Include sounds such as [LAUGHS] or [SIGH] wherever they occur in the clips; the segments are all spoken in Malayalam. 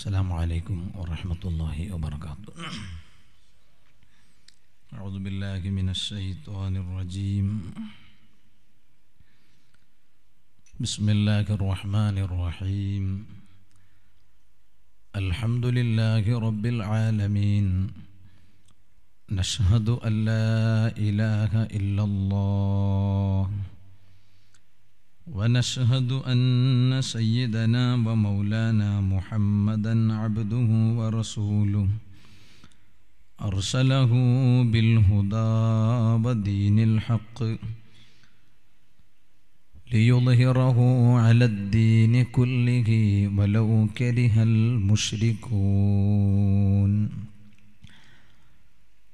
السلام عليكم ورحمة الله وبركاته. أعوذ بالله من الشيطان الرجيم. بسم الله الرحمن الرحيم. الحمد لله رب العالمين. نشهد أن لا إله إلا الله. ونشهد أن سيدنا ومولانا محمدا عبده ورسوله. أرسله بالهدى ودين الحق ليظهره على الدين كله ولو كره المشركون.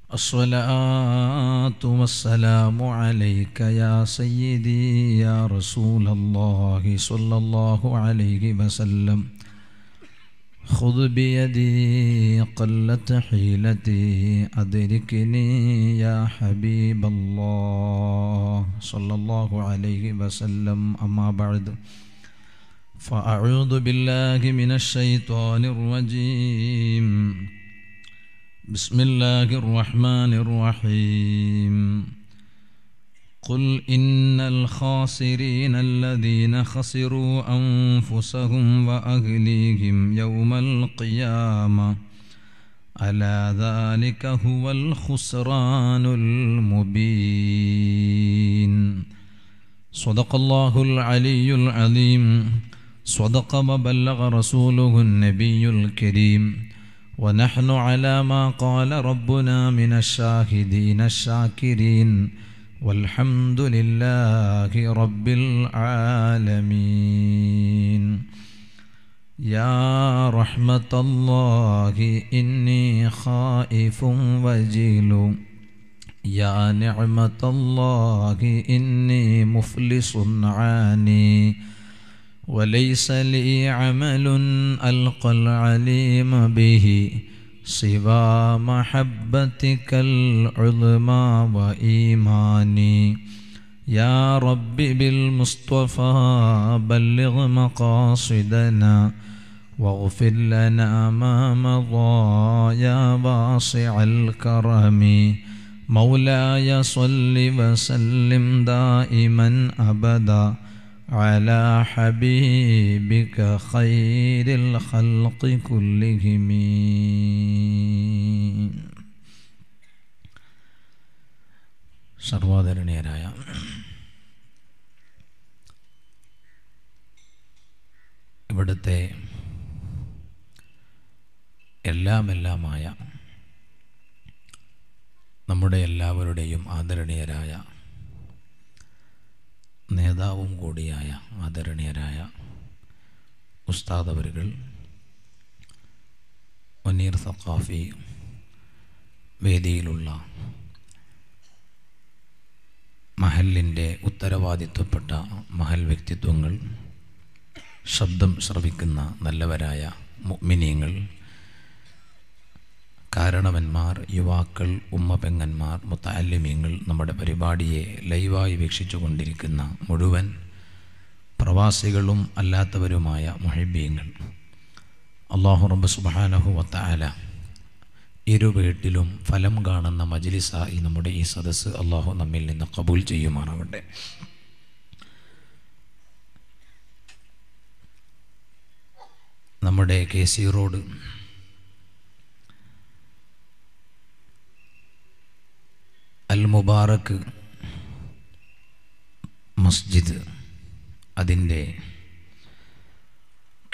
الصلاة والسلام عليك يا سيدي يا رسول الله صلى الله عليه وسلم. خذ بيدي قلت حيلتي أدركني يا حبيب الله صلى الله عليه وسلم. أما بعد فأعوذ بالله من الشيطان الرجيم. بسم الله الرحمن الرحيم. قل إن الخاسرين الذين خسروا أنفسهم وأهليهم يوم القيامة ألا ذلك هو الخسران المبين. صدق الله العلي العظيم. صدق وبلغ رسوله النبي الكريم. ونحن على ما قال ربنا من الشاهدين الشاكرين والحمد لله رب العالمين. يا رحمة الله إني خائف وجيل. يا نعمة الله إني مفلس عاني. وليس لي عمل ألقى العليم به سوى محبتك العظمى وإيماني. يا رب بالمصطفى بلغ مقاصدنا واغفر لنا ما مضى يا واسع الكرم. مولاي صل وسلم دائما أبدا. على حبيبك خير الخلق كلهم സർവാദരണീയരായ ഇവിടുത്തെ എല്ലാമെല്ലാമായ നമ്മുടെ എല്ലാവരുടെയും ആദരണീയരായ നേതാവും കൂടിയായ ആദരണീയരായ ഉസ്താദ് അവരുകൾ മുനീർ സഖാഫി വേദിയിലുള്ള മഹലിന്റെ ഉത്തരവാദിത്വപ്പെട്ട മഹൽ വ്യക്തിത്വങ്ങൾ ശബ്ദം ശ്രവിക്കുന്ന നല്ലവരായ മുഗ്മിനീങ്ങൾ കാരണവന്മാർ യുവാക്കൾ ഉമ്മപെങ്ങന്മാർ മുത്താലിമ്യങ്ങൾ നമ്മുടെ പരിപാടിയെ ലൈവായി വീക്ഷിച്ചു കൊണ്ടിരിക്കുന്ന മുഴുവൻ പ്രവാസികളും അല്ലാത്തവരുമായ മുഹബീങ്ങൾ അള്ളാഹു റബ്ബ് സുബാനഹു വത്താല ഇരു വീട്ടിലും ഫലം കാണുന്ന മജ്ലിസായി നമ്മുടെ ഈ സദസ്സ് അള്ളാഹു നമ്മിൽ നിന്ന് കബൂൽ ചെയ്യുമാറാവട്ടെ. നമ്മുടെ K C road Al Mubarak Masjid അതിന്റെ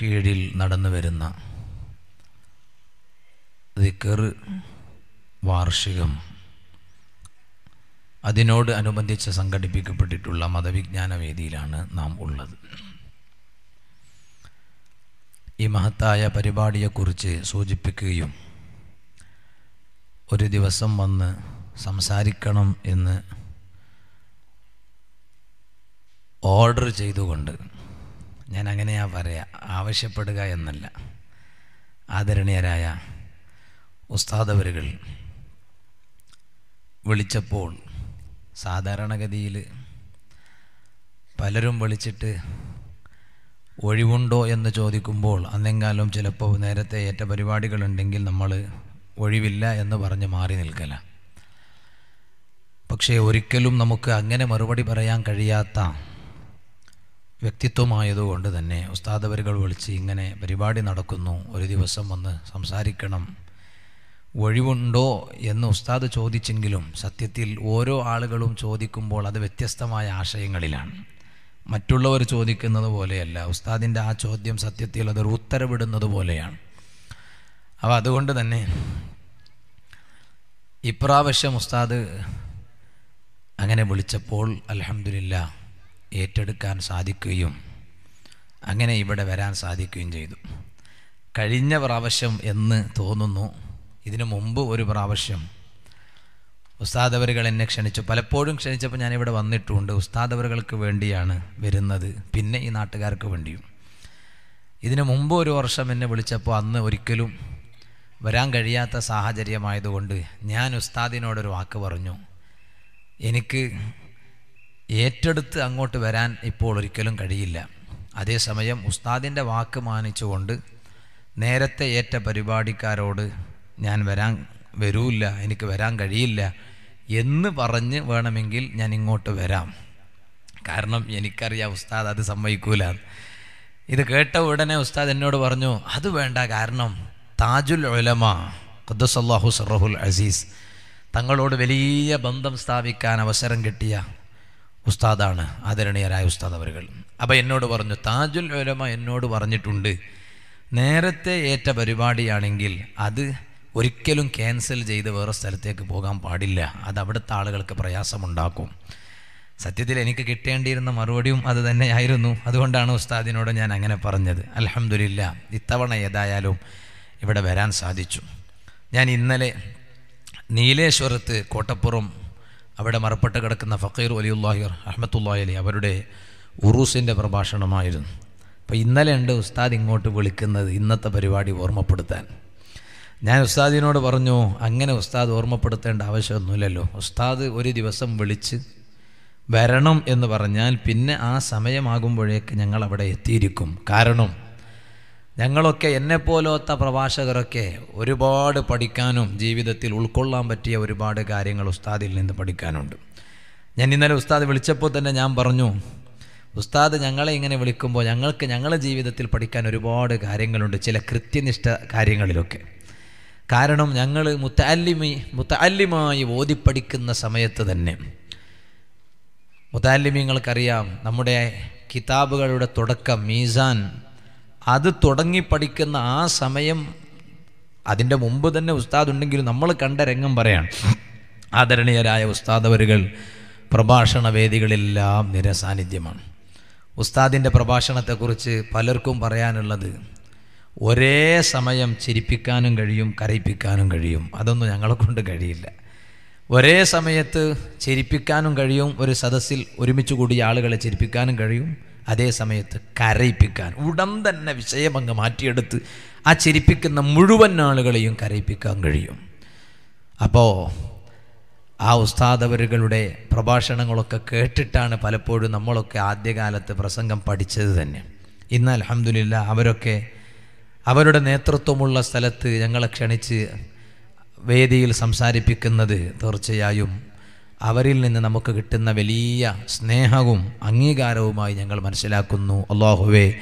കീഴിൽ നടന്നു വരുന്ന ദിക്കർ വാർഷികം അതിനോട് അനുബന്ധിച്ച് സംഘടിപ്പിക്കപ്പെട്ടിട്ടുള്ള മതവിജ്ഞാന വേദിയിലാണ് നാം ഉള്ളത്. ഈ മഹത്തായ പരിപാടിയെക്കുറിച്ച് സൂചിപ്പിക്കുകയും ഒരു ദിവസം വന്ന് സംസാരിക്കണം എന്ന് ഓർഡർ ചെയ്തുകൊണ്ട് ഞാൻ അങ്ങനെയാ പറയാ ആവശ്യപ്പെടുക എന്നല്ല. ആദരണീയരായ ഉസ്താദവരുകൾ വിളിച്ചപ്പോൾ സാധാരണഗതിയിൽ പലരും വിളിച്ചിട്ട് ഒഴിവുണ്ടോ എന്ന് ചോദിക്കുമ്പോൾ അന്നെങ്കാലും ചിലപ്പോൾ നേരത്തെ ഏറ്റ പരിപാടികളുണ്ടെങ്കിൽ നമ്മൾ ഒഴിവില്ല എന്ന് പറഞ്ഞ് മാറി നിൽക്കല. പക്ഷേ ഒരിക്കലും നമുക്ക് അങ്ങനെ മറുപടി പറയാൻ കഴിയാത്ത വ്യക്തിത്വമായതുകൊണ്ട് തന്നെ ഉസ്താദവരുകൾ വിളിച്ച് ഇങ്ങനെ പരിപാടി നടക്കുന്നു. ഒരു ദിവസം വന്ന് സംസാരിക്കണം. ഒഴിവുണ്ടോ എന്ന് ഉസ്താദ് ചോദിച്ചെങ്കിലും സത്യത്തിൽ ഓരോ ആളുകളും ചോദിക്കുമ്പോൾ അത് വ്യത്യസ്തമായ ആശയങ്ങളിലാണ്. മറ്റുള്ളവർ ചോദിക്കുന്നത് പോലെയല്ല. ഉസ്താദിന്റെ ആ ചോദ്യം സത്യത്തിൽ അതൊരു ഉത്തരവിടുന്നത് പോലെയാണ്. അപ്പോൾ അതുകൊണ്ട് തന്നെ ഇപ്രാവശ്യം ഉസ്താദ് അങ്ങനെ വിളിച്ചപ്പോൾ അലഹമില്ല ഏറ്റെടുക്കാൻ സാധിക്കുകയും അങ്ങനെ ഇവിടെ വരാൻ സാധിക്കുകയും ചെയ്തു. കഴിഞ്ഞ പ്രാവശ്യം എന്ന് തോന്നുന്നു. ഇതിനു മുമ്പ് ഒരു പ്രാവശ്യം. ഉസ്താദവരുകൾ എന്നെ ക്ഷണിച്ചു. പലപ്പോഴും ക്ഷണിച്ചപ്പോൾ ഞാൻ ഇവിടെ വന്നിട്ടുണ്ട്. ഉസ്താദവരുകൾക്ക് വേണ്ടിയാണ് വരുന്നത്. പിന്നെ ഈ നാട്ടുകാർക്ക് വേണ്ടിയും. ഇതിനു മുമ്പ് ഒരു വർഷം എന്നെ വിളിച്ചപ്പോൾ അന്ന് ഒരിക്കലും വരാൻ കഴിയാത്ത സാഹചര്യമായതുകൊണ്ട് ഞാൻ ഉസ്താദിനോടൊരു വാക്ക് പറഞ്ഞു. എനിക്ക് ഏറ്റെടുത്ത് അങ്ങോട്ട് വരാൻ ഇപ്പോൾ ഒരിക്കലും കഴിയില്ല. അതേസമയം ഉസ്താദിന്റെ വാക്ക് മാനിച്ചുകൊണ്ട് നേരത്തെ ഏറ്റ പരിപാടിക്കാരോട് ഞാൻ വരാൻ വരൂല്ല എനിക്ക് വരാൻ കഴിയില്ല എന്ന് പറഞ്ഞ് വേണമെങ്കിൽ ഞാൻ ഇങ്ങോട്ട് വരാം. കാരണം എനിക്കറിയാം ഉസ്താദ് അത് സമ്മതിക്കൂല. ഇത് കേട്ട ഉടനെ ഉസ്താദ് എന്നോട് പറഞ്ഞു അത് വേണ്ട കാരണം താജുൽ ഉലമ ഖദ്ദസല്ലാഹു സറഹുൽ അസീസ് തങ്ങളോട് വലിയ ബന്ധം സ്ഥാപിക്കാൻ അവസരം കിട്ടിയ ഉസ്താദാണ് ആദരണീയരായ ഉസ്താദ് അവരുകൾ. അപ്പോൾ എന്നോട് പറഞ്ഞു താജുൽ ഉലമ എന്നോട് പറഞ്ഞിട്ടുണ്ട് നേരത്തെ ഏറ്റ പരിപാടിയാണെങ്കിൽ അത് ഒരിക്കലും ക്യാൻസൽ ചെയ്ത് വേറെ സ്ഥലത്തേക്ക് പോകാൻ പാടില്ല. അത് അവിടുത്തെ ആളുകൾക്ക് പ്രയാസമുണ്ടാക്കും. സത്യത്തിൽ എനിക്ക് കിട്ടേണ്ടിയിരുന്ന മറുപടിയും അത് തന്നെയായിരുന്നു. അതുകൊണ്ടാണ് ഉസ്താദിനോട് ഞാൻ അങ്ങനെ പറഞ്ഞത്. അലഹമില്ല ഇത്തവണ ഏതായാലും ഇവിടെ വരാൻ സാധിച്ചു. ഞാൻ ഇന്നലെ നീലേശ്വരത്ത് കോട്ടപ്പുറം അവിടെ മറപ്പെട്ട് കിടക്കുന്ന ഫക്കീർ വലിയുല്ലാഹിർ അഹമ്മത്തുല്ലാഹി അലി അവരുടെ ഉറൂസിന്റെ പ്രഭാഷണമായിരുന്നു. അപ്പോൾ ഇന്നലെ ഉണ്ട് ഉസ്താദ് ഇങ്ങോട്ട് വിളിക്കുന്നത് ഇന്നത്തെ പരിപാടി ഓർമ്മപ്പെടുത്താൻ. ഞാൻ ഉസ്താദിനോട് പറഞ്ഞു അങ്ങനെ ഉസ്താദ് ഓർമ്മപ്പെടുത്തേണ്ട ആവശ്യമൊന്നുമില്ലല്ലോ. ഉസ്താദ് ഒരു ദിവസം വിളിച്ച് വരണം എന്ന് പറഞ്ഞാൽ പിന്നെ ആ സമയമാകുമ്പോഴേക്ക് ഞങ്ങൾ അവിടെ എത്തിയിരിക്കും. കാരണം ഞങ്ങളൊക്കെ എന്നെപ്പോലത്തെ പ്രഭാഷകരൊക്കെ ഒരുപാട് പഠിക്കാനും ജീവിതത്തിൽ ഉൾക്കൊള്ളാൻ പറ്റിയ ഒരുപാട് കാര്യങ്ങൾ ഉസ്താദിൽ നിന്ന് പഠിക്കാനുണ്ട്. ഞാൻ ഇന്നലെ ഉസ്താദ് വിളിച്ചപ്പോൾ തന്നെ ഞാൻ പറഞ്ഞു ഉസ്താദ് ഞങ്ങളെ ഇങ്ങനെ വിളിക്കുമ്പോൾ ഞങ്ങൾക്ക് ഞങ്ങളുടെ ജീവിതത്തിൽ പഠിക്കാൻ ഒരുപാട് കാര്യങ്ങളുണ്ട് ചില കൃത്യനിഷ്ഠ കാര്യങ്ങളിലൊക്കെ. കാരണം ഞങ്ങൾ മുത്താലിമി മുത്താലിമായി ഓതിപ്പഠിക്കുന്ന സമയത്ത് തന്നെ മുത്താലിമിങ്ങൾക്കറിയാം നമ്മുടെ കിതാബുകളുടെ തുടക്കം മീസാൻ അത് തുടങ്ങി പഠിക്കുന്ന ആ സമയം അതിന്റെ മുമ്പ് തന്നെ ഉസ്താദ് ഉണ്ടെങ്കിലും നമ്മൾ കണ്ട രംഗം പറയാണ്. ആദരണീയരായ ഉസ്താദവരുകൾ പ്രഭാഷണ വേദികളെല്ലാം നിരസാന്നിധ്യമാണ്. ഉസ്താദിന്റെ പ്രഭാഷണത്തെക്കുറിച്ച് പലർക്കും പറയാനുള്ളത് ഒരേ സമയം ചിരിപ്പിക്കാനും കഴിയും കരയിപ്പിക്കാനും കഴിയും. അതൊന്നും ഞങ്ങളെ കൊണ്ട് കഴിയില്ല. ഒരേ സമയത്ത് ചിരിപ്പിക്കാനും കഴിയും ഒരു സദസ്സിൽ ഒരുമിച്ച് കൂടി ആളുകളെ ചിരിപ്പിക്കാനും കഴിയും. അതേ സമയത്ത് കരയിപ്പിക്കാൻ ഉടൻ തന്നെ വിഷയമങ്ങ് മാറ്റിയെടുത്ത് ആ ചിരിപ്പിക്കുന്ന മുഴുവൻ ആളുകളെയും കരയിപ്പിക്കാൻ കഴിയും. അപ്പോൾ ആ ഉസ്താദവരുകളുടെ പ്രഭാഷണങ്ങളൊക്കെ കേട്ടിട്ടാണ് പലപ്പോഴും നമ്മളൊക്കെ ആദ്യകാലത്ത് പ്രസംഗം പഠിച്ചത് തന്നെ. ഇന്ന് അലഹമില്ല അവരൊക്കെ അവരുടെ നേതൃത്വമുള്ള സ്ഥലത്ത് ഞങ്ങളെ ക്ഷണിച്ച് വേദിയിൽ സംസാരിപ്പിക്കുന്നത് തീർച്ചയായും അവരിൽ നിന്ന് നമുക്ക് കിട്ടുന്ന വലിയ സ്നേഹവും അംഗീകാരവുമായി ഞങ്ങൾ മനസ്സിലാക്കുന്നു. അള്ളാഹുവേ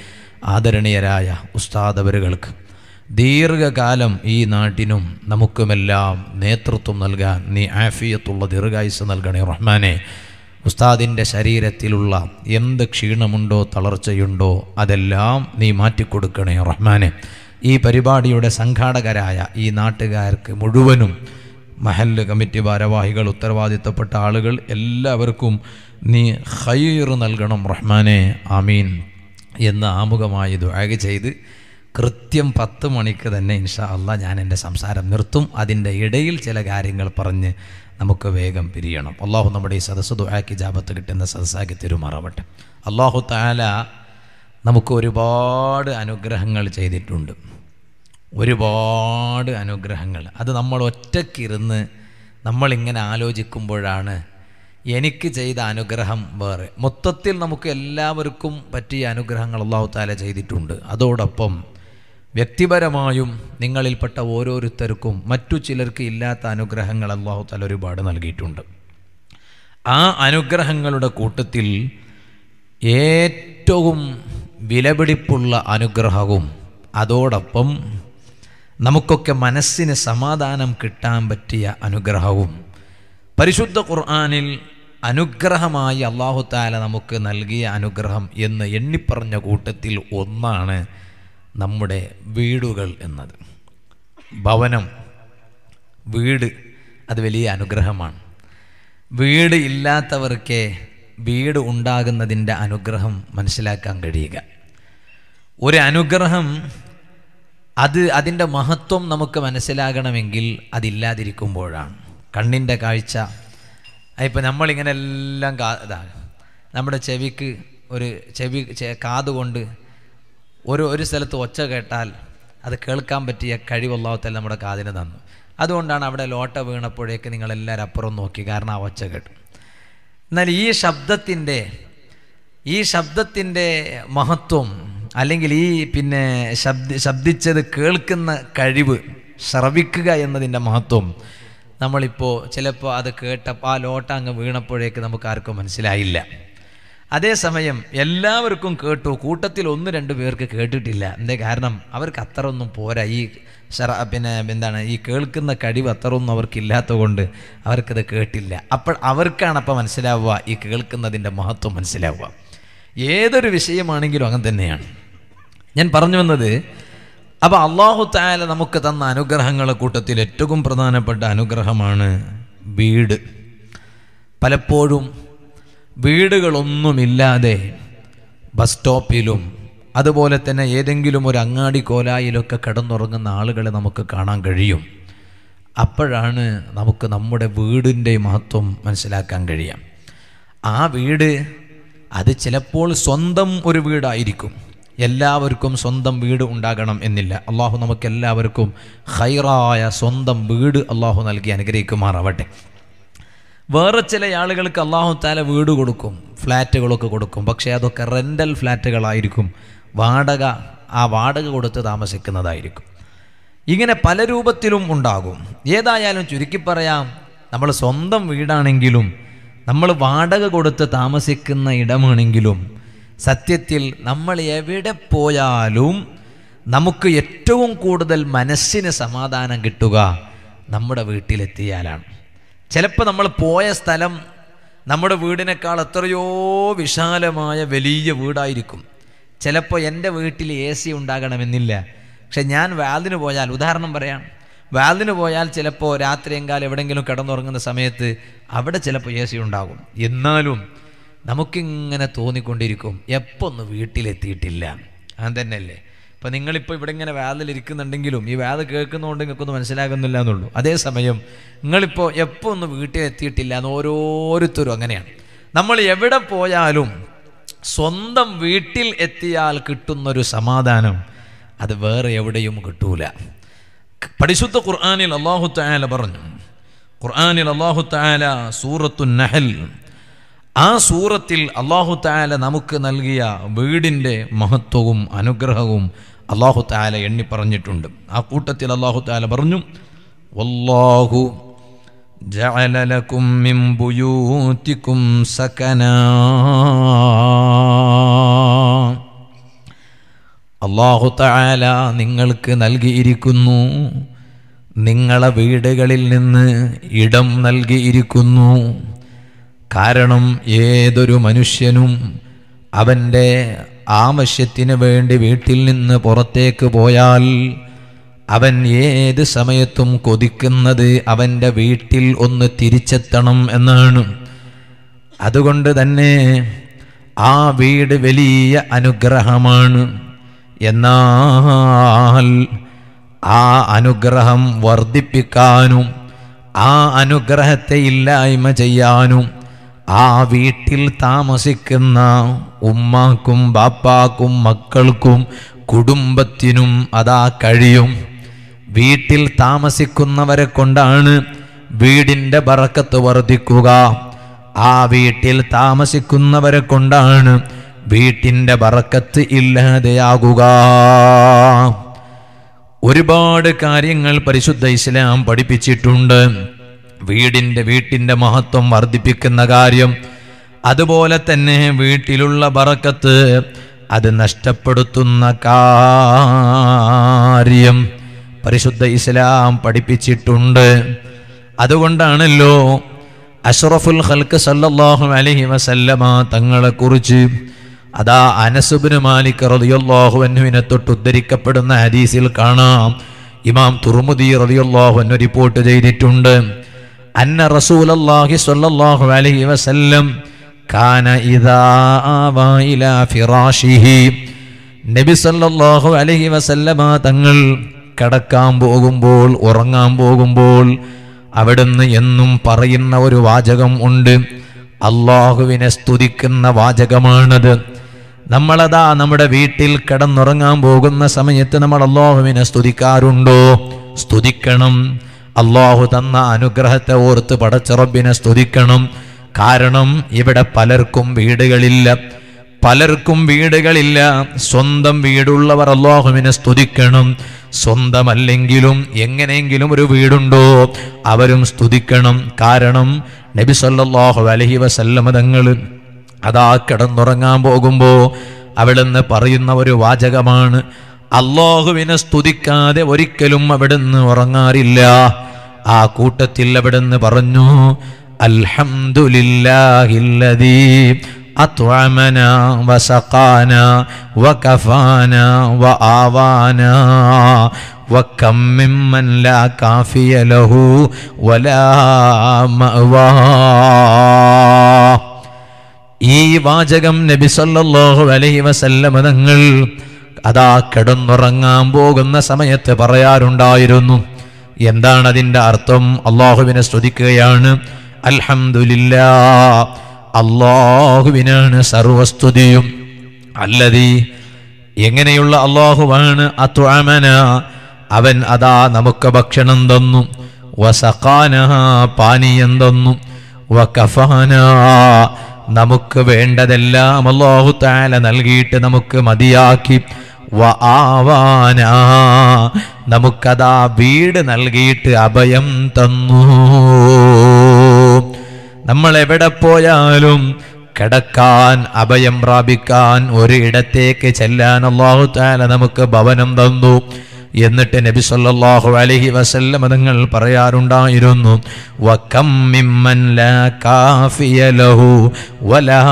ആദരണീയരായ ഉസ്താദവരുകൾക്ക് ദീർഘകാലം ഈ നാട്ടിനും നമുക്കുമെല്ലാം നേതൃത്വം നൽകാൻ നീ ആഫിയത്തുള്ള ദീർഘായുസ് നൽകണേ റഹ്മാനെ. ഉസ്താദിന്റെ ശരീരത്തിലുള്ള എന്ത് ക്ഷീണമുണ്ടോ തളർച്ചയുണ്ടോ അതെല്ലാം നീ മാറ്റിക്കൊടുക്കണേ റഹ്മാനെ. ഈ പരിപാടിയുടെ സംഘാടകരായ ഈ നാട്ടുകാർക്ക് മുഴുവനും മഹല്ല് കമ്മിറ്റി ഭാരവാഹികൾ ഉത്തരവാദിത്തപ്പെട്ട ആളുകൾ എല്ലാവർക്കും നീ ഹൈർ നൽകണം റഹ്മാനെ ആമീൻ എന്ന് ആമുഖമായി ദുആഗ് ചെയ്ത് കൃത്യം പത്ത് മണിക്ക് തന്നെ ഇൻഷാ അള്ളാ ഞാൻ എന്റെ സംസാരം നിർത്തും. അതിന്റെ ഇടയിൽ ചില കാര്യങ്ങൾ പറഞ്ഞ് നമുക്ക് വേഗം പിരിയണം. അള്ളാഹു നമ്മുടെ ഈ സദസ്സ് ദുആക്കി ജാപത്ത് കിട്ടുന്ന സദസ്സാക്കി തിരുമാറാവട്ടെ. അള്ളാഹു താല നമുക്ക് ഒരുപാട് അനുഗ്രഹങ്ങൾ ചെയ്തിട്ടുണ്ട്. ഒരുപാട് അനുഗ്രഹങ്ങൾ. അത് നമ്മൾ ഒറ്റക്കിരുന്ന് നമ്മളിങ്ങനെ ആലോചിക്കുമ്പോഴാണ് എനിക്ക് ചെയ്ത അനുഗ്രഹം വേറെ. മൊത്തത്തിൽ നമുക്ക് എല്ലാവർക്കും പറ്റിയ അനുഗ്രഹങ്ങൾ അള്ളാഹു താല ചെയ്തിട്ടുണ്ട്. അതോടൊപ്പം വ്യക്തിപരമായും നിങ്ങളിൽപ്പെട്ട ഓരോരുത്തർക്കും മറ്റു ചിലർക്ക് ഇല്ലാത്ത അനുഗ്രഹങ്ങൾ അള്ളാഹു താല ഒരുപാട് നൽകിയിട്ടുണ്ട്. ആ അനുഗ്രഹങ്ങളുടെ കൂട്ടത്തിൽ ഏറ്റവും വിലപിടിപ്പുള്ള അനുഗ്രഹവും അതോടൊപ്പം നമുക്കൊക്കെ മനസ്സിന് സമാധാനം കിട്ടാൻ പറ്റിയ അനുഗ്രഹവും. പരിശുദ്ധ ഖുർആാനിൽ അനുഗ്രഹമായി അള്ളാഹു താല നമുക്ക് നൽകിയ അനുഗ്രഹം എന്ന് എണ്ണിപ്പറഞ്ഞ കൂട്ടത്തിൽ ഒന്നാണ് നമ്മുടെ വീടുകൾ എന്നത്. ഭവനം വീട് അത് വലിയ അനുഗ്രഹമാണ്. വീട് ഇല്ലാത്തവർക്ക് വീട് ഉണ്ടാകുന്നതിന്റെ അനുഗ്രഹം മനസ്സിലാക്കാൻ കഴിയുക. ഒരു അനുഗ്രഹം അത് അതിന്റെ മഹത്വം നമുക്ക് മനസ്സിലാകണമെങ്കിൽ അതില്ലാതിരിക്കുമ്പോഴാണ്. കണ്ണിന്റെ കാഴ്ച. ഇപ്പം നമ്മളിങ്ങനെ എല്ലാം കാ നമ്മുടെ ചെവിക്ക് ഒരു ചെവി കാതുകൊണ്ട് ഒരു ഒരു സ്ഥലത്ത് ഒച്ച കേട്ടാൽ അത് കേൾക്കാൻ പറ്റിയ കഴിവുള്ളവത്തല്ല നമ്മുടെ കാതിന് തന്നു. അതുകൊണ്ടാണ് അവിടെ ലോട്ട വീണപ്പോഴേക്ക് നിങ്ങളെല്ലാവരും അപ്പുറം നോക്കി. കാരണം ആ ഒച്ച കേട്ടു. എന്നാൽ ഈ ശബ്ദത്തിന്റെ ഈ ശബ്ദത്തിന്റെ മഹത്വം അല്ലെങ്കിൽ ഈ പിന്നെ ശബ്ദ ശബ്ദിച്ചത് കേൾക്കുന്ന കഴിവ് ശ്രവിക്കുക എന്നതിന്റെ മഹത്വം നമ്മളിപ്പോൾ ചിലപ്പോൾ അത് കേട്ടപ്പോൾ ആ ലോട്ട അങ്ങ് വീണപ്പോഴേക്ക് നമുക്ക് ആർക്കും മനസ്സിലായില്ല. അതേസമയം എല്ലാവർക്കും കേട്ടു കൂട്ടത്തിൽ ഒന്ന് രണ്ട് പേർക്ക് കേട്ടിട്ടില്ല. എന്തേ കാരണം? അവർക്ക് അത്ര ഒന്നും പോരാ. ഈ ശറ പിന്നെ എന്താണ്? ഈ കേൾക്കുന്ന കഴിവ് അത്ര ഒന്നും അവർക്കില്ലാത്തത് കൊണ്ട് അവർക്കത് കേട്ടില്ല. അപ്പോൾ അവർക്കാണ് അപ്പം മനസ്സിലാവുക ഈ കേൾക്കുന്നതിന്റെ മഹത്വം മനസ്സിലാവുക. ഏതൊരു വിഷയമാണെങ്കിലും അങ്ങനെ തന്നെയാണ്. ഞാൻ പറഞ്ഞു വന്നത് അപ്പോൾ അള്ളാഹു താല നമുക്ക് തന്ന അനുഗ്രഹങ്ങളെ കൂട്ടത്തിൽ ഏറ്റവും പ്രധാനപ്പെട്ട അനുഗ്രഹമാണ് വീട്. പലപ്പോഴും വീടുകളൊന്നുമില്ലാതെ ബസ് സ്റ്റോപ്പിലും അതുപോലെ തന്നെ ഏതെങ്കിലും ഒരു അങ്ങാടി കോലായിലൊക്കെ കിടന്നുറങ്ങുന്ന ആളുകളെ നമുക്ക് കാണാൻ കഴിയും. അപ്പോഴാണ് നമുക്ക് നമ്മുടെ വീടിന്റെ മഹത്വം മനസ്സിലാക്കാൻ കഴിയാം ആ വീട് അത് ചിലപ്പോൾ സ്വന്തം ഒരു വീടായിരിക്കും. എല്ലാവർക്കും സ്വന്തം വീട് ഉണ്ടാകണം എന്നില്ല. അള്ളാഹു നമുക്ക് എല്ലാവർക്കും ഹൈറായ സ്വന്തം വീട് അള്ളാഹു നൽകി അനുഗ്രഹിക്കുമാറാവട്ടെ. വേറെ ചില ആളുകൾക്ക് അള്ളാഹു താല വീട് കൊടുക്കും ഫ്ലാറ്റുകളൊക്കെ കൊടുക്കും. പക്ഷേ അതൊക്കെ റെന്റൽ ഫ്ലാറ്റുകളായിരിക്കും. വാടക ആ വാടക കൊടുത്ത് താമസിക്കുന്നതായിരിക്കും. ഇങ്ങനെ പല രൂപത്തിലും ഉണ്ടാകും. ഏതായാലും ചുരുക്കി പറയാം നമ്മൾ സ്വന്തം വീടാണെങ്കിലും നമ്മൾ വാടക കൊടുത്ത് താമസിക്കുന്ന ഇടമാണെങ്കിലും സത്യത്തിൽ നമ്മൾ എവിടെ പോയാലും നമുക്ക് ഏറ്റവും കൂടുതൽ മനസ്സിന് സമാധാനം കിട്ടുക നമ്മുടെ വീട്ടിലെത്തിയാലാണ്. ചിലപ്പോൾ നമ്മൾ പോയ സ്ഥലം നമ്മുടെ വീടിനേക്കാൾ എത്രയോ വിശാലമായ വലിയ വീടായിരിക്കും. ചിലപ്പോൾ എന്റെ വീട്ടിൽ എ സി ഉണ്ടാകണമെന്നില്ല. പക്ഷെ ഞാൻ വാതിന് പോയാൽ ഉദാഹരണം പറയാം. വാതിന് പോയാൽ ചിലപ്പോൾ രാത്രിയെങ്കാലം എവിടെയെങ്കിലും കിടന്നുറങ്ങുന്ന സമയത്ത് അവിടെ ചിലപ്പോൾ എ സി ഉണ്ടാകും. എന്നാലും നമുക്കിങ്ങനെ തോന്നിക്കൊണ്ടിരിക്കും. എപ്പോൾ ഒന്ന് വീട്ടിലെത്തിയിട്ടില്ല. അത് തന്നെയല്ലേ? ഇപ്പം നിങ്ങളിപ്പോൾ ഇവിടെ ഇങ്ങനെ വേദലിരിക്കുന്നുണ്ടെങ്കിലും ഈ വേദ കേൾക്കുന്നതുകൊണ്ട് നിങ്ങൾക്കൊന്നും മനസ്സിലാകുന്നില്ല എന്നുള്ളൂ. അതേസമയം നിങ്ങളിപ്പോൾ എപ്പോൾ ഒന്ന് വീട്ടിലെത്തിയിട്ടില്ല എന്ന് ഓരോരുത്തരും അങ്ങനെയാണ്. നമ്മൾ എവിടെ പോയാലും സ്വന്തം വീട്ടിൽ എത്തിയാൽ കിട്ടുന്നൊരു സമാധാനം അത് വേറെ എവിടെയും കിട്ടൂല. പരിശുദ്ധ ഖുർആാനിൽ അള്ളാഹു തായാല പറഞ്ഞു. ഖുർആാനിൽ അള്ളാഹു തായാല സൂറത്തു നഹൽ ആ സൂറത്തിൽ അള്ളാഹു താല നമുക്ക് നൽകിയ വീടിന്റെ മഹത്വവും അനുഗ്രഹവും അള്ളാഹു താല എണ്ണി പറഞ്ഞിട്ടുണ്ട്. ആ കൂട്ടത്തിൽ അള്ളാഹു താല പറഞ്ഞു വല്ലാഹു ജഅലലക്കും മിൻ ബുയൂതിക്കും സകനാ. അള്ളാഹു താല നിങ്ങൾക്ക് നൽകിയിരിക്കുന്നു നിങ്ങളെ വീടുകളിൽ നിന്ന് ഇടം നൽകിയിരിക്കുന്നു കാരണം ഏതൊരു മനുഷ്യനും അവന്റെ ആവശ്യത്തിന് വേണ്ടി വീട്ടിൽ നിന്ന് പുറത്തേക്ക് പോയാൽ അവൻ ഏത് സമയത്തും കൊതിക്കുന്നത് അവന്റെ വീട്ടിൽ ഒന്ന് തിരിച്ചെത്തണം എന്നാണ്. അതുകൊണ്ട് തന്നെ ആ വീട് വലിയ അനുഗ്രഹമാണ്. എന്നാൽ ആ അനുഗ്രഹം വർദ്ധിപ്പിക്കാനും ആ അനുഗ്രഹത്തെ ഇല്ലായ്മ ചെയ്യാനും ആ വീട്ടിൽ താമസിക്കുന്ന ഉമ്മാക്കും ബാപ്പാക്കും മക്കൾക്കും കുടുംബത്തിനും അതാ കഴിയും. വീട്ടിൽ താമസിക്കുന്നവരെ കൊണ്ടാണ് വീടിന്റെ ബറക്കത്ത് വർദ്ധിക്കുക. ആ വീട്ടിൽ താമസിക്കുന്നവരെ കൊണ്ടാണ് വീട്ടിന്റെ ബറക്കത്ത് ഇല്ലാതെയാകുക. ഒരുപാട് കാര്യങ്ങൾ പരിശുദ്ധ ഇസ്ലാം പഠിപ്പിച്ചിട്ടുണ്ട്. വീടിന്റെ വീട്ടിന്റെ മഹത്വം വർദ്ധിപ്പിക്കുന്ന കാര്യം. അതുപോലെ തന്നെ വീട്ടിലുള്ള ബറക്കത്ത് അത് നഷ്ടപ്പെടുത്തുന്ന കാര്യം പരിശുദ്ധ ഇസ്ലാം പഠിപ്പിച്ചിട്ടുണ്ട്. അതുകൊണ്ടാണല്ലോ അഷ്റഫുൽ ഹൽക്ക് സല്ലാഹു അലഹി വസല്ലമ തങ്ങളെ കുറിച്ച് അതാ അനസുബിന് മാലിക് അൻഹുവിനെ തൊട്ട് ഉദ്ധരിക്കപ്പെടുന്ന ഹദീസിൽ കാണാം. ഇമാം റളിയല്ലാഹു അൻഹു റിപ്പോർട്ട് ചെയ്തിട്ടുണ്ട്. അന്ന റസൂലല്ലാഹി സ്വല്ലല്ലാഹു അലൈഹി വസല്ലം കാന ഇദാ ആവാ ഇലാ ഫിറാഷിഹി. നബി സല്ലല്ലാഹു അലൈഹി വസല്ലമ തങ്ങൾ കിടക്കാൻ പോകുമ്പോൾ ഉറങ്ങാൻ പോകുമ്പോൾ അവിടുന്ന് എന്നും പറയുന്ന ഒരു വാചകം ഉണ്ട്. അള്ളാഹുവിനെ സ്തുതിക്കുന്ന വാചകമാണത്. നമ്മളതാ നമ്മുടെ വീട്ടിൽ കിടന്നുറങ്ങാൻ പോകുന്ന സമയത്ത് നമ്മൾ അള്ളാഹുവിനെ സ്തുതിക്കാറുണ്ടോ? സ്തുതിക്കണം. അള്ളാഹു തന്ന അനുഗ്രഹത്തെ ഓർത്ത് പടച്ചറബിനെ സ്തുതിക്കണം. കാരണം ഇവിടെ പലർക്കും വീടുകളില്ല. പലർക്കും വീടുകളില്ല. സ്വന്തം വീടുള്ളവർ അള്ളാഹുവിനെ സ്തുതിക്കണം. സ്വന്തമല്ലെങ്കിലും എങ്ങനെയെങ്കിലും ഒരു വീടുണ്ടോ അവരും സ്തുതിക്കണം. കാരണം നബി സല്ലാഹു അലഹി വസല്ലമ തങ്ങൾ അതാ കിടന്നുറങ്ങാൻ പോകുമ്പോൾ അവിടുന്ന് പറയുന്ന ഒരു വാചകമാണ്. അള്ളാഹുവിനെ സ്തുതിക്കാതെ ഒരിക്കലും അവിടുന്ന് ഉറങ്ങാറില്ല ആ കൂട്ടത്തിൽ അവിടുന്ന് പറഞ്ഞു അൽഹംദുലില്ലാഹില്ലദീ أطعمنا وسقانا وكفانا وآوانا وكم ممن لا كافي له ولا مأوى ഈ വാചകം നബി സല്ലല്ലാഹു അലൈഹി വസല്ലമ തങ്ങൾ അതാ കിടന്നുറങ്ങാൻ പോകുന്ന സമയത്ത് പറയാറുണ്ടായിരുന്നു. എന്താണ് അതിന്റെ അർത്ഥം? അള്ളാഹുവിനെ സ്തുതിക്കുകയാണ്. അൽഹംദുലില്ലാ. അള്ളാഹുവിനാണ് സർവസ്തുതിയും. അല്ലതി എങ്ങനെയുള്ള അള്ളാഹുവാണ് അത്വാമന? അവൻ അതാ നമുക്ക് ഭക്ഷണം തന്നു. വസഖാന പാനീയം തന്നു. വകഫാന. നമുക്ക് വേണ്ടതെല്ലാം അള്ളാഹു താല നൽകിയിട്ട് നമുക്ക് മതിയാക്കി. ആവാന. നമുക്കതാ വീട് നൽകിയിട്ട് അഭയം തന്നു. നമ്മൾ എവിടെ പോയാലും കിടക്കാൻ അഭയം പ്രാപിക്കാൻ ഒരിടത്തേക്ക് ചെല്ലാൻ അള്ളാഹു താല നമുക്ക് ഭവനം തന്നു. എന്നിട്ട് നബി സല്ലല്ലാഹു അലൈഹി വസല്ലം തങ്ങൾ പറയാറുണ്ടായിരുന്നു വകം മിമ്മൻ ലാ കാഫിയ ലഹു വലാ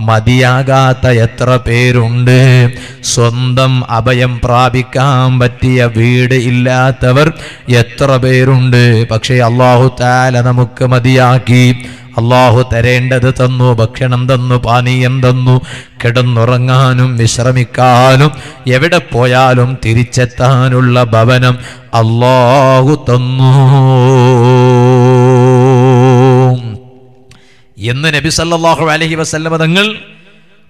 മതിയാകാത്ത എത്ര പേരുണ്ട്? സ്വന്തം അഭയം പ്രാപിക്കാൻ പറ്റിയ വീട് ഇല്ലാത്തവർ എത്ര പേരുണ്ട്? പക്ഷേ അള്ളാഹു താല നമുക്ക് മതിയാക്കി. അള്ളാഹു തരേണ്ടത് തന്നു ഭക്ഷണം തന്നു പാനീയം തന്നു കിടന്നുറങ്ങാനും വിശ്രമിക്കാനും എവിടെ പോയാലും തിരിച്ചെത്താനുള്ള ഭവനം അള്ളാഹു തന്നു. എന്ന് നബി സല്ലാഹു അലഹി വസല്ലമ തങ്ങൾ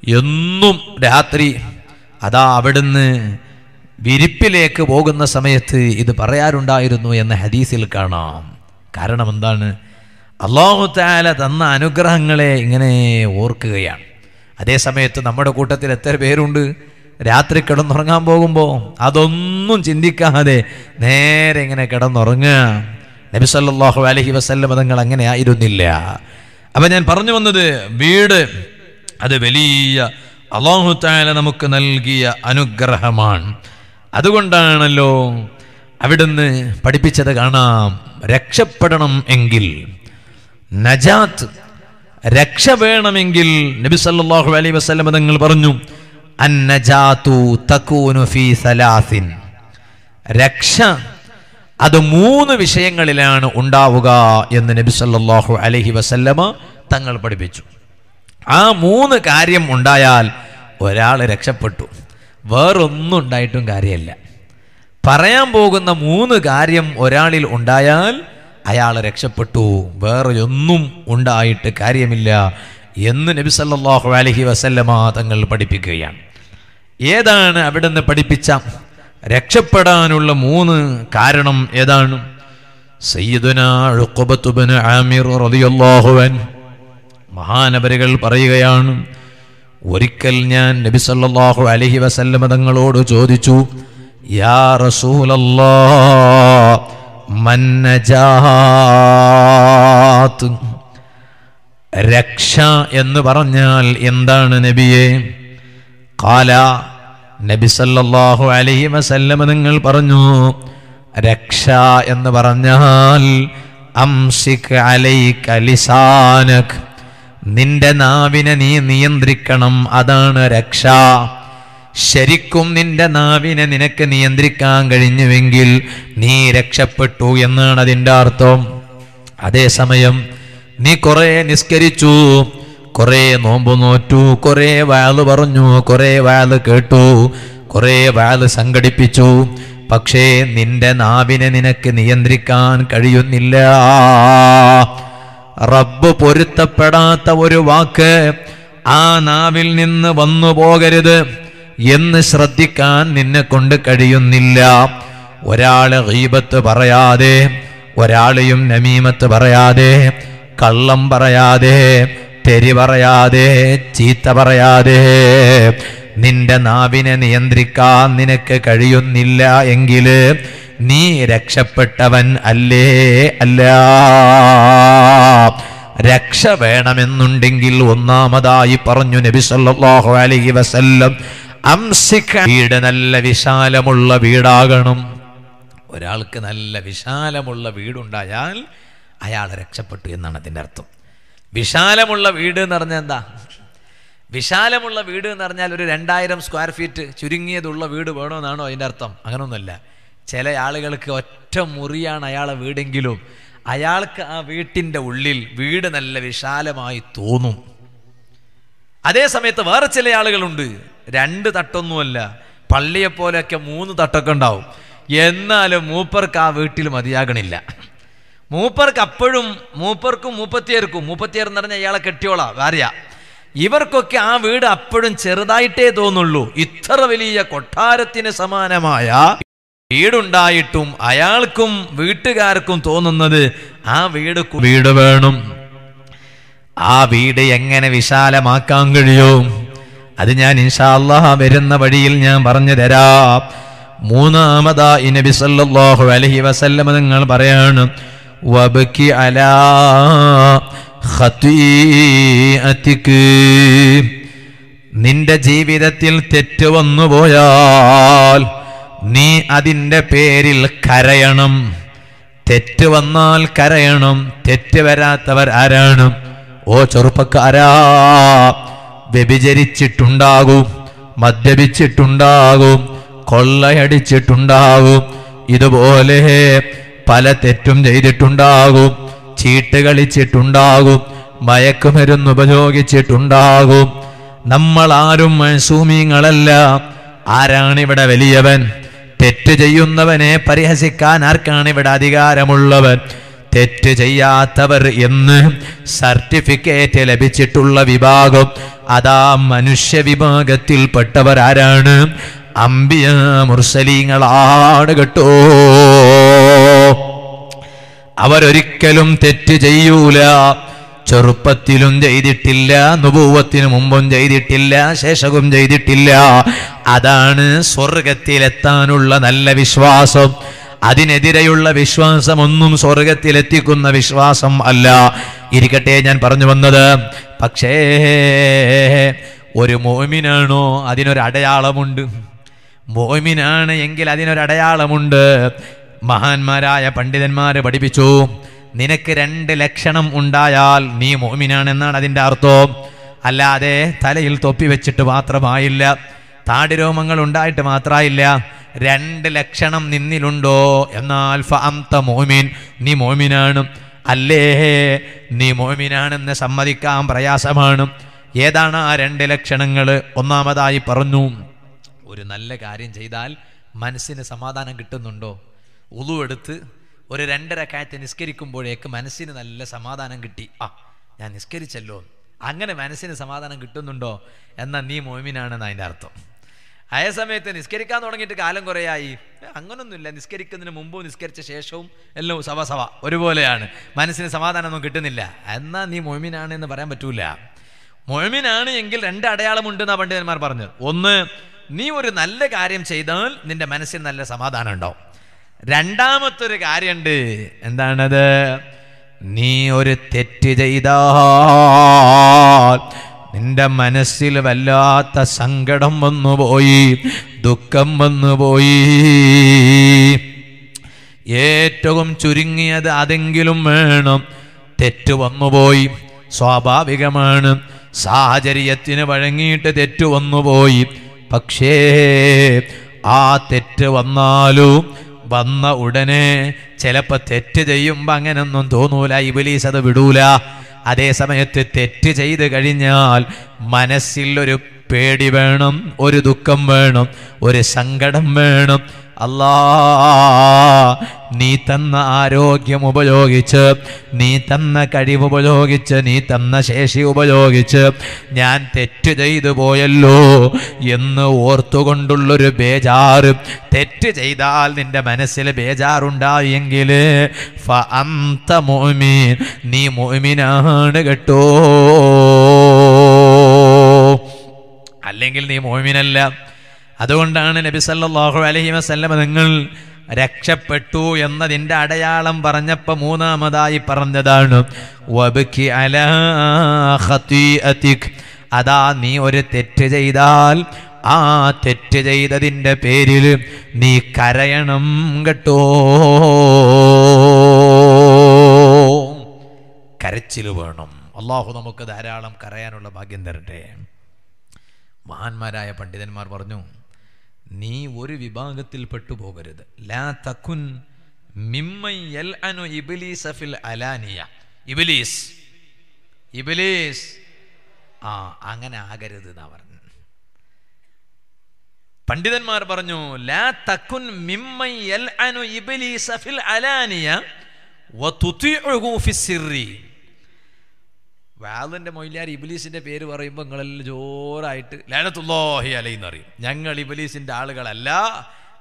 എന്നും രാത്രി അതാ അവിടുന്ന് വിരിപ്പിലേക്ക് പോകുന്ന സമയത്ത് ഇത് പറയാറുണ്ടായിരുന്നു എന്ന ഹദീസിൽ കാണാം. കാരണം എന്താണ്? അള്ളാഹു താല തന്ന അനുഗ്രഹങ്ങളെ ഇങ്ങനെ ഓർക്കുകയാണ്. അതേ സമയത്ത് നമ്മുടെ കൂട്ടത്തിൽ എത്ര പേരുണ്ട്? രാത്രി കിടന്നുറങ്ങാൻ പോകുമ്പോൾ അതൊന്നും ചിന്തിക്കാതെ നേരെ ഇങ്ങനെ കിടന്നുറങ്ങുക. നബി അലഹി അലൈഹി വസല്ലം തങ്ങൾ അങ്ങനെ ആയിരുന്നില്ല. അപ്പൊ ഞാൻ പറഞ്ഞു വന്നത് വീട് അത് വലിയ അള്ളാഹു താല നമുക്ക് നൽകിയ അനുഗ്രഹമാണ്. അതുകൊണ്ടാണല്ലോ അവിടുന്ന് പഠിപ്പിച്ചത് കാണാം. രക്ഷപ്പെടണം എങ്കിൽ നജാത്ത് രക്ഷ വേണമെങ്കിൽ നബി സല്ലല്ലാഹു അലൈഹി വസ്ലം തങ്ങൾ പറഞ്ഞു അന്നജാത്തു നജാത്തു തകൂനു ഫീ സലാസിൻ. രക്ഷ അത് മൂന്ന് വിഷയങ്ങളിലാണ് ഉണ്ടാവുക എന്ന് നബി സല്ലാഹു അലഹി വസല്ലമ തങ്ങൾ പഠിപ്പിച്ചു. ആ മൂന്ന് കാര്യം ഉണ്ടായാൽ ഒരാൾ രക്ഷപ്പെട്ടു. വേറൊന്നും ഉണ്ടായിട്ടും കാര്യമല്ല. പറയാൻ പോകുന്ന മൂന്ന് കാര്യം ഒരാളിൽ ഉണ്ടായാൽ അയാൾ രക്ഷപ്പെട്ടു. വേറെ ഒന്നും ഉണ്ടായിട്ട് കാര്യമില്ല എന്ന് നബി സല്ലാഹു അലഹി വസല്ലമ തങ്ങൾ പഠിപ്പിക്കുകയാണ്. ഏതാണ് അവിടുന്ന് പഠിപ്പിച്ച രക്ഷപ്പെടാനുള്ള മൂന്ന് കാരണം ഏതാണ്? സയ്യിദുന ഉഖബത്ത് ഇബ്നു ആമിർ മഹാനബരുകൾ പറയുകയാണ് ഒരിക്കൽ ഞാൻ നബി സല്ലല്ലാഹു അലൈഹി വസല്ലമ തങ്ങളോട് ചോദിച്ചു യാ റസൂലല്ലാ രക്ഷ എന്ന് പറഞ്ഞാൽ എന്താണ് നബിയെ? കാല നബി സല്ലല്ലാഹു അലൈഹി വസല്ലമ നിങ്ങൾ പറഞ്ഞു രക്ഷ എന്ന് പറഞ്ഞാൽ അലൈക ലിസാനക്. നിന്റെ നാവിനെ നീ നിയന്ത്രിക്കണം അതാണ് രക്ഷ. ശരിക്കും നിന്റെ നാവിനെ നിനക്ക് നിയന്ത്രിക്കാൻ കഴിഞ്ഞുവെങ്കിൽ നീ രക്ഷപ്പെട്ടു എന്നാണ് അതിന്റെ അർത്ഥം. അതേസമയം നീ കുറെ നിസ്കരിച്ചു കുറെ നോമ്പ് നോറ്റു കുറെ വാൽ പറഞ്ഞു കുറെ വാൽ കേട്ടു കുറെ വാൽ സംഘടിപ്പിച്ചു. പക്ഷേ നിന്റെ നാവിനെ നിനക്ക് നിയന്ത്രിക്കാൻ കഴിയുന്നില്ല. റബ്ബ് പൊരുത്തപ്പെടാത്ത ഒരു വാക്ക് ആ നാവിൽ നിന്ന് വന്നു പോകരുത് എന്ന് ശ്രദ്ധിക്കാൻ നിന്നെ കൊണ്ട് കഴിയുന്നില്ല. ഒരാൾ ഗീബത്ത് പറയാതെ ഒരാളെയും നമീമത്ത് പറയാതെ കള്ളം പറയാതെ തെരി പറയാതെ ചീത്ത പറയാതെ നിന്റെ നാവിനെ നിയന്ത്രിക്കാൻ നിനക്ക് കഴിയുന്നില്ല എങ്കിൽ നീ രക്ഷപ്പെട്ടവൻ അല്ലേ അല്ല. രക്ഷ വേണമെന്നുണ്ടെങ്കിൽ ഒന്നാമതായി പറഞ്ഞു നബി സല്ലല്ലാഹു അലൈഹി വസല്ലം അംസിക്ക വീട് നല്ല വിശാലമുള്ള വീടാകണം. ഒരാൾക്ക് നല്ല വിശാലമുള്ള വീടുണ്ടായാൽ അയാൾ രക്ഷപ്പെട്ടു എന്നാണ് അതിന്റെ അർത്ഥം. വിശാലമുള്ള വീട് എന്ന് പറഞ്ഞാൽ എന്താ? വിശാലമുള്ള വീട് എന്ന് പറഞ്ഞാൽ ഒരു രണ്ടായിരം സ്ക്വയർ ഫീറ്റ് ചുരുങ്ങിയതുള്ള വീട് വേണമെന്നാണോ അതിന്റെ അർത്ഥം? അങ്ങനൊന്നുമല്ല. ചില ആളുകൾക്ക് ഒറ്റ മുറിയാണ് അയാളെ വീടെങ്കിലും. അയാൾക്ക് ആ വീട്ടിന്റെ ഉള്ളിൽ വീട് നല്ല വിശാലമായി തോന്നും. അതേ സമയത്ത് വേറെ ചില ആളുകളുണ്ട്. രണ്ട് തട്ടൊന്നുമല്ല. പള്ളിയെപ്പോലെയൊക്കെ മൂന്ന് തട്ടൊക്കെ ഉണ്ടാവും. എന്നാലും മൂപ്പർക്ക് ആ വീട്ടിൽ മതിയാകണില്ല. മൂപ്പർക്ക് അപ്പോഴും മൂപ്പർക്കും മൂപ്പത്തിയർക്കും. മൂപ്പത്തിയർ എന്ന് പറഞ്ഞാൽ ഇയാളെ കെട്ടിയോളാ ഭാര്യ. ഇവർക്കൊക്കെ ആ വീട് അപ്പോഴും ചെറുതായിട്ടേ തോന്നുള്ളൂ. ഇത്ര വലിയ കൊട്ടാരത്തിന് സമാനമായ വീടുണ്ടായിട്ടും അയാൾക്കും വീട്ടുകാർക്കും തോന്നുന്നത് ആ വീട് വീട് വേണം. ആ വീട് എങ്ങനെ വിശാലമാക്കാൻ കഴിയും? അത് ഞാൻ ഇൻഷാല്ലാ വരുന്ന വഴിയിൽ ഞാൻ പറഞ്ഞു തരാം. മൂന്നാമതാ ഈ നബി സല്ലല്ലാഹു അലൈഹി വസല്ലമ നിങ്ങൾ പറയാണ് വബക്കി അലാ ഖതീഅതിക് നിന്റെ ജീവിതത്തിൽ തെറ്റ് വന്നു പോയാൽ നീ അതിന്റെ പേരിൽ കരയണം. തെറ്റ് വന്നാൽ കരയണം. തെറ്റ് വരാത്തവർ ആരാണ്? ഓ ചെറുപ്പക്കാരാ വ്യഭിചരിച്ചിട്ടുണ്ടാകും മദ്യപിച്ചിട്ടുണ്ടാകും കൊള്ളയടിച്ചിട്ടുണ്ടാകും. ഇതുപോലെ പല തെറ്റും ചെയ്തിട്ടുണ്ടാകും. ചീട്ട് കളിച്ചിട്ടുണ്ടാകും. മയക്കുമരുന്ന് ഉപയോഗിച്ചിട്ടുണ്ടാകും. നമ്മൾ ആരും മഴസൂമിങ്ങളല്ല ആരാണ് ഇവിടെ വലിയവൻ? തെറ്റ് ചെയ്യുന്നവനെ പരിഹസിക്കാൻ ആർക്കാണ് ഇവിടെ അധികാരമുള്ളവൻ? തെറ്റ് ചെയ്യാത്തവർ എന്ന് സർട്ടിഫിക്കറ്റ് ലഭിച്ചിട്ടുള്ള വിഭാഗം. അതാ മനുഷ്യ വിഭാഗത്തിൽപ്പെട്ടവർ ആരാണ്? അമ്പിയ മുർസലീങ്ങളാണ് കേട്ടോ. അവരൊരിക്കലും തെറ്റ് ചെയ്യൂല. ചെറുപ്പത്തിലും ചെയ്തിട്ടില്ല നുപൂവത്തിനു മുമ്പും ചെയ്തിട്ടില്ല ശേഷവും ചെയ്തിട്ടില്ല. അതാണ് സ്വർഗത്തിലെത്താനുള്ള നല്ല വിശ്വാസം. അതിനെതിരെയുള്ള വിശ്വാസമൊന്നും സ്വർഗത്തിലെത്തിക്കുന്ന വിശ്വാസം അല്ല. ഇരിക്കട്ടെ ഞാൻ പറഞ്ഞു വന്നത്. പക്ഷേ ഒരു മോമിനാണോ അതിനൊരടയാളമുണ്ട്? മോമിനാണ് എങ്കിൽ അതിനൊരു അടയാളമുണ്ട് മഹാന്മാരായ പണ്ഡിതന്മാര് പഠിപ്പിച്ചു. നിനക്ക് രണ്ട് ലക്ഷണം ഉണ്ടായാൽ നീ മോമിനാണെന്നാണ് അതിന്റെ അർത്ഥം. അല്ലാതെ തലയിൽ തൊപ്പി വെച്ചിട്ട് മാത്രമായില്ല. താടിരോമങ്ങൾ ഉണ്ടായിട്ട് മാത്രമായില്ല രണ്ട് ലക്ഷണം നിന്നിലുണ്ടോ? എന്നാൽ ഫഅംത മോമിൻ നീ മോമിനാണ്. അല്ലേ? നീ മോമിനാണെന്ന് സമ്മതിക്കാൻ പ്രയാസമാണ്. ഏതാണ് ആ രണ്ട് ലക്ഷണങ്ങൾ? ഒന്നാമതായി പറഞ്ഞു ഒരു നല്ല കാര്യം ചെയ്താൽ മനസ്സിന് സമാധാനം കിട്ടുന്നുണ്ടോ? ഉളു എടുത്ത് ഒരു രണ്ടര കാറ്റ് നിസ്കരിക്കുമ്പോഴേക്ക് മനസ്സിന് നല്ല സമാധാനം കിട്ടി. ആ ഞാൻ നിസ്കരിച്ചല്ലോ. അങ്ങനെ മനസ്സിന് സമാധാനം കിട്ടുന്നുണ്ടോ എന്ന നീ മോമിനാണെന്ന് അതിന്റെ അർത്ഥം. ആയ സമയത്ത് നിസ്കരിക്കാൻ തുടങ്ങിയിട്ട് കാലം കുറേയായി. അങ്ങനൊന്നുമില്ല. നിസ്കരിക്കുന്നതിന് മുമ്പും നിസ്കരിച്ച ശേഷവും എല്ലാം സവ സവ ഒരുപോലെയാണ്. മനസ്സിന് സമാധാനമൊന്നും കിട്ടുന്നില്ല. എന്നാൽ നീ മൊയ്മിനാണ് എന്ന് പറയാൻ പറ്റൂല. മൊയ്മിനാണ് എങ്കിൽ രണ്ട് അടയാളമുണ്ടെന്നാ പണ്ഡിതന്മാർ പറഞ്ഞത്. ഒന്ന് നീ ഒരു നല്ല കാര്യം ചെയ്താൽ നിന്റെ മനസ്സിന് നല്ല സമാധാനം ഉണ്ടാവും. രണ്ടാമത്തെ ഒരു കാര്യമുണ്ട് എന്താണത്? നീ ഒരു തെറ്റ് ചെയ്താൽ നിന്റെ മനസ്സിൽ വല്ലാത്ത സങ്കടം വന്നുപോയി ദുഃഖം വന്നുപോയി. ഏറ്റവും ചുരുങ്ങിയത് അതെങ്കിലും വേണം. തെറ്റ് വന്നുപോയി സ്വാഭാവികമാണ്. സാഹചര്യത്തിന് വഴങ്ങിയിട്ട് തെറ്റ് വന്നുപോയി. പക്ഷേ ആ തെറ്റ് വന്നാലും വന്ന ഉടനെ ചിലപ്പോൾ തെറ്റ് ചെയ്യുമ്പോൾ അങ്ങനൊന്നും തോന്നൂല ഇബിലീസ് അത് വിടൂല. അതേ സമയത്ത് തെറ്റ് ചെയ്ത് കഴിഞ്ഞാൽ മനസ്സിൽ ഒരു പേടി വേണം ഒരു ദുഃഖം വേണം ഒരു സങ്കടം വേണം. അല്ലാ നീ തന്ന ആരോഗ്യം ഉപയോഗിച്ച് നീ തന്ന കഴിവ് ഉപയോഗിച്ച് നീ തന്ന ശേഷി ഉപയോഗിച്ച് ഞാൻ തെറ്റ് ചെയ്തു പോയല്ലോ എന്ന് ഓർത്തുകൊണ്ടുള്ളൊരു ബേജാറ്. തെറ്റ് ചെയ്താൽ നിന്റെ മനസ്സിൽ ബേജാറുണ്ടായെങ്കിൽ അന്ത നീ മോമിനാണ് കേട്ടോ. അല്ലെങ്കിൽ നീ മോമിനല്ല അതുകൊണ്ടാണ് നബി സല്ലാഹു അലഹി വസല്ലമ നിങ്ങൾ രക്ഷപ്പെട്ടു എന്നതിന്റെ അടയാളം പറഞ്ഞപ്പോൾ മൂന്നാമതായി പറഞ്ഞതാണ് അതാ നീ ഒരു തെറ്റ് ചെയ്താൽ ആ തെറ്റ് ചെയ്തതിന്റെ പേരിൽ നീ കരയണം കേട്ടോ. കരച്ചിൽ വേണം. അള്ളാഹു നമുക്ക് ധാരാളം കരയാനുള്ള ഭാഗ്യം തരട്ടെ. മഹാന്മാരായ പണ്ഡിതന്മാർ പറഞ്ഞു നീ ഒരു വിഭാഗത്തിൽ പെട്ടുപോകരുത്. ലാ തക്കുൻ ഇബ്ലീസ ഫിൽ അലാനിയ. ഇബ്ലീസ് ഇബ്ലീസ്. ആ അങ്ങനെ ആകരുത് എന്നാ പറഞ്ഞു പണ്ഡിതന്മാർ പറഞ്ഞു ലാ തക്കുൻ ഇബ്ലീസ ഫിൽ അലാനിയ വതുതിഉഹു ഫിസ്സിറി വാലിന്റെ മൊയ്ലാർ ഇബിലീസിന്റെ പേര് പറയുമ്പോൾ നിങ്ങളെല്ലാം ജോറായിട്ട് ലാനത്തുള്ളോഹി അലൈന്ന് അറിയും ഞങ്ങൾ ഇബിലീസിന്റെ ആളുകളല്ല.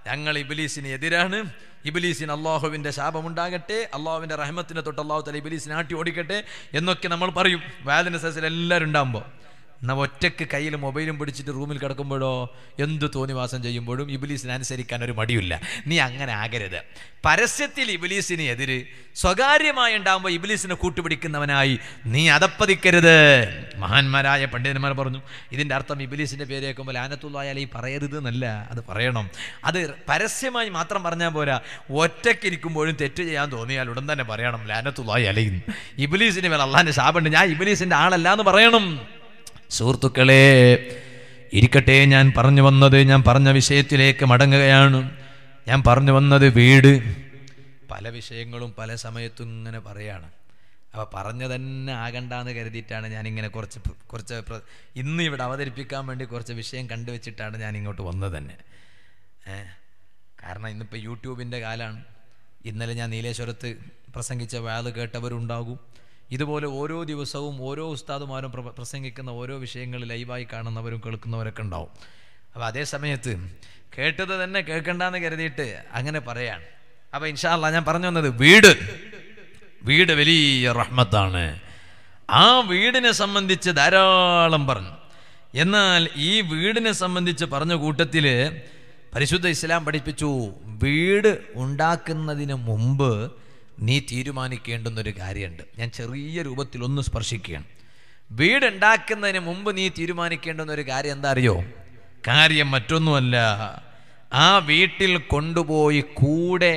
ഞങ്ങൾ ഇബിലീസിന് എതിരാണ്. ഇബിലീസിന് അള്ളാഹുവിന്റെ ശാപമുണ്ടാകട്ടെ. അള്ളാഹുവിന്റെ റഹ്മത്തിനെ തൊട്ട് അള്ളാഹു തല ഇബിലീസിനെ ആട്ടി ഓടിക്കട്ടെ എന്നൊക്കെ നമ്മൾ പറയും. വാലിന്റെ സസിലെല്ലാവരും ഉണ്ടാകുമ്പോൾ നമ്മൾ ഒറ്റയ്ക്ക് കയ്യിൽ മൊബൈലും പിടിച്ചിട്ട് റൂമിൽ കിടക്കുമ്പോഴോ എന്ത് തോന്നിവാസം ചെയ്യുമ്പോഴും ഇബിലീസിനെ അനുസരിക്കാൻ ഒരു മടിയില്ല നീ അങ്ങനെ ആകരുത്. പരസ്യത്തിൽ ഇബിലീസിന് എതിര് സ്വകാര്യമായി ഉണ്ടാകുമ്പോൾ ഇബിലീസിനെ കൂട്ടുപിടിക്കുന്നവനായി നീ അതപ്പതിക്കരുത് മഹാന്മാരായ പണ്ഡിതന്മാർ പറഞ്ഞു ഇതിന്റെ അർത്ഥം ഇബിലീസിന്റെ പേര് കേൾക്കുമ്പോൾ ഈ പറയരുത് എന്നല്ല അത് പറയണം. അത് പരസ്യമായി മാത്രം പറഞ്ഞാൽ പോരാ. ഒറ്റയ്ക്കിരിക്കുമ്പോഴും തെറ്റ് ചെയ്യാൻ തോന്നിയാൽ ഉടൻ തന്നെ പറയണം ലാനത്തുള്ളായി അലയും ഇബിലീസിന് മേലെ അള്ളാഹിന്റെ ശാപുണ്ട് ഞാൻ ഇബിലീസിന്റെ ആളല്ല എന്ന് പറയണം. സുഹൃത്തുക്കളെ ഇരിക്കട്ടെ ഞാൻ പറഞ്ഞു വന്നത് ഞാൻ പറഞ്ഞ വിഷയത്തിലേക്ക് മടങ്ങുകയാണ്. ഞാൻ പറഞ്ഞു വന്നത് വീട്. പല വിഷയങ്ങളും പല സമയത്തും ഇങ്ങനെ പറയാണ്. അപ്പോൾ പറഞ്ഞു തന്നെ ആകണ്ടെന്ന് കരുതിയിട്ടാണ് ഞാനിങ്ങനെ കുറച്ച് കുറച്ച് ഇന്ന് ഇവിടെ അവതരിപ്പിക്കാൻ വേണ്ടി കുറച്ച് വിഷയം കണ്ടുവച്ചിട്ടാണ് ഞാൻ ഇങ്ങോട്ട് വന്നത് തന്നെ. കാരണം ഇന്നിപ്പോൾ യൂട്യൂബിന്റെ കാലമാണ് ഇന്നലെ ഞാൻ നീലേശ്വരത്ത് പ്രസംഗിച്ച വാത് കേട്ടവരുണ്ടാകും. ഇതുപോലെ ഓരോ ദിവസവും ഓരോ ഉസ്താദുമാരും പ്രസംഗിക്കുന്ന ഓരോ വിഷയങ്ങൾ ലൈവായി കാണുന്നവരും കേൾക്കുന്നവരൊക്കെ ഉണ്ടാവും. അപ്പോൾ അതേ സമയത്ത് കേട്ടത് തന്നെ കേൾക്കണ്ടെന്ന് കരുതിയിട്ട് അങ്ങനെ പറയാണ്. അപ്പോൾ ഇൻഷാല്ല ഞാൻ പറഞ്ഞു വന്നത് വീട്. വീട് വലിയ റഹ്മത്താണ്. ആ വീടിനെ സംബന്ധിച്ച് ധാരാളം പറഞ്ഞു. എന്നാൽ ഈ വീടിനെ സംബന്ധിച്ച് പറഞ്ഞ കൂട്ടത്തിൽ പരിശുദ്ധ ഇസ്ലാം പഠിപ്പിച്ചു. വീട് ഉണ്ടാക്കുന്നതിന് മുമ്പ് നീ തീരുമാനിക്കേണ്ടുന്നൊരു കാര്യമുണ്ട്. ഞാൻ ചെറിയ രൂപത്തിൽ ഒന്ന് സ്പർശിക്കുകയാണ്. വീടുണ്ടാക്കുന്നതിന് മുമ്പ് നീ തീരുമാനിക്കേണ്ടുന്ന ഒരു കാര്യം എന്താ അറിയോ കാര്യം മറ്റൊന്നുമല്ല. ആ വീട്ടിൽ കൊണ്ടുപോയി കൂടെ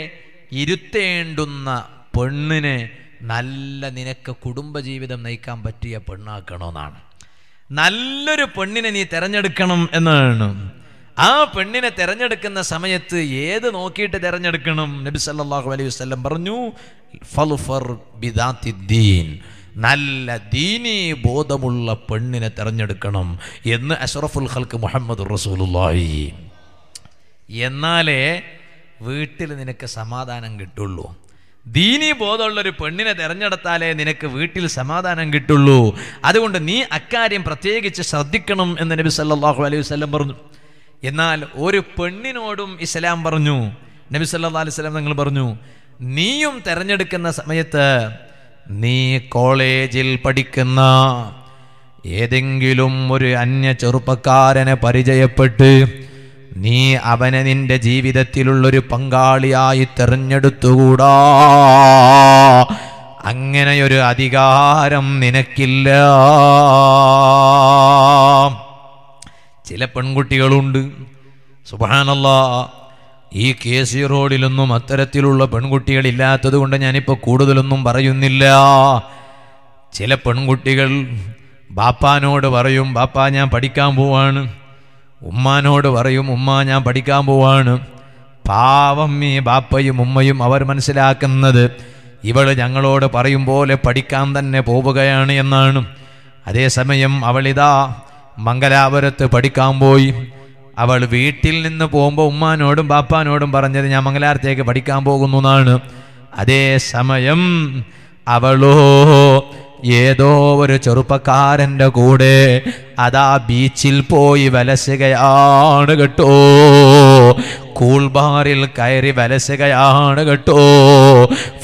ഇരുത്തേണ്ടുന്ന പെണ്ണിനെ നല്ല നിനക്ക് കുടുംബജീവിതം നയിക്കാൻ പറ്റിയ പെണ്ണാക്കണമെന്നാണ്. നല്ലൊരു പെണ്ണിനെ നീ തിരഞ്ഞെടുക്കണം എന്നാണ്. ആ പെണ്ണിനെ തിരഞ്ഞെടുക്കുന്ന സമയത്ത് ഏത് നോക്കിയിട്ട് തിരഞ്ഞെടുക്കണം? നബി സല്ലാഹു അലൈഹി വസ്ലം പറഞ്ഞു ഫൽഫർ ബിദാത്തിദ്ദീൻ നല്ല ദീനീ ബോധമുള്ള പെണ്ണിനെ തിരഞ്ഞെടുക്കണം എന്ന് അഷറഫുൽ ഖൽക്ക് മുഹമ്മദ് റസൂലുല്ലാഹി എന്നാലേ വീട്ടിൽ നിനക്ക് സമാധാനം കിട്ടുള്ളൂ. ദീനി ബോധമുള്ള ഒരു പെണ്ണിനെ തിരഞ്ഞെടുത്താലേ നിനക്ക് വീട്ടിൽ സമാധാനം കിട്ടുള്ളൂ. അതുകൊണ്ട് നീ അക്കാര്യം പ്രത്യേകിച്ച് ശ്രദ്ധിക്കണം എന്ന് നബി സല്ലാഹു അലൈഹി വസല്ലം പറഞ്ഞു. എന്നാൽ ഒരു പെണ്ണിനോടും ഇസ്ലാം പറഞ്ഞു. നബി സല്ലാ അലൈഹി വസല്ലം നിങ്ങൾ പറഞ്ഞു നീയും തിരഞ്ഞെടുക്കുന്ന സമയത്ത് നീ കോളേജിൽ പഠിക്കുന്ന ഏതെങ്കിലും ഒരു അന്യ ചെറുപ്പക്കാരനെ പരിചയപ്പെട്ട് നീ അവനെ നിന്റെ ജീവിതത്തിലുള്ളൊരു പങ്കാളിയായി തെരഞ്ഞെടുത്തുകൂടാ. അങ്ങനെയൊരു അധികാരം നിനക്കില്ല. ചില പെൺകുട്ടികളുണ്ട്. സുബാനല്ല ഈ കെ സി റോഡിലൊന്നും അത്തരത്തിലുള്ള പെൺകുട്ടികളില്ലാത്തത് കൊണ്ട് ഞാനിപ്പോൾ കൂടുതലൊന്നും പറയുന്നില്ല. ചില പെൺകുട്ടികൾ ബാപ്പാനോട് പറയും ബാപ്പ ഞാൻ പഠിക്കാൻ പോവാണ്. ഉമ്മാനോട് പറയും ഉമ്മ ഞാൻ പഠിക്കാൻ പോവാണ്. പാവം ഈ ബാപ്പയും ഉമ്മയും അവർ മനസ്സിലാക്കുന്നത് ഇവൾ ഞങ്ങളോട് പറയും പോലെ പഠിക്കാൻ തന്നെ പോവുകയാണ് എന്നാണ്. അതേസമയം അവളിതാ മംഗലാപുരത്ത് പഠിക്കാൻ പോയി. അവൾ വീട്ടിൽ നിന്ന് പോകുമ്പോൾ ഉമ്മാനോടും ബാപ്പാനോടും പറഞ്ഞത് ഞാൻ മംഗലാപുരത്തേക്ക് പഠിക്കാൻ പോകുന്നു എന്നാണ്. അതേ സമയം അവളോ ഏതോ ഒരു ചെറുപ്പക്കാരന്റെ കൂടെ അതാ ബീച്ചിൽ പോയി വലസുകയാണ് കേട്ടോ. കൂൾ ബാറിൽ കയറി വലസുകയാണ് കേട്ടോ.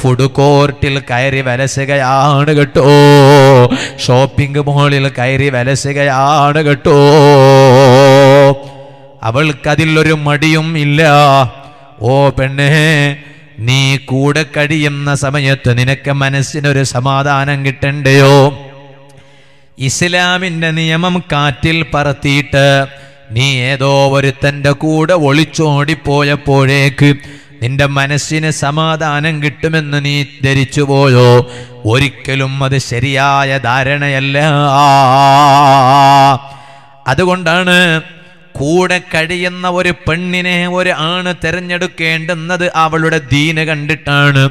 ഫുഡ് കോർട്ടിൽ കയറി വലസുകയാണ് കേട്ടോ. ഷോപ്പിംഗ് മോളിൽ കയറി വലസുകയാണ് കേട്ടോ. അവൾക്കതിലൊരു മടിയും ഇല്ല. ഓ പെണ്ണേ നീ കൂടെ കഴിയുന്ന സമയത്ത് നിനക്ക് മനസ്സിനൊരു സമാധാനം കിട്ടണ്ടയോ? ഇസ്ലാമിന്റെ നിയമം കാറ്റിൽ പറത്തിയിട്ട് നീ ഏതോ ഒരുത്തന്റെ കൂടെ ഒളിച്ചോടിപ്പോയപ്പോഴേക്ക് നിന്റെ മനസ്സിന് സമാധാനം കിട്ടുമെന്ന് നീ ധരിച്ചു പോയോ ഒരിക്കലും അത് ശരിയായ ധാരണയല്ല. അതുകൊണ്ടാണ് കൂടെ കഴിയുന്ന ഒരു പെണ്ണിനെ ഒരു ആണ് തിരഞ്ഞെടുക്കേണ്ടുന്നത് അവളുടെ ദീന കണ്ടിട്ടാണ്.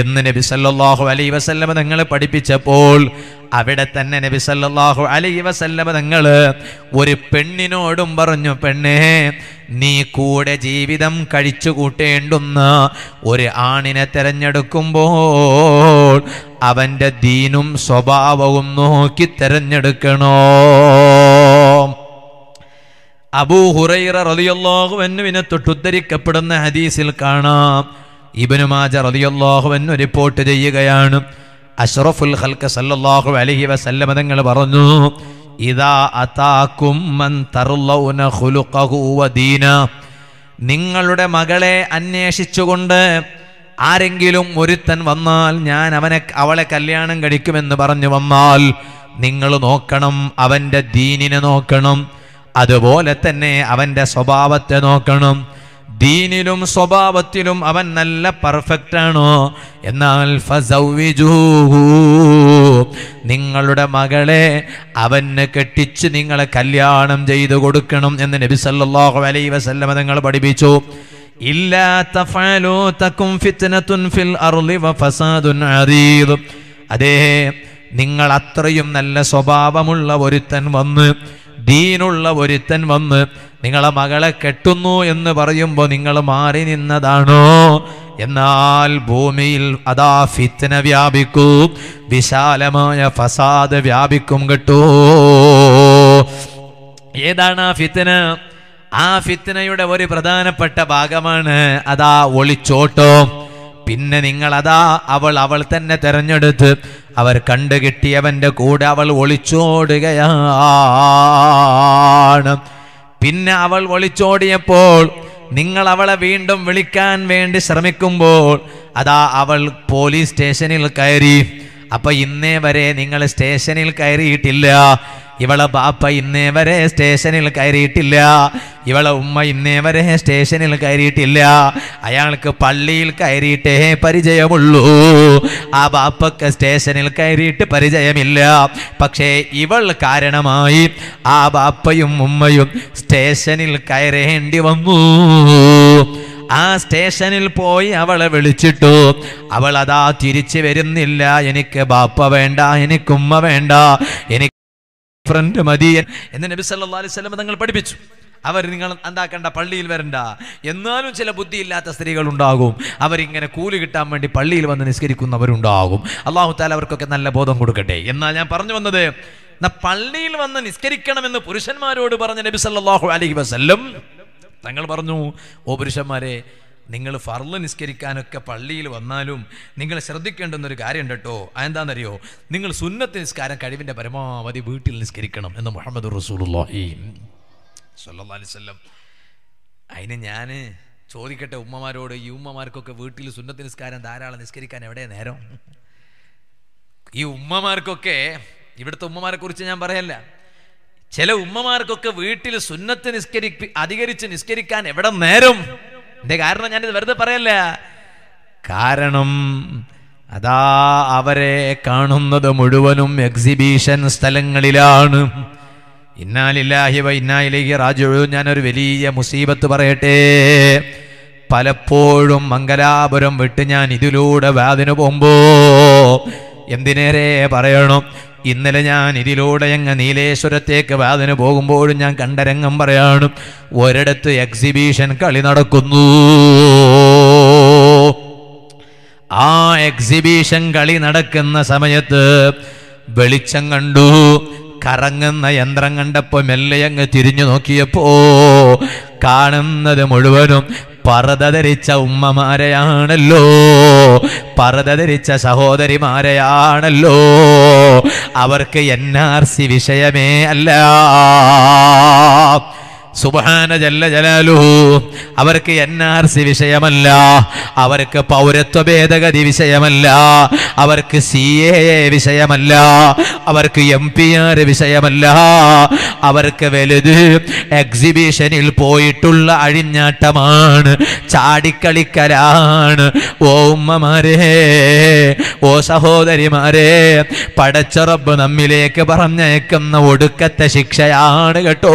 എന്ന് നബി സല്ലാഹു അലൈ വസല്ലമ നിങ്ങൾ പഠിപ്പിച്ചപ്പോൾ അവിടെ തന്നെ നബി സല്ലാഹു അലൈ വസല്ലമ നിങ്ങൾ ഒരു പെണ്ണിനോടും പറഞ്ഞു പെണ്ണേ നീ കൂടെ ജീവിതം കഴിച്ചു കൂട്ടേണ്ടുന്ന ഒരു ആണിനെ തിരഞ്ഞെടുക്കുമ്പോൾ അവന്റെ ദീനും സ്വഭാവവും നോക്കി തിരഞ്ഞെടുക്കണോ? അബൂ ഹുറൈറ റളിയല്ലാഹു അൻഹുവിനെ തൊട്ടുദ്ധരിക്കപ്പെടുന്ന ഹദീസിൽ കാണാം. ഇബനുമാജ അൻഹു റിപ്പോർട്ട് ചെയ്യുകയാണ്. അഷ്റഫുൽ ഖൽഖ സല്ലാഹു അലഹി വസല്ലമ തങ്ങൾ പറഞ്ഞു ഇതാ അതാക്കും നിങ്ങളുടെ മകളെ അന്വേഷിച്ചുകൊണ്ട് ആരെങ്കിലും ഒരുത്തൻ വന്നാൽ ഞാൻ അവനെ അവളെ കല്യാണം കഴിക്കുമെന്ന് പറഞ്ഞു വന്നാൽ നിങ്ങൾ നോക്കണം അവന്റെ ദീനിനെ നോക്കണം. അതുപോലെ തന്നെ അവന്റെ സ്വഭാവത്തെ നോക്കണം. ദീനിലും സ്വഭാവത്തിലും അവൻ നല്ല പെർഫെക്റ്റ് ആണോ എന്നാൽ. നിങ്ങളുടെ മകളെ അവന് കെട്ടിച്ച് നിങ്ങളെ കല്യാണം ചെയ്തു കൊടുക്കണം എന്ന് നബി സല്ലാഹു അലൈ വസല്ലമ നിങ്ങൾ പഠിപ്പിച്ചു. അതേ നിങ്ങൾ അത്രയും നല്ല സ്വഭാവമുള്ള ഒരുത്തൻ വന്ന് ദീനുള്ള ഒരുത്തൻ വന്ന് നിങ്ങളെ മകളെ കെട്ടുന്നു എന്ന് പറയുമ്പോൾ നിങ്ങൾ മാറി നിന്നതാണോ? എന്നാൽ ഭൂമിയിൽ അതാ ഫിത്തന വ്യാപിക്കും വിശാലമായ ഫസാദ് വ്യാപിക്കും കേട്ടോ. ഏതാണ് ആ ഫിത്തന ആ ഫിത്തനയുടെ ഒരു പ്രധാനപ്പെട്ട ഭാഗമാണ് അതാ ഒളിച്ചോട്ടോ. പിന്നെ നിങ്ങൾ അതാ അവൾ അവൾ തന്നെ തെരഞ്ഞെടുത്ത് അവർ കണ്ടുകിട്ടിയവന്റെ കൂടെ അവൾ ഒളിച്ചോടുകയാണ്. പിന്നെ അവൾ ഒളിച്ചോടിയപ്പോൾ നിങ്ങൾ അവളെ വീണ്ടും വിളിക്കാൻ വേണ്ടി ശ്രമിക്കുമ്പോൾ അതാ അവൾ പോലീസ് സ്റ്റേഷനിൽ കയറി. അപ്പൊ ഇന്നേ വരെ നിങ്ങൾ സ്റ്റേഷനിൽ കയറിയിട്ടില്ല. ഇവളെ ബാപ്പ ഇന്നേ വരെ സ്റ്റേഷനിൽ കയറിയിട്ടില്ല. ഇവളെ ഉമ്മ ഇന്നേ വരെ സ്റ്റേഷനിൽ കയറിയിട്ടില്ല. അയാൾക്ക് പള്ളിയിൽ കയറിയിട്ടേ പരിചയമുള്ളൂ. ആ ബാപ്പക്ക് സ്റ്റേഷനിൽ കയറിയിട്ട് പരിചയമില്ല. പക്ഷേ ഇവൾ കാരണമായി ആ ബാപ്പയും ഉമ്മയും സ്റ്റേഷനിൽ കയറേണ്ടി വന്നു. ആ സ്റ്റേഷനിൽ പോയി അവളെ വിളിച്ചിട്ടു. അവൾ അതാ തിരിച്ചു വരുന്നില്ല. എനിക്ക് ബാപ്പ വേണ്ട എനിക്കുമ്മ വേണ്ട എനിക്ക് ഫ്രണ്ട് മതിയൻ എന്ന് നബി സല്ലാ അലൈഹി സ്വലം തങ്ങൾ പഠിപ്പിച്ചു. അവർ നിങ്ങൾ എന്താക്കണ്ട? പള്ളിയിൽ വരണ്ട. എന്നാലും ചില ബുദ്ധിയില്ലാത്ത സ്ത്രീകൾ ഉണ്ടാകും അവരിങ്ങനെ കൂലി കിട്ടാൻ വേണ്ടി പള്ളിയിൽ വന്ന് നിസ്കരിക്കുന്നവരുണ്ടാകും. അള്ളാഹു താല അവർക്കൊക്കെ നല്ല ബോധം കൊടുക്കട്ടെ. എന്നാൽ ഞാൻ പറഞ്ഞു വന്നത് എന്നാ പള്ളിയിൽ വന്ന് നിസ്കരിക്കണമെന്ന് പുരുഷന്മാരോട് പറഞ്ഞ നബി സല്ലല്ലാഹു അലഹി വസല്ലം തങ്ങൾ പറഞ്ഞു ഓ പുരുഷന്മാരെ നിങ്ങൾ ഫർൾ നിസ്കരിക്കാനൊക്കെ പള്ളിയിൽ വന്നാലും നിങ്ങൾ ശ്രദ്ധിക്കേണ്ടുന്നൊരു കാര്യം കേട്ടോ അതെന്താണെന്നറിയോ? നിങ്ങൾ സുന്നത്ത് നിസ്കാരം കഴിവിന്റെ പരമാവധി വീട്ടിൽ നിസ്കരിക്കണം എന്ന് മുഹമ്മദ് റസൂലുള്ളാഹി വസല്ലം. അതിന് ഞാൻ ചോദിക്കട്ടെ ഉമ്മമാരോട് ഈ ഉമ്മമാർക്കൊക്കെ വീട്ടിൽ സുന്നത്ത് നിസ്കാരം ധാരാളം നിസ്കരിക്കാൻ എവിടെ നേരം? ഈ ഉമ്മമാർക്കൊക്കെ ഇവിടുത്തെ ഉമ്മമാരെ കുറിച്ച് ഞാൻ പറയല്ല. ചില ഉമ്മമാർക്കൊക്കെ വീട്ടിൽ സുന്നത്ത് നിസ്കരി അധികരിച്ച് നിസ്കരിക്കാൻ എവിടെ നേരം? എന്റെ കാരണം ഞാനിത് വെറുതെ പറയല്ല. കാരണം അതാ അവരെ കാണുന്നത് മുഴുവനും എക്സിബിഷൻ സ്ഥലങ്ങളിലാണ്. ഇന്നാലില്ലാഹിവ ഇന്നായിലേക്ക് രാജു ഞാനൊരു വലിയ മുസീബത്ത് പറയട്ടെ. പലപ്പോഴും മംഗലാപുരം വിട്ട് ഞാൻ ഇതിലൂടെ വാതിന് പോകുമ്പോ എന്തിനേരെ പറയണം? ഇന്നലെ ഞാൻ ഇതിലൂടെ അങ്ങ് നീലേശ്വരത്തേക്ക് വാതിന് പോകുമ്പോഴും ഞാൻ കണ്ട രംഗം പറയാണ് ഒരിടത്ത് എക്സിബിഷൻ കളി നടക്കുന്നു. ആ എക്സിബിഷൻ കളി നടക്കുന്ന സമയത്ത് വെളിച്ചം കണ്ടു കറങ്ങുന്ന യന്ത്രം കണ്ടപ്പോൾ മെല്ലെ അങ്ങ് തിരിഞ്ഞു നോക്കിയപ്പോ കാണുന്നത് മുഴുവനും പറത ധരിച്ച ഉമ്മമാരെയാണല്ലോ. പറത ധരിച്ച സഹോദരിമാരെയാണല്ലോ. അവർക്ക് എൻ ആർ സി വിഷയമേ അല്ല. സുബാന ജല്ല ജലാലുഹു അവർക്ക് എൻ ആർ സി വിഷയമല്ല. അവർക്ക് പൗരത്വ ഭേദഗതി വിഷയമല്ല. അവർക്ക് സി എ വിഷയമല്ല. അവർക്ക് എം പി ആർ വിഷയമല്ല. അവർക്ക് വലുത് എക്സിബിഷനിൽ പോയിട്ടുള്ള അഴിഞ്ഞാട്ടമാണ്. ചാടിക്കളിക്കലാണ്. ഓ ഉമ്മമാരെ ഓ സഹോദരിമാരെ പടച്ചറബ് നമ്മിലേക്ക് പറഞ്ഞേക്കുന്ന ഒടുക്കത്തെ ശിക്ഷയാണ് കേട്ടോ.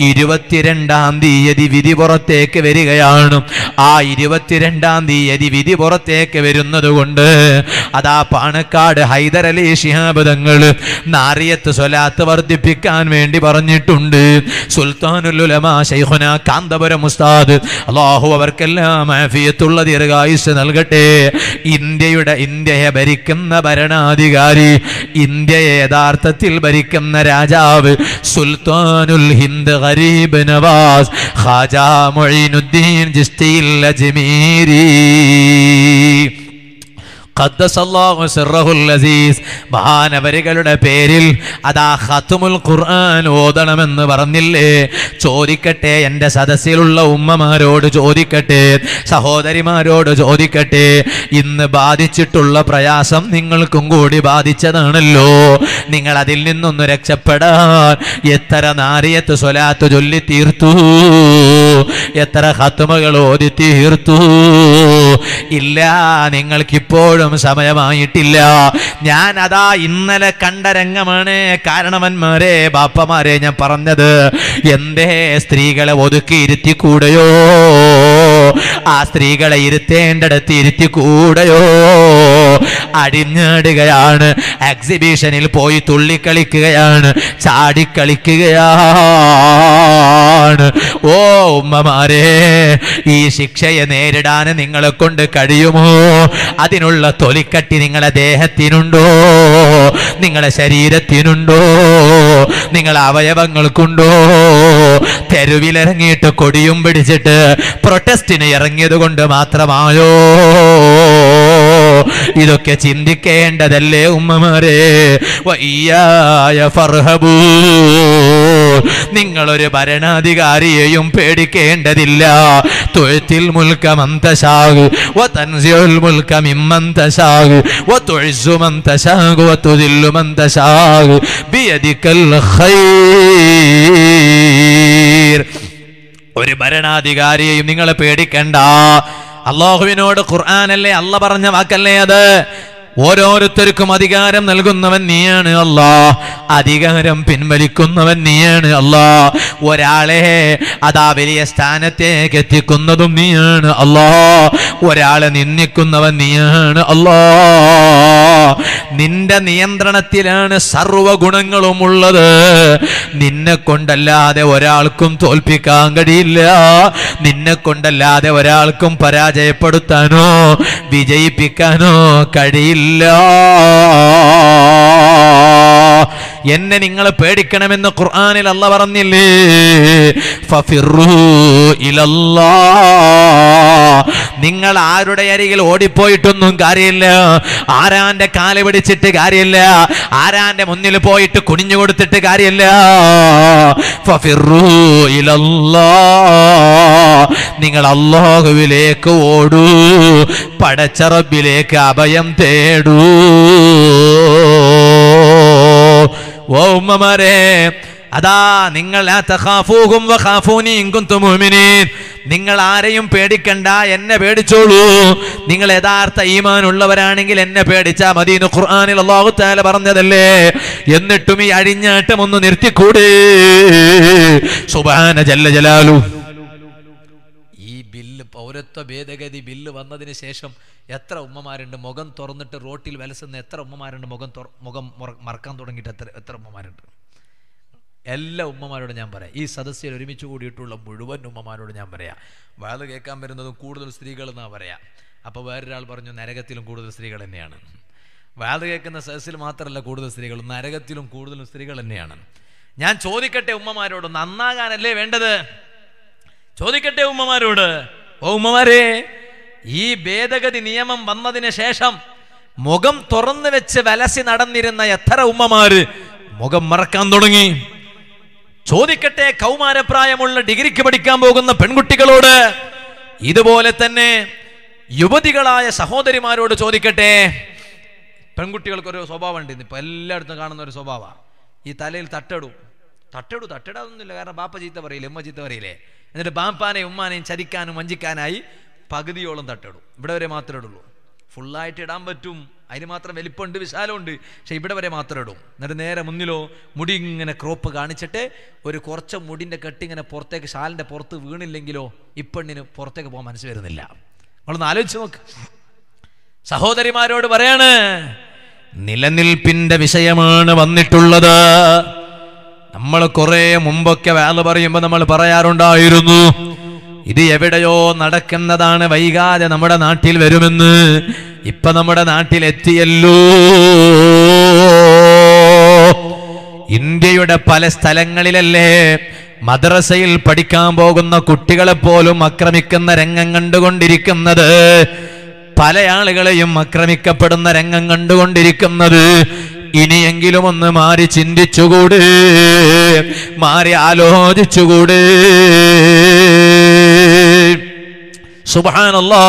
ഇരുപത്തിരണ്ടാം തീയതി വിധി പുറത്തേക്ക് വരികയാണ്. ആ ഇരുപത്തിരണ്ടാം തീയതി വിധി പുറത്തേക്ക് വരുന്നത് കൊണ്ട് അതാ പാണക്കാട് ഹൈദരലി ശിഹാബദങ്ങൾ നാറിയത്ത് സ്വലാത്ത് വർദ്ധിപ്പിക്കാൻ വേണ്ടി പറഞ്ഞിട്ടുണ്ട്. സുൽത്താനുലുലമ ശൈഖുന കാന്തപുരം ഉസ്താദ് അള്ളാഹു അവർക്കെല്ലാം ആഫിയത്തുള്ള ദീർഘായുസ് നൽകട്ടെ. ഇന്ത്യയുടെ ഇന്ത്യയെ ഭരിക്കുന്ന ഭരണാധികാരി ഇന്ത്യയെ യഥാർത്ഥത്തിൽ ഭരിക്കുന്ന രാജാവ് സുൽത്താനുൽ ഹിന്ദ് ഗരീബ് നവാസ് ഖാജ മുഈനുദ്ദീൻ ജിസ്തിയിൽ അജ്മീരി മഹാനവരികളുടെ പേരിൽ അതാ ഹത്തുമുൽ ഖുർആൻ ഓതണമെന്ന് പറഞ്ഞില്ലേ? ചോദിക്കട്ടെ എന്റെ സദസ്സിലുള്ള ഉമ്മമാരോട് ചോദിക്കട്ടെ സഹോദരിമാരോട് ചോദിക്കട്ടെ ഇന്ന് ബാധിച്ചിട്ടുള്ള പ്രയാസം നിങ്ങൾക്കും കൂടി ബാധിച്ചതാണല്ലോ. നിങ്ങൾ അതിൽ നിന്നൊന്ന് രക്ഷപ്പെടാൻ എത്ര നാരിയത്ത് സ്വലാത്ത് ചൊല്ലി തീർത്തു എത്ര ഹത്തുമകൾ ഓതി തീർത്തു ഇല്ല നിങ്ങൾക്കിപ്പോഴും സമയമായിട്ടില്ല. ഞാൻ അതാ ഇന്നലെ കണ്ട രംഗമാണ്. കാരണവന്മാരെ ബാപ്പമാരെ ഞാൻ പറഞ്ഞത് എന്തേ സ്ത്രീകളെ ഒതുക്കി ഇരുത്തിക്കൂടെയോ? ആ സ്ത്രീകളെ ഇരുത്തേണ്ടടുത്ത് ഇരുത്തിക്കൂടെയോ അടിഞ്ഞാടുകയാണ് എക്സിബിഷനിൽ പോയി തുള്ളിക്കളിക്കുകയാണ് ചാടിക്കളിക്കുകയാണ്. ഓ ഉമ്മമാരെ ഈ ശിക്ഷയെ നേരിടാൻ നിങ്ങളെ കൊണ്ട് കഴിയുമോ? അതിനുള്ള തൊലിക്കട്ടി നിങ്ങളെ ദേഹത്തിനുണ്ടോ? നിങ്ങളെ ശരീരത്തിനുണ്ടോ? നിങ്ങളെ അവയവങ്ങൾക്കുണ്ടോ? തെരുവിലിറങ്ങിയിട്ട് കൊടിയും പിടിച്ചിട്ട് പ്രൊട്ടസ്റ്റിന് ഇറങ്ങിയത് കൊണ്ട് മാത്രമായോ? ഇതൊക്കെ ചിന്തിക്കേണ്ടതല്ലേ ഉമ്മമാരെ? വയ്യായ ഫർഹബൂ. നിങ്ങളൊരു ഭരണാധികാരിയെയും പേടിക്കേണ്ടതില്ല. തൊഴുത്തിൽ വതുദില്ലുമന്തശാക് ബിയദിക്കൽ ഖൈർ. ഒരു ഭരണാധികാരിയെയും നിങ്ങൾ പേടിക്കണ്ട. അള്ളാഹുവിനോട് ഖുർആാനല്ലേ അല്ല പറഞ്ഞ വാക്കല്ലേ അത്? ഓരോരുത്തർക്കും അധികാരം നൽകുന്നവൻ നീയാണ് അല്ലാ അധികാരം പിൻവലിക്കുന്നവൻ നീയാണ് അല്ലാ ഒരാളെ അതാ വലിയ സ്ഥാനത്തേക്ക് എത്തിക്കുന്നതും നീയാണ് അല്ലാ ഒരാളെ നിന്ദിക്കുന്നവൻ നീയാണ് അല്ലാ നിന്റെ നിയന്ത്രണത്തിലാണ് സർവ ഗുണങ്ങളും ഉള്ളത്. നിന്നെ കൊണ്ടല്ലാതെ ഒരാൾക്കും തോൽപ്പിക്കാൻ കഴിയില്ല. നിന്നെ കൊണ്ടല്ലാതെ ഒരാൾക്കും പരാജയപ്പെടുത്താനോ വിജയിപ്പിക്കാനോ കഴിയില്ല. ഇല്ലാ. എന്നെ നിങ്ങൾ പേടിക്കണമെന്ന് ഖുർആാനിൽ അല്ല പറഞ്ഞില്ലേ? നിങ്ങൾ ആരുടെ അരികിൽ ഓടിപ്പോയിട്ടൊന്നും കാര്യമില്ല. ആരാന്റെ കാൽ പിടിച്ചിട്ട് കാര്യമില്ല. ആരാന്റെ മുന്നിൽ പോയിട്ട് കുനിഞ്ഞു കൊടുത്തിട്ട് കാര്യമില്ല. നിങ്ങൾ അല്ലാഹുവിലേക്ക് ഓടൂ. പടച്ചറബിലേക്ക് അഭയം തേടൂ. ഓ ഉമ്മമാരെ അതാ നിങ്ങൾ നിങ്ങൾ ആരെയും പേടിക്കണ്ട എന്നെ പേടിച്ചോളൂ. നിങ്ങൾ യഥാർത്ഥ ഈമാൻ ഉള്ളവരാണെങ്കിൽ എന്നെ പേടിച്ചാ മതി ഖുർആനിൽ അല്ലാഹു തആല പറഞ്ഞതല്ലേ? എന്നിട്ടും ഈ അഴിഞ്ഞാട്ടം ഒന്ന് നിർത്തിക്കൂടേ? സുബാന ജല്ല ജലാലു. പൗരത്വ ഭേദഗതി ബില്ല് വന്നതിന് ശേഷം എത്ര ഉമ്മമാരുണ്ട്? മുഖം തുറന്നിട്ട് റോട്ടിൽ വലസുന്ന എത്ര ഉമ്മമാരുണ്ട്? മുഖം മുഖം മുറ- മറക്കാൻ തുടങ്ങിയിട്ട് എത്ര എത്ര ഉമ്മമാരുണ്ട്? എല്ലാ ഉമ്മമാരോടും ഞാൻ പറയാം. ഈ സദസ്സിൽ ഒരുമിച്ച് കൂടിയിട്ടുള്ള മുഴുവൻ ഉമ്മമാരോട് ഞാൻ പറയാം. വാത് കേൾക്കാൻ വരുന്നതും കൂടുതൽ സ്ത്രീകൾ എന്നാ പറയാം. അപ്പോൾ വേറൊരാൾ പറഞ്ഞു നരകത്തിലും കൂടുതൽ സ്ത്രീകൾ തന്നെയാണ്. വാത് കേൾക്കുന്ന സദസ്സിൽ മാത്രമല്ല കൂടുതൽ സ്ത്രീകൾ നരകത്തിലും കൂടുതലും സ്ത്രീകൾ തന്നെയാണ്. ഞാൻ ചോദിക്കട്ടെ ഉമ്മമാരോട് നന്നാകാനല്ലേ വേണ്ടത്? ചോദിക്കട്ടെ ഉമ്മമാരോട്. ഓ ഉമ്മമാരെ ഈ ഭേദഗതി നിയമം വന്നതിന് ശേഷം മുഖം തുറന്നു വെച്ച് വലസി നടന്നിരുന്ന എത്ര ഉമ്മമാര് മുഖം മറക്കാൻ തുടങ്ങി. ചോദിക്കട്ടെ കൗമാരപ്രായമുള്ള ഡിഗ്രിക്ക് പഠിക്കാൻ പോകുന്ന പെൺകുട്ടികളോട് ഇതുപോലെ തന്നെ യുവതികളായ സഹോദരിമാരോട് ചോദിക്കട്ടെ. പെൺകുട്ടികൾക്കൊരു സ്വഭാവം ഉണ്ട് ഇപ്പൊ എല്ലായിടത്തും കാണുന്ന ഒരു സ്വഭാവമാണ് ഈ തലയിൽ തട്ടടും. തട്ടടു തട്ടടാതൊന്നുമില്ല. കാരണം ബാപ്പ ചീത്ത പറയില്ലേ ഉമ്മ ചീത്ത പറയില്ലേ? എന്നിട്ട് ബാപ്പാനെയും ഉമ്മാനെയും ചരിക്കാനും വഞ്ചിക്കാനായി പകുതിയോളം തട്ടടും. ഇവിടെ വരെ മാത്രമേ ഇടുള്ളൂ. ഫുള്ളായിട്ട് ഇടാൻ പറ്റും. അതിന് മാത്രം വലിപ്പമുണ്ട് വിശാലമുണ്ട്. പക്ഷെ ഇവിടെ വരെ മാത്രം ഇടും. എന്നിട്ട് നേരെ മുന്നിലോ മുടി ഇങ്ങനെ ക്രോപ്പ് കാണിച്ചിട്ട് ഒരു കുറച്ച് മുടിന്റെ കെട്ടിങ്ങനെ പുറത്തേക്ക് ഷാലിന്റെ പുറത്ത് വീണില്ലെങ്കിലോ ഇപ്പെണ്ണിന് പുറത്തേക്ക് പോകാൻ മനസ്സ് വരുന്നില്ല. നമ്മളൊന്ന് ആലോചിച്ച് നോക്ക്. സഹോദരിമാരോട് പറയാണ് നിലനിൽപ്പിന്റെ വിഷയമാണ് വന്നിട്ടുള്ളത്. നമ്മൾ കുറെ മുമ്പൊക്കെ വേല പറയുമ്പോൾ നമ്മൾ പറയാറുണ്ടായിരുന്നു ഇത് എവിടെയോ നടക്കുന്നതാണ് വൈകാതെ നമ്മുടെ നാട്ടിൽ വരുമെന്ന്. ഇപ്പൊ നമ്മുടെ നാട്ടിൽ എത്തിയല്ലോ. ഇന്ത്യയുടെ പല സ്ഥലങ്ങളിലല്ലേ മദ്രസയിൽ പഠിക്കാൻ പോകുന്ന കുട്ടികളെ പോലും ആക്രമിക്കുന്ന രംഗം കണ്ടുകൊണ്ടിരിക്കുന്നത്? പല ആളുകളെയും ആക്രമിക്കപ്പെടുന്ന രംഗം കണ്ടുകൊണ്ടിരിക്കുന്നത് ഇനിയെങ്കിലും ഒന്ന് മാറി ചിന്തിച്ചുകൂടെ മാറി ആലോചിച്ചുകൂടെ. സുബാനല്ലോ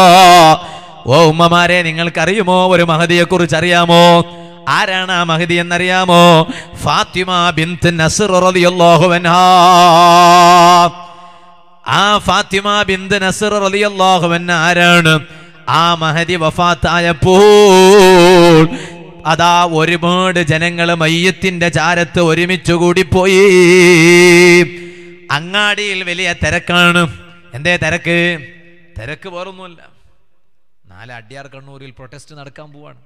ഓ ഉമ്മമാരെ നിങ്ങൾക്കറിയുമോ? ഒരു മഹതിയെ കുറിച്ച് അറിയാമോ? ആരാണ് ആ മഹതി എന്നറിയാമോ? ഫാത്തിമ ബിന്ത് നസ്ർ ആ ഫാത്തിമ ബിന്ത് നസർ ആരാണ്? ആ മഹദി വഫാത്തായപ്പോൾ അതാ ഒരുപാട് ജനങ്ങൾ മയ്യത്തിന്റെ ചാരത്ത് ഒരുമിച്ച് കൂടിപ്പോയി അങ്ങാടിയിൽ വലിയ തിരക്കാണ്. എന്തേ തിരക്ക്? തിരക്ക് വേറൊന്നുമല്ല. നാല് അടിയാർ കണ്ണൂരിൽ പ്രൊട്ടസ്റ്റ് നടക്കാൻ പോവാണ്.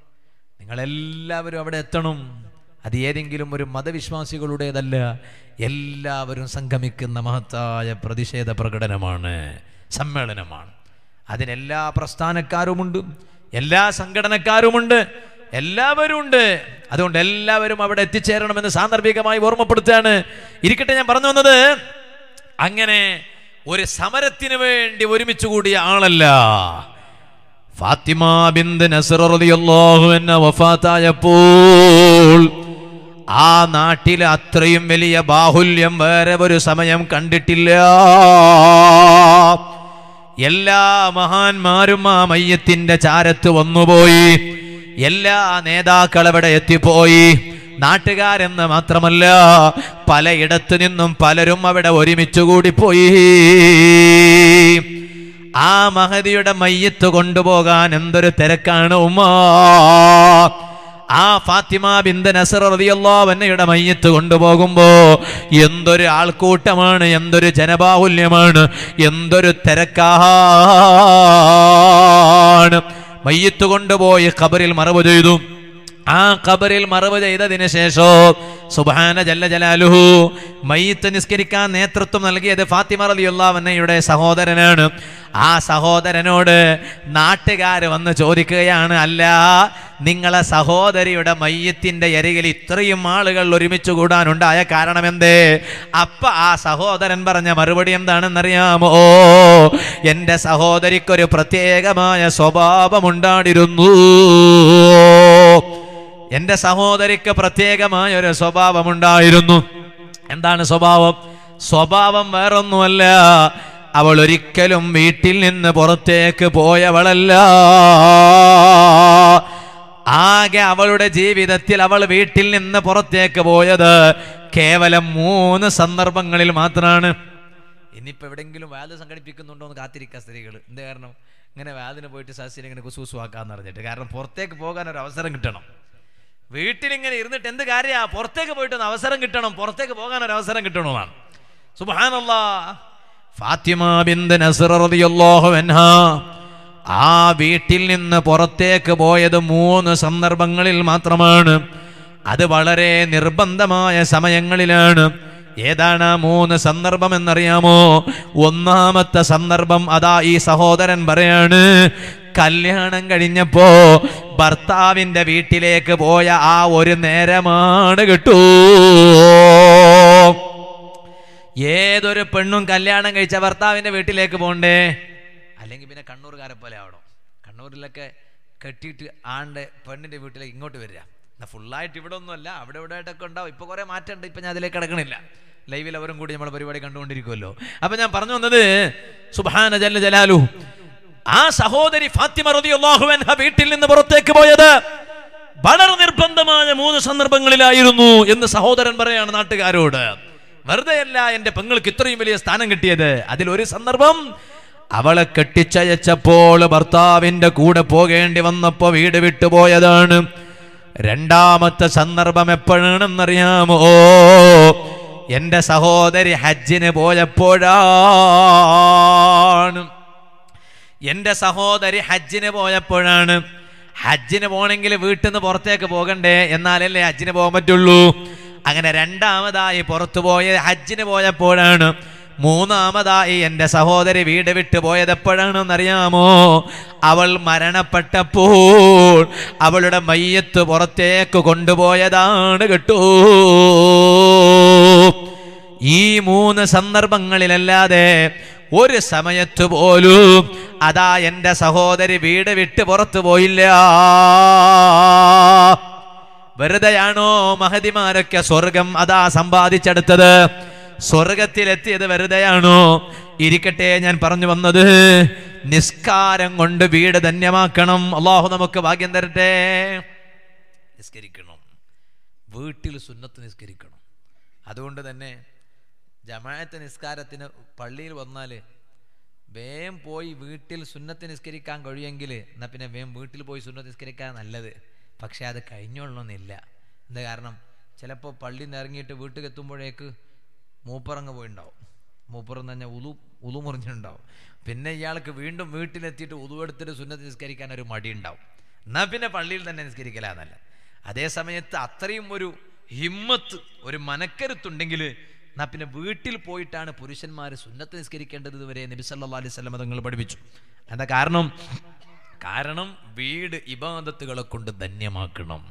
നിങ്ങളെല്ലാവരും അവിടെ എത്തണം. അത് ഏതെങ്കിലും ഒരു മതവിശ്വാസികളുടേതല്ല എല്ലാവരും സംഗമിക്കുന്ന മഹത്തായ പ്രതിഷേധ പ്രകടനമാണ് സമ്മേളനമാണ്. അതിനെല്ലാ പ്രസ്ഥാനക്കാരുമുണ്ട് എല്ലാ സംഘടനക്കാരുമുണ്ട്. എല്ലാവരും ഉണ്ട്. അതുകൊണ്ട് എല്ലാവരും അവിടെ എത്തിച്ചേരണമെന്ന് സാന്ദർഭികമായി ഓർമ്മപ്പെടുത്തുകയാണ്. ഇരിക്കട്ടെ ഞാൻ പറഞ്ഞു വന്നത് അങ്ങനെ ഒരു സമരത്തിന് വേണ്ടി ഒരുമിച്ച് കൂടിയ ആളല്ല. ഫാത്തിമ വഫാത്തായപ്പോൾ ആ നാട്ടിൽ അത്രയും വലിയ ബാഹുല്യം വേറെ ഒരു സമയം കണ്ടിട്ടില്ല. എല്ലാ മഹാന്മാരും ആ മയ്യത്തിന്റെ ചാരത്ത് വന്നുപോയി. എല്ലാ നേതാക്കൾ അവിടെ എത്തിപ്പോയി. നാട്ടുകാരെന്ന് മാത്രമല്ല പലയിടത്തു നിന്നും പലരും അവിടെ ഒരുമിച്ച് കൂടിപ്പോയി. ആ മഹതിയുടെ മയ്യത്ത് കൊണ്ടുപോകാൻ എന്തൊരു തിരക്കാണ് ഉമ്മ. ആ ഫാത്തിമ ബിന്ദ നസർ റളിയല്ലാഹുവിന്റെ മയ്യത്ത് കൊണ്ടുപോകുമ്പോ എന്തൊരു ആൾക്കൂട്ടമാണ് എന്തൊരു ജനബാഹുല്യമാണ് എന്തൊരു തിരക്കാണ്. മയ്യത്ത് കൊണ്ടുപോയി ഖബറിൽ മറവ് ചെയ്തു. ആ ഖബറിൽ മറവ് ചെയ്തതിനു ശേഷം സുബാന ജല്ല ജലാലുഹു മയ്യത്ത് നിസ്കരിക്കാൻ നേതൃത്വം നൽകിയത് ഫാത്തിമ റളിയല്ലാഹുവിന്റെ സഹോദരനാണ്. ആ സഹോദരനോട് നാട്ടുകാർ വന്ന് ചോദിക്കുകയാണ് അല്ല നിങ്ങളെ സഹോദരിയുടെ മയ്യത്തിന്റെ അരികിൽ ഇത്രയും ആളുകൾ ഒരുമിച്ച് കൂടാനുണ്ടായ കാരണം എന്തേ? അപ്പ ആ സഹോദരൻ പറഞ്ഞ മറുപടി എന്താണെന്നറിയാമോ? എന്റെ സഹോദരിക്കൊരു പ്രത്യേകമായ സ്വഭാവമുണ്ടായിരുന്നു എന്റെ സഹോദരിക്ക് പ്രത്യേകമായ ഒരു സ്വഭാവമുണ്ടായിരുന്നു. എന്താണ് സ്വഭാവം? സ്വഭാവം വേറൊന്നുമല്ല. അവൾ ഒരിക്കലും വീട്ടിൽ നിന്ന് പുറത്തേക്ക് പോയവളല്ല. ആകെ അവളുടെ ജീവിതത്തിൽ അവൾ വീട്ടിൽ നിന്ന് പുറത്തേക്ക് പോയത് കേവലം മൂന്ന് സന്ദർഭങ്ങളിൽ മാത്രമാണ് ഇനിയിപ്പോൾ എവിടെയെങ്കിലും വാത് സംഘടിപ്പിക്കുന്നുണ്ടോ എന്ന് കാത്തിരിക്കുക സ്ത്രീകൾ എന്ത് കാരണം? ഇങ്ങനെ വാതിന് പോയിട്ട് സസ്യനെ ഇങ്ങനെ കുസൂസുവാക്കാന്ന് പറഞ്ഞിട്ട്. കാരണം പുറത്തേക്ക് പോകാൻ ഒരു അവസരം കിട്ടണം. വീട്ടിലിങ്ങനെ ഇരുന്നിട്ട് എന്ത് കാര്യമാ പുറത്തേക്ക് പോയിട്ട് ഒന്ന് അവസരം കിട്ടണം. പുറത്തേക്ക് പോകാൻ ഒരു അവസരം കിട്ടണമെന്നാണ് സുബാനല്ലാ ഫാത്തിമ ബിന്ദു അൻഹാ. ആ വീട്ടിൽ നിന്ന് പുറത്തേക്ക് പോയത് മൂന്ന് സന്ദർഭങ്ങളിൽ മാത്രമാണ്. അത് വളരെ നിർബന്ധമായ സമയങ്ങളിലാണ്. ഏതാണ് മൂന്ന് സന്ദർഭം എന്നറിയാമോ? ഒന്നാമത്തെ സന്ദർഭം അതാ ഈ സഹോദരൻ പറയാണ് കല്യാണം കഴിഞ്ഞപ്പോ ഭർത്താവിന്റെ വീട്ടിലേക്ക് പോയ ആ ഒരു നേരമാണ് കിട്ടൂ. ഏതൊരു പെണ്ണും കല്യാണം കഴിച്ച ഭർത്താവിന്റെ വീട്ടിലേക്ക് പോണ്ടേ? അല്ലെങ്കിൽ പിന്നെ കണ്ണൂർക്കാരെ പോലെ ആവണം. കണ്ണൂരിലൊക്കെ കെട്ടിയിട്ട് ആണ്ട് പെണ്ണിന്റെ വീട്ടിലേക്ക് ഇങ്ങോട്ട് വരിക. എന്നാ ഫുള്ളായിട്ട് ഇവിടെ ഒന്നുമല്ല അവിടെ ഇവിടെ ആയിട്ടൊക്കെ ഉണ്ടാവും. ഇപ്പൊ കുറെ മാറ്റമുണ്ട് ഇപ്പൊ ഞാൻ അതിലേക്ക് കിടക്കണില്ല. ലൈവിൽ അവരും കൂടി നമ്മുടെ പരിപാടി കണ്ടുകൊണ്ടിരിക്കുമല്ലോ അപ്പൊ ഞാൻ പറഞ്ഞു വന്നത് സുബാന ജല്ല ജലാലു. ആ സഹോദരി ഫാത്തിമ റളിയല്ലാഹു അൻഹ വീട്ടിൽ നിന്ന് പുറത്തേക്ക് പോയത്. വളരെ നിർബന്ധമായ മൂന്ന് സന്ദർഭങ്ങളിലായിരുന്നു എന്ന് സഹോദരൻ പറയാണ് നാട്ടുകാരോട്. വെറുതെയല്ല എന്റെ പെങ്ങൾക്ക് ഇത്രയും വലിയ സ്ഥാനം കിട്ടിയത്. അതിൽ ഒരു സന്ദർഭം അവളെ കെട്ടിച്ചയച്ചപ്പോൾ ഭർത്താവിന്റെ കൂടെ പോകേണ്ടി വന്നപ്പോ വീട് വിട്ടുപോയതാണ് രണ്ടാമത്തെ സന്ദർഭം എപ്പോഴാണെന്നറിയാമോ? എന്റെ സഹോദരി ഹജ്ജിന് പോയപ്പോഴാണ്. എന്റെ സഹോദരി ഹജ്ജിന് പോയപ്പോഴാണ്. ഹജ്ജിന് പോകണമെങ്കിൽ വീട്ടിൽ നിന്ന് പുറത്തേക്ക് പോകണ്ടേ? എന്നാലല്ലേ ഹജ്ജിന് പോകാൻ പറ്റുള്ളൂ? അങ്ങനെ രണ്ടാമതായി പുറത്തു പോയ ഹജ്ജിന് പോയപ്പോഴാണ്. മൂന്നാമതായി എന്റെ സഹോദരി വീട് വിട്ടു പോയത് എപ്പോഴാണെന്നറിയാമോ? അവൾ മരണപ്പെട്ടപ്പോൾ അവളുടെ മയ്യത്ത് പുറത്തേക്ക് കൊണ്ടുപോയതാണ് കേട്ടോ. ഈ മൂന്ന് സന്ദർഭങ്ങളിലല്ലാതെ ഒരു സമയത്ത് പോലും അതാ എന്റെ സഹോദരി വീട് വിട്ട് പുറത്തു പോയില്ല. വെറുതെയാണോ മഹതിമാരൊക്കെ സ്വർഗം അതാ സമ്പാദിച്ചെടുത്തത്? സ്വർഗത്തിലെത്തിയത് വെറുതെയാണോ? ഇരിക്കട്ടെ ഞാൻ പറഞ്ഞു വന്നത് നിസ്കാരം കൊണ്ട് വീട് ധന്യമാക്കണം. അള്ളാഹു നമുക്ക് ഭാഗ്യം തരട്ടെ. നിസ്കരിക്കണം. വീട്ടിൽ സുന്നത്ത് നിസ്കരിക്കണം. അതുകൊണ്ട് തന്നെ ജമാഅത്ത് നിസ്കാരത്തിന് പള്ളിയിൽ വന്നാൽ വേം പോയി വീട്ടിൽ സുന്നത്ത് നിസ്കരിക്കാൻ കഴിയുമെങ്കിൽ എന്നാൽ പിന്നെ വേം വീട്ടിൽ പോയി സുന്നത്ത് നിസ്കരിക്കാൻ നല്ലത്. പക്ഷേ അത് കഴിഞ്ഞോളണമെന്നില്ല എന്താ കാരണം? ചിലപ്പോൾ പള്ളി നിറങ്ങിയിട്ട് വീട്ടിൽ എത്തുമ്പോഴേക്ക് മൂപ്പറങ്ങ് പോയിണ്ടാവും. മൂപ്പറന്ന് തന്നെ ഉളു ഉളു മുറിഞ്ഞിട്ടുണ്ടാവും. പിന്നെ ഇയാൾക്ക് വീണ്ടും വീട്ടിലെത്തിയിട്ട് ഉളുവെടുത്തിട്ട് സുന്നത്ത് നിസ്കരിക്കാൻ ഒരു മടി ഉണ്ടാവും എന്നാൽ പിന്നെ പള്ളിയിൽ തന്നെ നിസ്കരിക്കലാന്നല്ല അതേ സമയത്ത് അത്രയും ഒരു ഹിമ്മത്ത് ഒരു മനക്കരുത്തുണ്ടെങ്കിൽ എന്നാൽ പിന്നെ വീട്ടിൽ പോയിട്ടാണ് പുരുഷന്മാർ സുന്നത്ത് നിസ്കരിക്കേണ്ടത് ഇതുവരെ നബി സല്ലല്ലാഹു അലൈഹി സ്വലം തങ്ങൾ പഠിപ്പിച്ചു. എന്താ കാരണം? കാരണം വീട് ഇബാദത്തുകളെ കൊണ്ട് ധന്യമാക്കണം.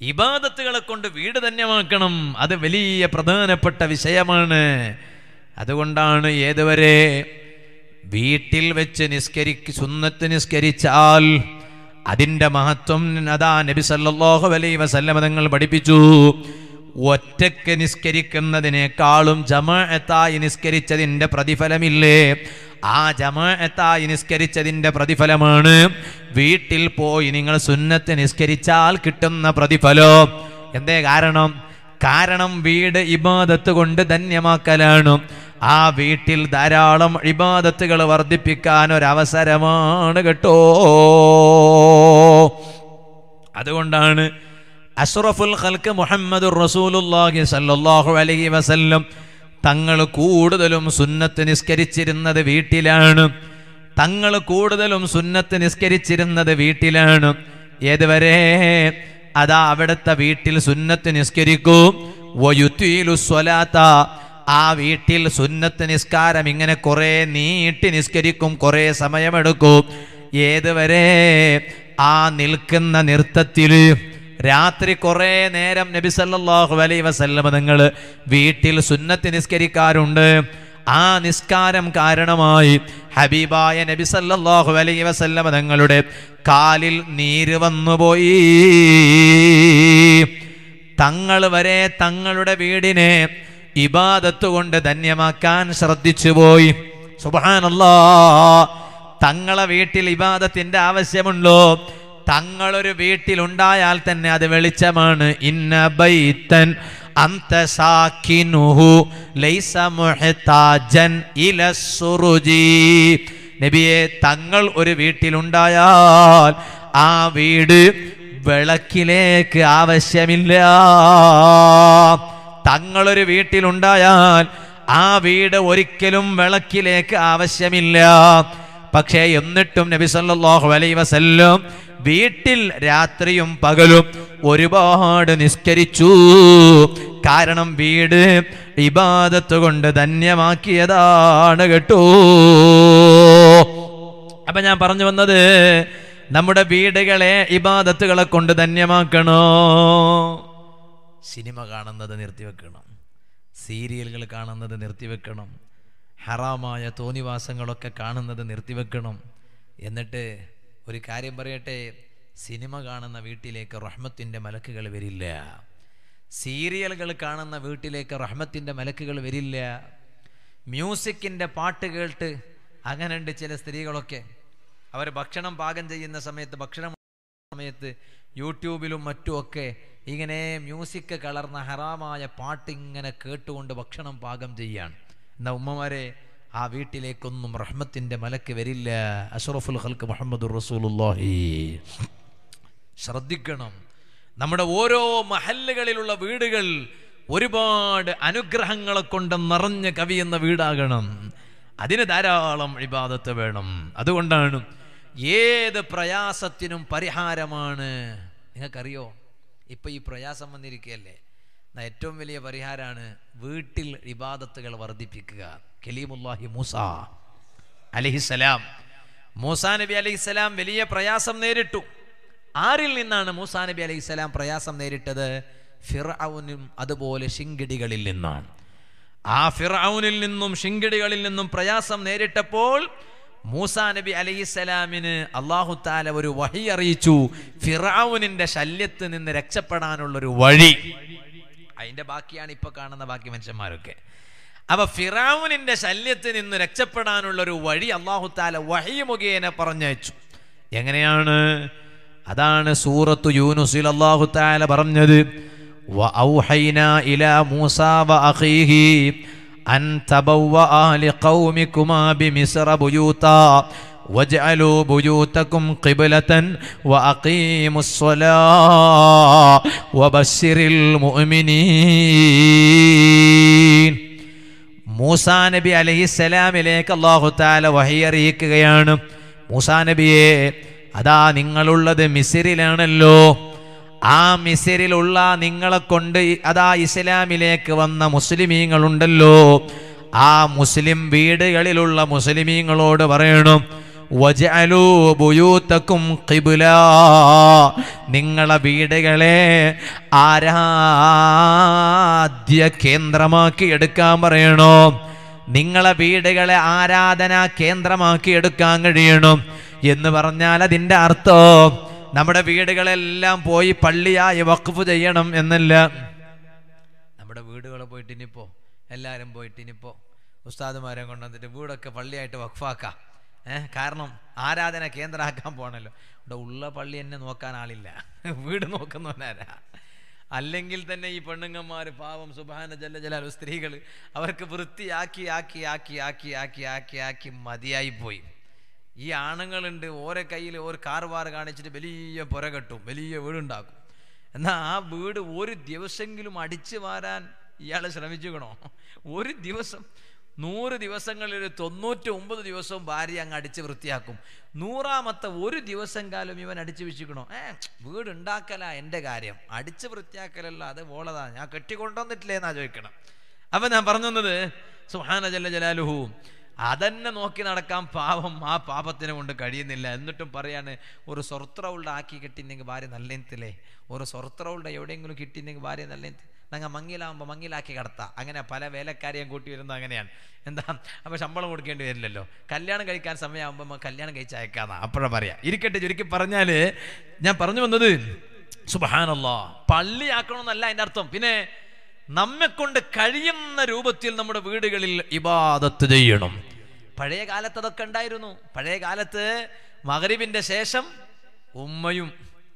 ഇബാദത്തുകളെ കൊണ്ട് വീട് ധന്യമാക്കണം. അത് വലിയ പ്രധാനപ്പെട്ട വിഷയമാണ്. അതുകൊണ്ടാണ് ഏതുവരെ വീട്ടിൽ വെച്ച് നിസ്കരിക്ക് സുന്നത്ത് നിസ്കരിച്ചാൽ അതിന്റെ മഹത്വം അതാ നബി സല്ലല്ലാഹു അലൈഹി വസല്ലമ തങ്ങൾ പഠിപ്പിച്ചു. ഒറ്റയ്ക്ക് നിസ്കരിക്കുന്നതിനേക്കാളും ജമാഅത്തായി നിസ്കരിച്ചതിന്റെ പ്രതിഫലമില്ലേ? ആ ജമാഅത്തായി നിസ്കരിച്ചതിന്റെ പ്രതിഫലമാണ് വീട്ടിൽ പോയി നിങ്ങൾ സുന്നത്ത് നിസ്കരിച്ചാൽ കിട്ടുന്ന പ്രതിഫലോ. എന്തേ കാരണം? കാരണം വീട് ഇബാദത്ത് കൊണ്ട് ധന്യമാക്കലാണ്. ആ വീട്ടിൽ ധാരാളം ഇബാദത്തുകൾ വർദ്ധിപ്പിക്കാൻ ഒരവസരമാണ് കേട്ടോ. അതുകൊണ്ടാണ് അഷ്റഫുൽ ഖൽക്ക് മുഹമ്മദ് റസൂലുള്ളാഹി സല്ലല്ലാഹു അലൈഹി വസല്ലം തങ്ങൾ കൂടുതലും സുന്നത്ത് നിസ്കരിച്ചിരുന്നത് വീട്ടിലാണ്. തങ്ങൾ കൂടുതലും സുന്നത്ത് നിസ്കരിച്ചിരുന്നത് വീട്ടിലാണ്. ഏതുവരെ? അതാ അവിടുത്തെ വീട്ടിൽ സുന്നത്ത് നിസ്കരിക്കൂ. ആ വീട്ടിൽ സുന്നത്ത് നിസ്കാരം ഇങ്ങനെ കുറെ നീട്ടി നിസ്കരിക്കും കുറെ സമയമെടുക്കും. ഏതുവരെ? ആ നിൽക്കുന്ന നൃത്തത്തിൽ രാത്രി കുറെ നേരം നബി സല്ലല്ലാഹു അലൈഹി വസല്ലമ നിങ്ങൾ വീട്ടിൽ സുന്നത്ത് നിസ്കരിക്കാറുണ്ട്. ആ നിസ്കാരം കാരണമായി ഹബീബായ നബി സല്ലല്ലാഹു അലൈഹി വസല്ലമ തങ്ങളുടെ കാലിൽ നീര് വന്നുപോയി. തങ്ങൾ വരെ തങ്ങളുടെ വീടിനെ ഇബാദത്ത് കൊണ്ട് ധന്യമാക്കാൻ ശ്രദ്ധിച്ചുപോയി സുബാനല്ലാ തങ്ങളെ വീട്ടിൽ ഇബാദത്തിന്റെ ആവശ്യമുണ്ടോ? തങ്ങളൊരു വീട്ടിലുണ്ടായാൽ തന്നെ അത് വെളിച്ചമാണ്. ഇന്ന ബൈത്തൻ ലൈസ മുഹ്താജൻ നബിയെ തങ്ങൾ ഒരു വീട്ടിലുണ്ടായാൽ ആ വീട് വിളക്കിലേക്ക് ആവശ്യമില്ല. തങ്ങളൊരു വീട്ടിലുണ്ടായാൽ ആ വീട് ഒരിക്കലും വിളക്കിലേക്ക് ആവശ്യമില്ല. പക്ഷേ എന്നിട്ടും നബി സല്ലല്ലാഹു അലൈഹി വസല്ലം വീട്ടിൽ രാത്രിയും പകലും ഒരുപാട് നിസ്കരിച്ചു. കാരണം വീട് ഇബാദത്ത് കൊണ്ട് ധന്യമാക്കിയതാണ് കേട്ടോ. അപ്പൊ ഞാൻ പറഞ്ഞു വന്നത് നമ്മുടെ വീടുകളെ ഇബാദത്തുകളെ കൊണ്ട് ധന്യമാക്കണോ? സിനിമ കാണുന്നത് നിർത്തിവെക്കണം. സീരിയലുകൾ കാണുന്നത് നിർത്തിവെക്കണം. ഹറാമായ തോന്നിവാസങ്ങളൊക്കെ കാണുന്നത് നിർത്തിവെക്കണം. എന്നിട്ട് ഒരു കാര്യം പറയട്ടെ സിനിമ കാണുന്ന വീട്ടിലേക്ക് റഹ്മത്തിന്റെ മലക്കുകൾ വരില്ല. സീരിയലുകൾ കാണുന്ന വീട്ടിലേക്ക് റഹ്മത്തിന്റെ മലക്കുകൾ വരില്ല. മ്യൂസിക്കിന്റെ പാട്ട് കേട്ട് അങ്ങനെയുണ്ട് ചില സ്ത്രീകളൊക്കെ. അവർ ഭക്ഷണം പാകം ചെയ്യുന്ന സമയത്ത് ഭക്ഷണം സമയത്ത് യൂട്യൂബിലും മറ്റുമൊക്കെ ഇങ്ങനെ മ്യൂസിക് കളർന്ന ഹറാമായ പാട്ട് ഇങ്ങനെ കേട്ടുകൊണ്ട് ഭക്ഷണം പാകം ചെയ്യാണ്. എന്നാ ഉമ്മമാരെ ആ വീട്ടിലേക്കൊന്നും റഹ്മത്തിന്റെ മലക്ക് വരില്ല. അഷറഫുൽ ഹൽക്ക് മുഹമ്മദ് റസൂലുല്ലാഹി ശ്രദ്ധിക്കണം. നമ്മുടെ ഓരോ മഹല്ലുകളിലുള്ള വീടുകൾ ഒരുപാട് അനുഗ്രഹങ്ങളെ കൊണ്ട് നിറഞ്ഞ് കവിയുന്ന വീടാകണം. അതിന് ധാരാളം ഇബാദത്ത് വേണം. അതുകൊണ്ടാണ് ഏത് പ്രയാസത്തിനും പരിഹാരമാണ്. നിങ്ങൾക്കറിയോ? ഇപ്പം ഈ പ്രയാസം വന്നിരിക്കുകയല്ലേ? എന്നാ ഏറ്റവും വലിയ പരിഹാരമാണ് വീട്ടിൽ ഇബാദത്തുകൾ വർദ്ധിപ്പിക്കുക. കലീമുല്ലാഹി മൂസ അലഹിസലാം മൂസാ നബി അലഹിസലാം വലിയ പ്രയാസം നേരിട്ടു. ആരിൽ നിന്നാണ് മൂസാ നബി അലഹിസലാം പ്രയാസം നേരിട്ടത്? ഫിറൌനും അതുപോലെ ശിങ്കിടികളിൽ നിന്നാണ്. ആ ഫിർഔനിൽ നിന്നും ശിങ്കിടികളിൽ നിന്നും പ്രയാസം നേരിട്ടപ്പോൾ മൂസാ നബി അലൈഹിസ്സലാമിന് അള്ളാഹു താല ഒരു വഴി അറിയിച്ചു. ഫിറൌനിന്റെ ശല്യത്ത് നിന്ന് രക്ഷപ്പെടാനുള്ളൊരു വഴി. അതിന്റെ ബാക്കിയാണ് ഇപ്പൊ കാണുന്ന ബാക്കി മനുഷ്യന്മാരൊക്കെ. അപ്പൊ ഫിറൌനിന്റെ ശല്യത്തിൽ നിന്ന് രക്ഷപ്പെടാനുള്ള ഒരു വഴി അള്ളാഹു താല വഹി മുഖേന പറഞ്ഞയച്ചു എങ്ങനെയാണ് അതാണ് സൂറത്തു യൂനുസിൽ അള്ളാഹു താല പറഞ്ഞത് وأوحينا إلى موسى وأخيه أن تبوأ لقومكما بمصر بيوتا واجعلوا بيوتكم قبلة وأقيموا الصلاة وبشر المؤمنين മൂസാ നബി അലഹിസ്സലാമിലേക്ക് അള്ളാഹു താല വഹി അറിയിക്കുകയാണ്. മൂസാ നബിയെ അതാ നിങ്ങളുള്ളത് മിസിറിലാണല്ലോ ആ മിസിറിലുള്ള നിങ്ങളെ കൊണ്ട് അതാ ഇസ്ലാമിലേക്ക് വന്ന മുസ്ലിമീങ്ങളുണ്ടല്ലോ. ആ മുസ്ലിം വീടുകളിലുള്ള മുസ്ലിമീങ്ങളോട് പറയണം വജഅലൂ ബുയൂത്തക്കും ഖിബ്ല. നിങ്ങളെ വീടുകളെ ആരാധ്യ കേന്ദ്രമാക്കി എടുക്കാൻ പറയണോ? നിങ്ങളെ വീടുകളെ ആരാധനാ കേന്ദ്രമാക്കി എടുക്കാൻ കഴിയണം? എന്ന് പറഞ്ഞാൽ അതിന്റെ അർത്ഥം നമ്മുടെ വീടുകളെല്ലാം പോയി പള്ളിയായി വഖഫ് ചെയ്യണം എന്നല്ല. നമ്മുടെ വീടുകൾ പോയിട്ട് ഇനിപ്പോ എല്ലാവരും പോയിട്ട് ഇനിപ്പോ ഉസ്താദുമാരെ കൊണ്ടുവന്നിട്ട് വീടൊക്കെ പള്ളിയായിട്ട് വഖഫാക്കാം. കാരണം ആരാധന കേന്ദ്രമാക്കാൻ പോകണല്ലോ ഇവിടെ ഉള്ള പള്ളി എന്നെ നോക്കാൻ ആളില്ല. വീട് നോക്കുന്നവനാരാ? അല്ലെങ്കിൽ തന്നെ ഈ പെണ്ണുങ്ങന്മാർ പാവം സുബാന ജല്ല ജലാലു സ്ത്രീകൾ അവർക്ക് വൃത്തിയാക്കി ആക്കി ആക്കി ആക്കി ആക്കി ആക്കി ആക്കി മതിയായി പോയി. ഈ ആണുങ്ങളുണ്ട് ഓരോ കയ്യിൽ ഒരു കാർവാർ കാണിച്ചിട്ട് വലിയ പുര കെട്ടും വലിയ വീടുണ്ടാക്കും. എന്നാൽ ആ വീട് ഒരു ദിവസമെങ്കിലും അടിച്ചു വാരാൻ ഇയാൾ ശ്രമിച്ചുകണോ ഒരു ദിവസം നൂറ് ദിവസങ്ങളിൽ തൊണ്ണൂറ്റി ഒമ്പത് ദിവസവും ഭാര്യ അങ്ങ് അടിച്ച് വൃത്തിയാക്കും. നൂറാമത്തെ ഒരു ദിവസം കാലം ഇവൻ അടിച്ച് വെച്ചിക്കണോ ഏ വീട് ഉണ്ടാക്കല എന്റെ കാര്യം. അടിച്ച് വൃത്തിയാക്കലല്ല അത് ഓളതാ ഞാൻ കെട്ടിക്കൊണ്ടുവന്നിട്ടില്ലേ എന്നാ ചോദിക്കണം. അപ്പം ഞാൻ പറഞ്ഞു തന്നത് സുഹാന ജല ജലാലുഹു അതന്നെ നോക്കി നടക്കാൻ പാപം ആ പാപത്തിനെ കൊണ്ട് കഴിയുന്നില്ല. എന്നിട്ടും പറയാണ് ഒരു സ്വർത്രവുള്ള ആക്കി കിട്ടിയെങ്കിൽ ഭാര്യ നല്ല ഒരു സ്വർത്രവുള്ള എവിടെയെങ്കിലും കിട്ടിയെങ്കിൽ ഭാര്യ നല്ലെത്തി ഞങ്ങൾ മങ്ങിലാവുമ്പോൾ മങ്ങിലാക്കി കടത്താം. അങ്ങനെ പല വേലക്കാരെയും കൂട്ടി വരുന്നത് അങ്ങനെയാണ്. എന്താ? അപ്പോൾ ശമ്പളം കൊടുക്കേണ്ടി വരില്ലല്ലോ. കല്യാണം കഴിക്കാൻ സമയമാകുമ്പോൾ കല്യാണം കഴിച്ച് അയക്കാന്നാ അപ്പോഴാണ് പറയാം. ഇരിക്കട്ടെ ചുരുക്കി പറഞ്ഞാൽ ഞാൻ പറഞ്ഞു വന്നത് സുബഹാനല്ലോ പള്ളിയാക്കണമെന്നല്ല അതിന്റെ അർത്ഥം. പിന്നെ നമ്മെ കൊണ്ട് കഴിയുന്ന രൂപത്തിൽ നമ്മുടെ വീടുകളിൽ ഇബാദത്ത് ചെയ്യണം. പഴയ കാലത്ത് അതൊക്കെ ഉണ്ടായിരുന്നു. പഴയ കാലത്ത് മകരിവിന്റെ ശേഷം ഉമ്മയും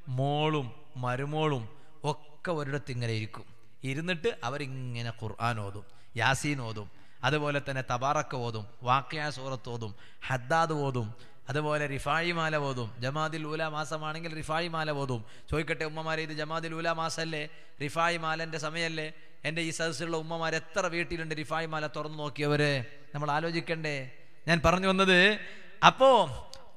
മോളും മരുമോളും ഒക്കെ ഒരിടത്ത് ഇങ്ങനെ ഇരിക്കും. ഇരുന്നിട്ട് അവരിങ്ങനെ ഖുർആൻ ഓതും യാസീൻ ഓതും അതുപോലെ തന്നെ തബാറക്ക ഓതും വാക്യാ സൂറത്ത് ഓതും ഹദ്ദാദ് ഓതും അതുപോലെ റിഫായി മാല ഓതും ജമാദിൽ ഉല മാസമാണെങ്കിൽ റിഫായി മാല ഓതും. ചോദിക്കട്ടെ ഉമ്മമാരെ ഇത് ജമാദിൽ ഉല മാസമല്ലേ റിഫായി മാലന്റെ സമയമല്ലേ എന്റെ ഈ സദസ്സിലുള്ള ഉമ്മമാർ എത്ര വീട്ടിലുണ്ട് റിഫായി മാല തുറന്നു നോക്കിയവര്? നമ്മൾ ആലോചിക്കണ്ടേ? ഞാൻ പറഞ്ഞു വന്നത് അപ്പോ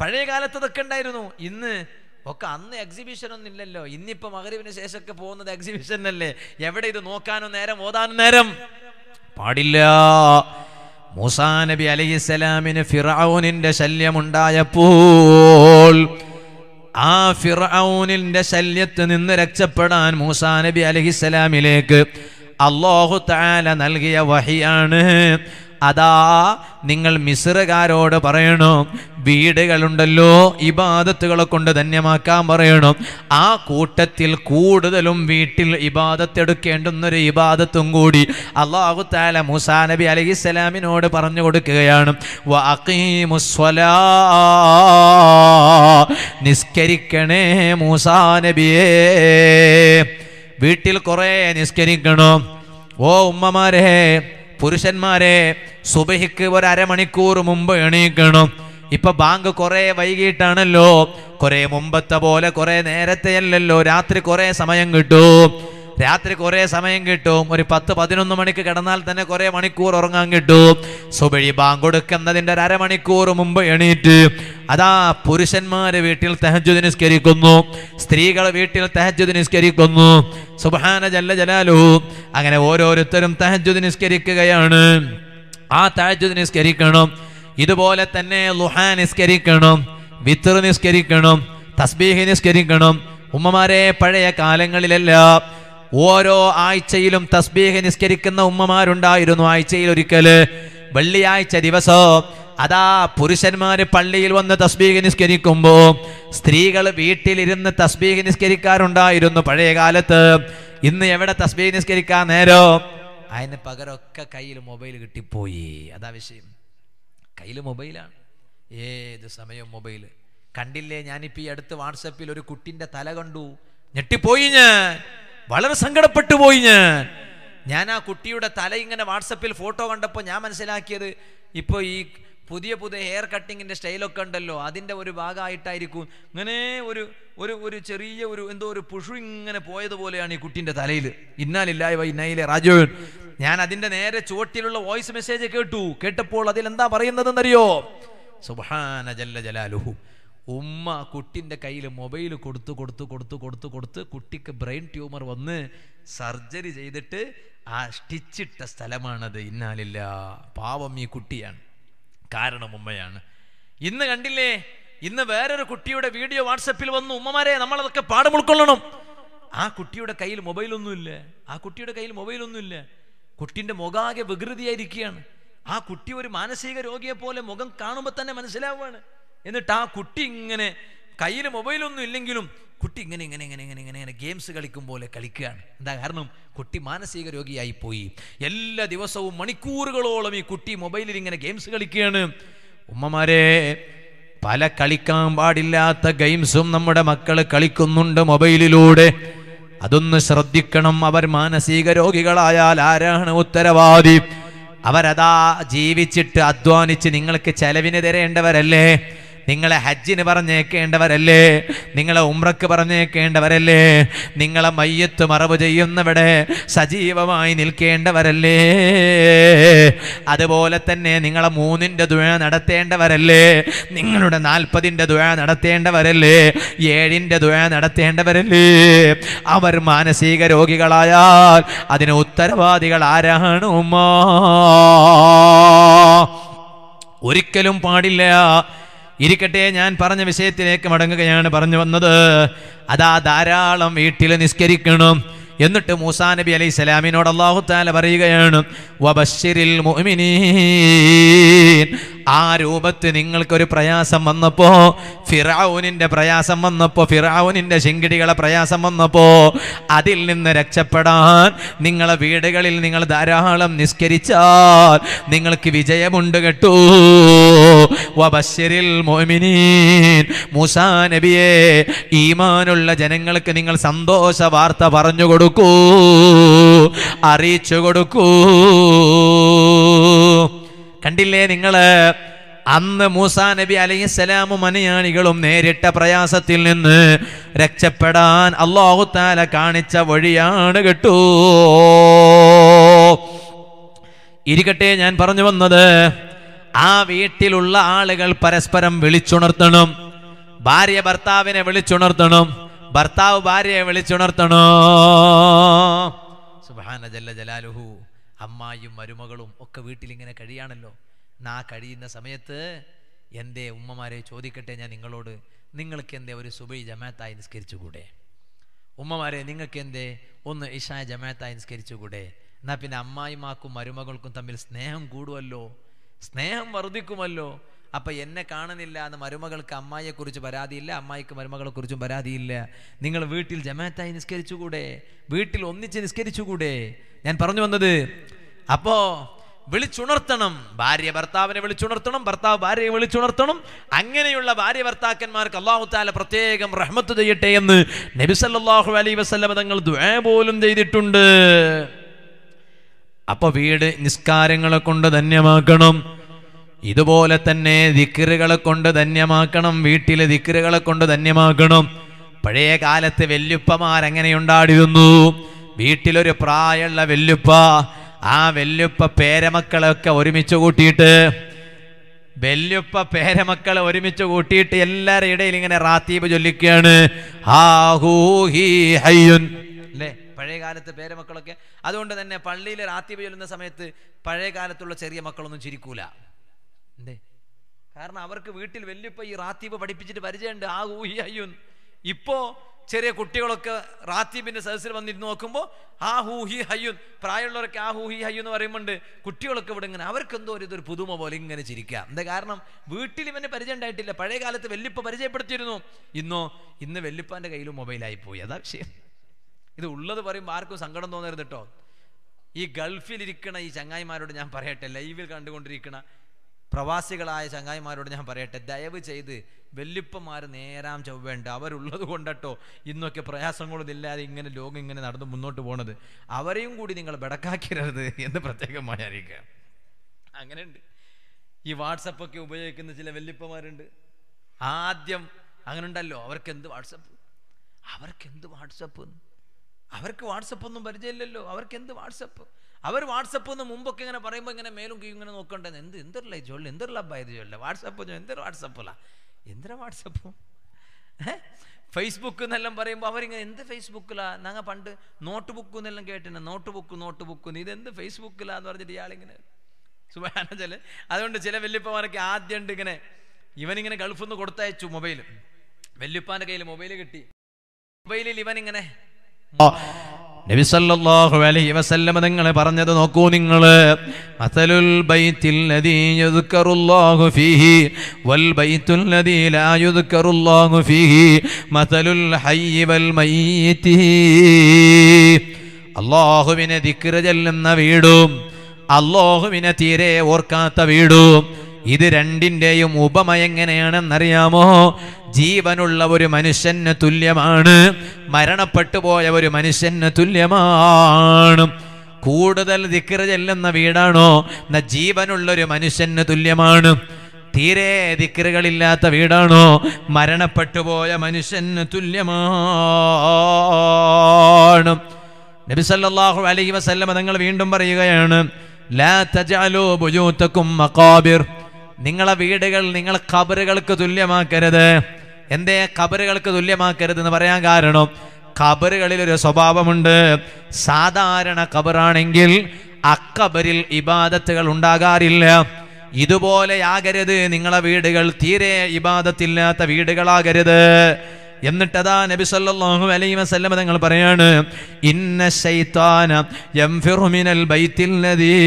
പഴയ കാലത്ത് ഇതൊക്കെ ഉണ്ടായിരുന്നു. ഇന്ന് ഒക്കെ അന്ന് എക്സിബിഷൻ ഒന്നും ഇല്ലല്ലോ. ഇന്നിപ്പോ മകരവിന് ശേഷമൊക്കെ പോകുന്നത് എക്സിബിഷനല്ലേ എവിടെ ഇത് നോക്കാനും നേരം ഓതാനും നേരം? പാടില്ല. മൂസാ നബി അലൈഹിസ്സലാമിന് ഫിറൌനിന്റെ ശല്യമുണ്ടായപ്പോൾ ആ ഫിറൌനിന്റെ ശല്യത്ത് നിന്ന് രക്ഷപ്പെടാൻ മൂസാ നബി അലഹിസ്സലാമിലേക്ക് അള്ളാഹു താല നൽകിയ വഹിയാണ് അതാ നിങ്ങൾ മിശ്രകാരോട് പറയണം വീടുകളുണ്ടല്ലോ ഇബാദത്തുകളെ കൊണ്ട് ധന്യമാക്കാൻ പറയണം. ആ കൂട്ടത്തിൽ കൂടുതലും വീട്ടിൽ ഇബാദത്തെടുക്കേണ്ടുന്നൊരു ഇബാദത്തും കൂടി അള്ളാഹു താല മുസാ നബി അലഹിസ്സലാമിനോട് പറഞ്ഞു കൊടുക്കുകയാണ്. നിസ്കരിക്കണേ മൂസാ നബിയേ. വീട്ടിൽ കുറേ നിസ്കരിക്കണം. ഓ ഉമ്മമാരെ പുരുഷന്മാരെ സുബഹിക്ക് ഒരു അരമണിക്കൂർ മുമ്പ് എണീക്കണം. ഇപ്പൊ ബാങ്ക് കുറെ വൈകിട്ടാണല്ലോ. കുറെ മുമ്പത്തെ പോലെ കുറെ നേരത്തെയല്ലല്ലോ രാത്രി കുറെ സമയം കിട്ടും. രാത്രി കുറെ സമയം കിട്ടും. ഒരു പത്ത് പതിനൊന്ന് മണിക്ക് കിടന്നാൽ തന്നെ കുറെ മണിക്കൂർ ഉറങ്ങാൻ കിട്ടും. സുബഴി ബാങ്ക് കൊടുക്കുന്നതിന്റെ ഒരു അരമണിക്കൂർ മുമ്പ് എണീറ്റ് അതാ പുരുഷന്മാര് വീട്ടിൽ തെഹജുദ് നിസ്കരിക്കുന്നു. സ്ത്രീകൾ വീട്ടിൽ തെഹജുദ് നിസ്കരിക്കുന്നു. സുബാന ജല്ല ജലാലു. അങ്ങനെ ഓരോരുത്തരും തെഹജുദ് നിസ്കരിക്കുകയാണ്. ആ തഹജുദ് നിസ്കരിക്കണം. ഇതുപോലെ തന്നെ ലുഹാ നിസ്കരിക്കണം. വിത്തർ നിസ്കരിക്കണം. തസ്ബീഹ് നിസ്കരിക്കണം. ഉമ്മമാരെ പഴയ കാലങ്ങളിലെല്ലാം ഓരോ ആഴ്ചയിലും തസ്ബീഹ് നിസ്കരിക്കുന്ന ഉമ്മമാരുണ്ടായിരുന്നു ആഴ്ചയിൽ ഒരിക്കൽ വെള്ളിയാഴ്ച ദിവസം അതാ പുരുഷന്മാര് പള്ളിയിൽ വന്ന് തസ്ബീഹ് നിസ്കരിക്കുമ്പോൾ സ്ത്രീകൾ വീട്ടിലിരുന്ന് തസ്ബീഹ് നിസ്കരിക്കാറുണ്ടായിരുന്നു പഴയ കാലത്ത്. ഇന്ന് എവിടെ തസ്ബീഹ് നിസ്കരിക്കാൻ നേരോ? അതിന് പകരമൊക്കെ കയ്യിൽ മൊബൈൽ കിട്ടിപ്പോയി. അതാ വിഷയം. കയ്യിൽ മൊബൈലാണ്. ഏത് സമയം മൊബൈൽ കണ്ടില്ലേ ഞാനിപ്പോൾ ഈ അടുത്ത് വാട്സപ്പിൽ ഒരു കുട്ടിന്റെ തല കണ്ടു. ഞെട്ടിപ്പോയി ഞാൻ. വളരെ സങ്കടപ്പെട്ടു പോയി ഞാൻ. ഞാൻ ആ കുട്ടിയുടെ തല ഇങ്ങനെ വാട്സപ്പിൽ ഫോട്ടോ കണ്ടപ്പോൾ ഞാൻ മനസ്സിലാക്കിയത് ഇപ്പോൾ ഈ പുതിയ പുതിയ ഹെയർ കട്ടിങ്ങിന്റെ സ്റ്റൈലൊക്കെ ഉണ്ടല്ലോ അതിന്റെ ഒരു ഭാഗമായിട്ടായിരിക്കും. ഇങ്ങനെ ഒരു ഒരു ഒരു ചെറിയ ഒരു എന്തോ ഒരു പുഷു ഇങ്ങനെ പോയതുപോലെയാണ് ഈ കുട്ടിന്റെ തലയിൽ ഇന്നാലില്ലായ ഇന്നയിലെ രാജവൻ. ഞാൻ അതിന്റെ നേരെ ചുവട്ടിലുള്ള വോയിസ് മെസ്സേജ് കേട്ടു കേട്ടപ്പോൾ അതിൽ എന്താ പറയുന്നതെന്നറിയോ? സുബാന ജല്ല ജലാലുഹു. ഉമ്മ കുട്ടിന്റെ കയ്യിൽ മൊബൈൽ കൊടുത്ത് കൊടുത്ത് കൊടുത്ത് കൊടുത്ത് കൊടുത്ത് കുട്ടിക്ക് ബ്രെയിൻ ട്യൂമർ വന്ന് സർജറി ചെയ്തിട്ട് ആ സ്റ്റിച്ചിട്ട സ്ഥലമാണത്. ഇന്നാലില്ല. പാവം ഈ കുട്ടിയാണ്. കാരണം ഉമ്മയാണ്. ഇന്ന് കണ്ടില്ലേ? ഇന്ന് വേറൊരു കുട്ടിയുടെ വീഡിയോ വാട്സപ്പിൽ വന്നു. ഉമ്മമാരെ നമ്മളതൊക്കെ പാഠം ഉൾക്കൊള്ളണം. ആ കുട്ടിയുടെ കയ്യിൽ മൊബൈലൊന്നുമില്ല. ആ കുട്ടിയുടെ കയ്യിൽ മൊബൈലൊന്നുമില്ല. കുട്ടിന്റെ മുഖാകെ വികൃതിയായിരിക്കുകയാണ്. ആ കുട്ടി ഒരു മാനസിക രോഗിയെ പോലെ മുഖം കാണുമ്പോൾ തന്നെ മനസ്സിലാവുകയാണ് എന്നിട്ട് ആ കുട്ടി ഇങ്ങനെ കയ്യിൽ മൊബൈലൊന്നും ഇല്ലെങ്കിലും കുട്ടി ഇങ്ങനെ ഇങ്ങനെ ഇങ്ങനെ ഇങ്ങനെ ഇങ്ങനെ ഇങ്ങനെ ഗെയിംസ് കളിക്കും പോലെ കളിക്കുകയാണ്. എന്താ കാരണം? കുട്ടി മാനസിക രോഗിയായി പോയി എല്ലാ ദിവസവും മണിക്കൂറുകളോളം ഈ കുട്ടി മൊബൈലിൽ ഇങ്ങനെ ഗെയിംസ് കളിക്കുകയാണ്. ഉമ്മമാരെ പല കളിക്കാൻ പാടില്ലാത്ത ഗെയിംസും നമ്മുടെ മക്കൾ കളിക്കുന്നുണ്ട് മൊബൈലിലൂടെ അതൊന്ന് ശ്രദ്ധിക്കണം. അവർ മാനസിക രോഗികളായാൽ ആരാണ് ഉത്തരവാദി? അവരതാ ജീവിച്ചിട്ട് അധ്വാനിച്ച് നിങ്ങൾക്ക് ചെലവിന് തരേണ്ടവരല്ലേ? നിങ്ങളെ ഹജ്ജിന് പറഞ്ഞേക്കേണ്ടവരല്ലേ? നിങ്ങളെ ഉമ്രക്ക് പറഞ്ഞേക്കേണ്ടവരല്ലേ? നിങ്ങളെ മയ്യത്ത് മറവ് ചെയ്യുന്നവിടെ സജീവമായി നിൽക്കേണ്ടവരല്ലേ? അതുപോലെ തന്നെ നിങ്ങളെ മൂന്നിന്റെ ദുഴ നടത്തേണ്ടവരല്ലേ? നിങ്ങളുടെ നാൽപ്പതിന്റെ ദുഴ നടത്തേണ്ടവരല്ലേ? ഏഴിന്റെ ദുഴ നടത്തേണ്ടവരല്ലേ? അവർ മാനസിക രോഗികളായാൽ അതിന് ഉത്തരവാദികൾ ആരാണ് ഉമ്മ? ഒരിക്കലും പാടില്ല. ഇരിക്കട്ടെ ഞാൻ പറഞ്ഞ വിഷയത്തിലേക്ക് മടങ്ങുകയാണ് പറഞ്ഞു വന്നത്. അതാ ധാരാളം വീട്ടിൽ നിസ്കരിക്കണം. എന്നിട്ട് മൂസാ നബി അലൈഹി സ്വലാമിനോട് അള്ളാഹു താല പറയുകയാണ് മുഅ്മിനീൻ. ആ രൂപത്തിൽ നിങ്ങൾക്കൊരു പ്രയാസം വന്നപ്പോ ഫിറാവുനിന്റെ പ്രയാസം വന്നപ്പോ ഫിറാവുനിന്റെ ശിങ്കിടികളെ പ്രയാസം വന്നപ്പോ അതിൽ നിന്ന് രക്ഷപ്പെടാൻ നിങ്ങളെ വീടുകളിൽ നിങ്ങൾ ധാരാളം നിസ്കരിച്ചാൽ നിങ്ങൾക്ക് വിജയമുണ്ട് കേട്ടോ. വബശ്ശിരിൽ മൂസാ നബിയെ ഈമാനുള്ള ജനങ്ങൾക്ക് നിങ്ങൾ സന്തോഷ വാർത്ത പറഞ്ഞു കൊടുക്കൂ അറിയിച്ചു കൊടുക്കൂ. കണ്ടില്ലേ നിങ്ങൾ അന്ന് മൂസാ നബി അലൈഹിസ്സലാമും അനുയാണികളും നേരിട്ട പ്രയാസത്തിൽ നിന്ന് രക്ഷപ്പെടാൻ അള്ളാഹു താല കാണിച്ച വഴിയാണ് കേട്ടു. ഇരിക്കട്ടെ ഞാൻ പറഞ്ഞു വന്നത് ആ വീട്ടിലുള്ള ആളുകൾ പരസ്പരം വിളിച്ചുണർത്തണം ഭാര്യ ഭർത്താവിനെ വിളിച്ചുണർത്തണം ഭർത്താവ് ഭാര്യയെ വിളിച്ചുണർത്തണോ. സുബാന ജല്ല ജലാലുഹു. അമ്മായും മരുമകളും ഒക്കെ വീട്ടിൽ ഇങ്ങനെ കഴിയാണല്ലോ. നാ കഴിയുന്ന സമയത്ത് എന്റെ ഉമ്മമാരെ ചോദിക്കട്ടെ ഞാൻ നിങ്ങളോട്. നിങ്ങൾക്ക് എന്തേ ഒരു സുബൈ ജമാത്തായി നിസ്കരിച്ചുകൂടെ? ഉമ്മമാരെ നിങ്ങൾക്ക് എന്തേ ഒന്ന് ഇഷായ ജമാത്തായി നിസ്കരിച്ചുകൂടെ? എന്നാൽ പിന്നെ അമ്മായിമാക്കും മരുമകൾക്കും തമ്മിൽ സ്നേഹം കൂടുമല്ലോ സ്നേഹം വർദ്ധിക്കുമല്ലോ? അപ്പൊ എന്നെ കാണുന്നില്ല എന്ന് മരുമകൾക്ക് അമ്മായിയെക്കുറിച്ച് പരാതിയില്ല അമ്മായിക്ക് മരുമകളെ കുറിച്ചും പരാതിയില്ല. നിങ്ങൾ വീട്ടിൽ ജമാത്തായി നിസ്കരിച്ചുകൂടെ? വീട്ടിൽ ഒന്നിച്ച് നിസ്കരിച്ചുകൂടെ? ഞാൻ പറഞ്ഞു വന്നത് അപ്പോ വിളിച്ചുണർത്തണം. ഭാര്യ ഭർത്താവിനെ വിളിച്ചുണർത്തണം ഭർത്താവ് ഭാര്യയെ വിളിച്ചുണർത്തണം. അങ്ങനെയുള്ള ഭാര്യ ഭർത്താക്കന്മാർക്ക് അള്ളാഹു താല പ്രത്യേകം റഹ്മത്ത് ചെയ്യട്ടെ എന്ന് നബിസല്ലാഹു അലൈ അലൈഹി വസല്ലമ തങ്ങൾ പോലും ചെയ്തിട്ടുണ്ട്. അപ്പൊ വീട് നിസ്കാരങ്ങളെ കൊണ്ട് ധന്യമാക്കണം. ഇതുപോലെ തന്നെ ദിക്കറുകളെ കൊണ്ട് ധന്യമാക്കണം വീട്ടിലെ ദിക്കറുകളെ കൊണ്ട് ധന്യമാക്കണം പഴയ കാലത്ത് വെല്ലുപ്പമാരെങ്ങനെ ഉണ്ടാടിയിരുന്നു വീട്ടിലൊരു പ്രായമുള്ള വെല്ലുപ്പ ആ വെല്ലുപ്പ പേരമക്കളൊക്കെ ഒരുമിച്ച് കൂട്ടിയിട്ട് വെല്ലുപ്പ പേരമക്കളെ ഒരുമിച്ച് കൂട്ടിയിട്ട് എല്ലാവരുടെ ഇടയിൽ ഇങ്ങനെ റാത്തീബ് ചൊല്ലിക്കുകയാണ് അല്ലേ? പഴയ കാലത്ത് പേരമക്കളൊക്കെ. അതുകൊണ്ട് തന്നെ പള്ളിയിൽ റാത്തീബ് ചൊല്ലുന്ന സമയത്ത് പഴയ കാലത്തുള്ള ചെറിയ മക്കളൊന്നും ചിരിക്കൂല. എന്തേ? കാരണം അവർക്ക് വീട്ടിൽ വല്യപ്പ ഈ റാത്തീബ് പഠിപ്പിച്ചിട്ട് പരിചയമുണ്ട്. ആ ഊഹി ഇപ്പോ ചെറിയ കുട്ടികളൊക്കെ റാത്തീബിന്റെ സദസ്സിൽ വന്നിരുന്ന് നോക്കുമ്പോൾ ആ ഹൂഹി ഹയ്യുൻ പ്രായമുള്ളവരൊക്കെ ആ ഹൂഹി ഹയ്യു എന്ന് പറയുമ്പോണ്ട് കുട്ടികളൊക്കെ ഇവിടെ ഇങ്ങനെ അവർക്ക് എന്തോ ഒരു ഇതൊരു പുതുമ പോലെ ഇങ്ങനെ ചിരിക്കാം. എന്താ കാരണം വീട്ടിൽ ഇവന് പരിചയം ഉണ്ടായിട്ടില്ല. പഴയ കാലത്ത് വെല്ലുപ്പ പരിചയപ്പെടുത്തിയിരുന്നു. ഇന്നോ ഇന്ന് വെല്ലിപ്പാന്റെ കയ്യിൽ മൊബൈലായി പോയി. അതാ വിഷയം. ഇത് ഉള്ളത് പറയുമ്പോൾ ആർക്കും സങ്കടം തോന്നരുത് കേട്ടോ ഈ ഗൾഫിലിരിക്കണ ഈ ചങ്ങായിമാരോട് ഞാൻ പറയട്ടെ ലൈവിൽ കണ്ടുകൊണ്ടിരിക്കണ പ്രവാസികളായ ചങ്ങായിമാരോട് ഞാൻ പറയട്ടെ ദയവ് ചെയ്ത് വെല്ലുപ്പന്മാർ നേരാം ചൊവ്വേണ്ട. അവരുള്ളത് കൊണ്ടട്ടോ ഇന്നൊക്കെ പ്രയാസങ്ങളും ഇല്ലാതെ ഇങ്ങനെ ലോകം ഇങ്ങനെ നടന്ന് മുന്നോട്ട് പോണത്. അവരെയും കൂടി നിങ്ങൾ ബെടക്കാക്കരുത് എന്ന് പ്രത്യേകമായി അറിയിക്കുക. അങ്ങനെയുണ്ട്. ഈ വാട്സപ്പൊക്കെ ഉപയോഗിക്കുന്ന ചില വെല്ലുപ്പന്മാരുണ്ട് ആദ്യം അങ്ങനെ ഉണ്ടല്ലോ അവർക്ക് എന്ത് വാട്സപ്പ്? അവർക്ക് എന്ത് വാട്സപ്പ്? അവർക്ക് വാട്സപ്പ് ഒന്നും പരിചയമില്ലല്ലോ. അവർക്ക് എന്ത് വാട്സപ്പ്? അവർ വാട്സപ്പ് ഒന്ന് മുമ്പൊക്കെ ഇങ്ങനെ പറയുമ്പോൾ ഇങ്ങനെ മേലും കീഴും ഇങ്ങനെ നോക്കണ്ടെന്ന് എന്ത് എന്തല്ല ചൊല്ല എന്തല്ല ഭയത് ചൊല്ല വാട്സപ്പ് എന്തൊരു വാട്സപ്പല്ല എന്തിനാ വാട്സപ്പ്? ഫേസ്ബുക്ക് എന്നെല്ലാം പറയുമ്പോൾ അവരിങ്ങനെ എന്ത് ഫേസ്ബുക്കിലാ ഞങ്ങൾ പണ്ട് നോട്ട് ബുക്ക് എന്നെല്ലാം കേട്ടിന്. നോട്ട് ബുക്ക് നോട്ട് ബുക്ക് ഇത് എന്ത് ഫേസ്ബുക്കിലാന്ന് പറഞ്ഞിട്ട് ഇയാളിങ്ങനെ സുബാനച്ചൽ അതുകൊണ്ട് ചില വല്യപ്പമാരൊക്കെ ആദ്യം ഉണ്ട് ഇങ്ങനെ ഇവനിങ്ങനെ ഗൾഫിൽ നിന്ന് കൊടുത്തയച്ചു മൊബൈൽ വല്യപ്പാന്റെ കയ്യിൽ മൊബൈൽ കിട്ടി. മൊബൈലിൽ ഇവനിങ്ങനെ നബി സല്ലല്ലാഹു അലൈഹി വസല്ലമ നിങ്ങൾ പറഞ്ഞത് നോക്കൂ നിങ്ങൾ മസലുൽ ഫീഹി വൽ ലാ ഫീഹി മസലുൽ വൽ അല്ലാഹുവിനെ ദിക്ർ ചെല്ലുന്ന വീടും അല്ലാഹുവിനെ തീരെ ഓർക്കാത്ത വീടും ഇത് രണ്ടിന്റെയും ഉപമ എങ്ങനെയാണെന്നറിയാമോ? ജീവനുള്ള ഒരു മനുഷ്യന് തുല്യമാണ്. മരണപ്പെട്ടു പോയ ഒരു മനുഷ്യന് തുല്യമാണ്. കൂടുതൽ ദിക്ർ ചെല്ലുന്ന വീടാണോ? ജീവനുള്ള ഒരു മനുഷ്യന് തുല്യമാണ്. തീരെ ദിക്കറുകളില്ലാത്ത വീടാണോ? മരണപ്പെട്ടുപോയ മനുഷ്യന് തുല്യമാണ്. നബിസല്ലാഹു അലൈഹി വസല്ലമ നിങ്ങൾ വീണ്ടും പറയുകയാണ് ലാ തജാലോ ബുജൂത്തക്കും മഖാബിർ. നിങ്ങളെ വീടുകൾ നിങ്ങളെ കബറുകൾക്ക് തുല്യമാക്കരുത്. എന്തേ കബറുകൾക്ക് തുല്യമാക്കരുത് എന്ന് പറയാൻ കാരണം കബറുകളിൽ ഒരു സ്വഭാവമുണ്ട്. സാധാരണ കബറാണെങ്കിൽ അക്കബറിൽ ഇബാദത്തുകൾ ഉണ്ടാകാറില്ല. ഇതുപോലെയാകരുത് നിങ്ങളെ വീടുകൾ തീരെ ഇബാദത്തില്ലാത്ത വീടുകളാകരുത്. എന്നിട്ടതാ നബി സല്ലല്ലാഹു അലൈഹി വസല്ലം തങ്ങൾ പറയാണ് ഇന്ന ശൈത്താന യൻഫിറു മിനൽ ബൈത്തിൽ ലദീ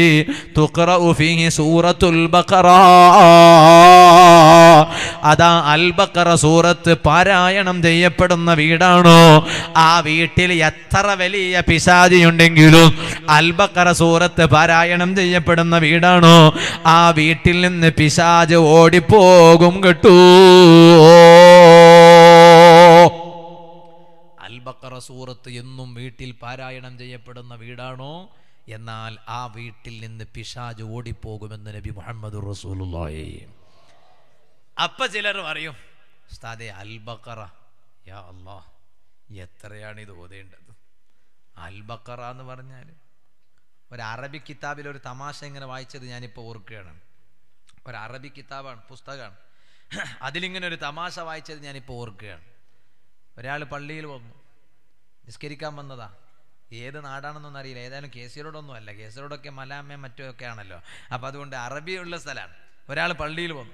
തുഖറഉ ഫീഹി സൂറത്തുൽ ബഖറ. അതാ അൽ ബഖറ സൂറത്ത് പാരായണം ചെയ്യപ്പെടുന്ന വീടാണോ? ആ വീട്ടിൽ എത്ര വലിയ പിശാചിയുണ്ടെങ്കിലും അൽ ബഖറ സൂറത്ത് പാരായണം ചെയ്യപ്പെടുന്ന വീടാണോ? ആ വീട്ടിൽ നിന്ന് പിശാജ് ഓടിപ്പോകും കേട്ടൂ. അൽബക്കറ സൂറത്ത് എന്നും വീട്ടിൽ പാരായണം ചെയ്യപ്പെടുന്ന വീടാണോ? എന്നാൽ ആ വീട്ടിൽ നിന്ന് പിശാജ് ഓടിപ്പോകുമെന്ന് നബി മുഹമ്മദ് റസൂലുള്ളാഹി. അപ്പ ചിലർ പറയും ഉസ്താദെ അൽബക്കറ യാ അല്ലാ എത്രയാണ് ഇത് ഓതേണ്ടത്? അൽബക്കറ എന്ന് പറഞ്ഞാൽ ഒരു അറബി കിതാബിൽ ഒരു തമാശ ഇങ്ങനെ വായിച്ചത് ഞാനിപ്പോൾ ഓർക്കുകയാണ്. ഒരു അറബി കിതാബാണ് പുസ്തകമാണ്. അതിലിങ്ങനെ ഒരു തമാശ വായിച്ചത് ഞാനിപ്പോൾ ഓർക്കുകയാണ്. ഒരാൾ പള്ളിയിൽ വന്നു. നിസ്കരിക്കാൻ വന്നതാ. ഏത് നാടാണെന്നൊന്നും അറിയില്ല. ഏതായാലും കേസിലോടൊന്നും അല്ല. കേസിലോടൊക്കെ മലാമ്മയും മറ്റുമൊക്കെ ആണല്ലോ അപ്പോൾ അതുകൊണ്ട് അറബിയുള്ള സ്ഥലമാണ് ഒരാൾ പള്ളിയിൽ വന്നു.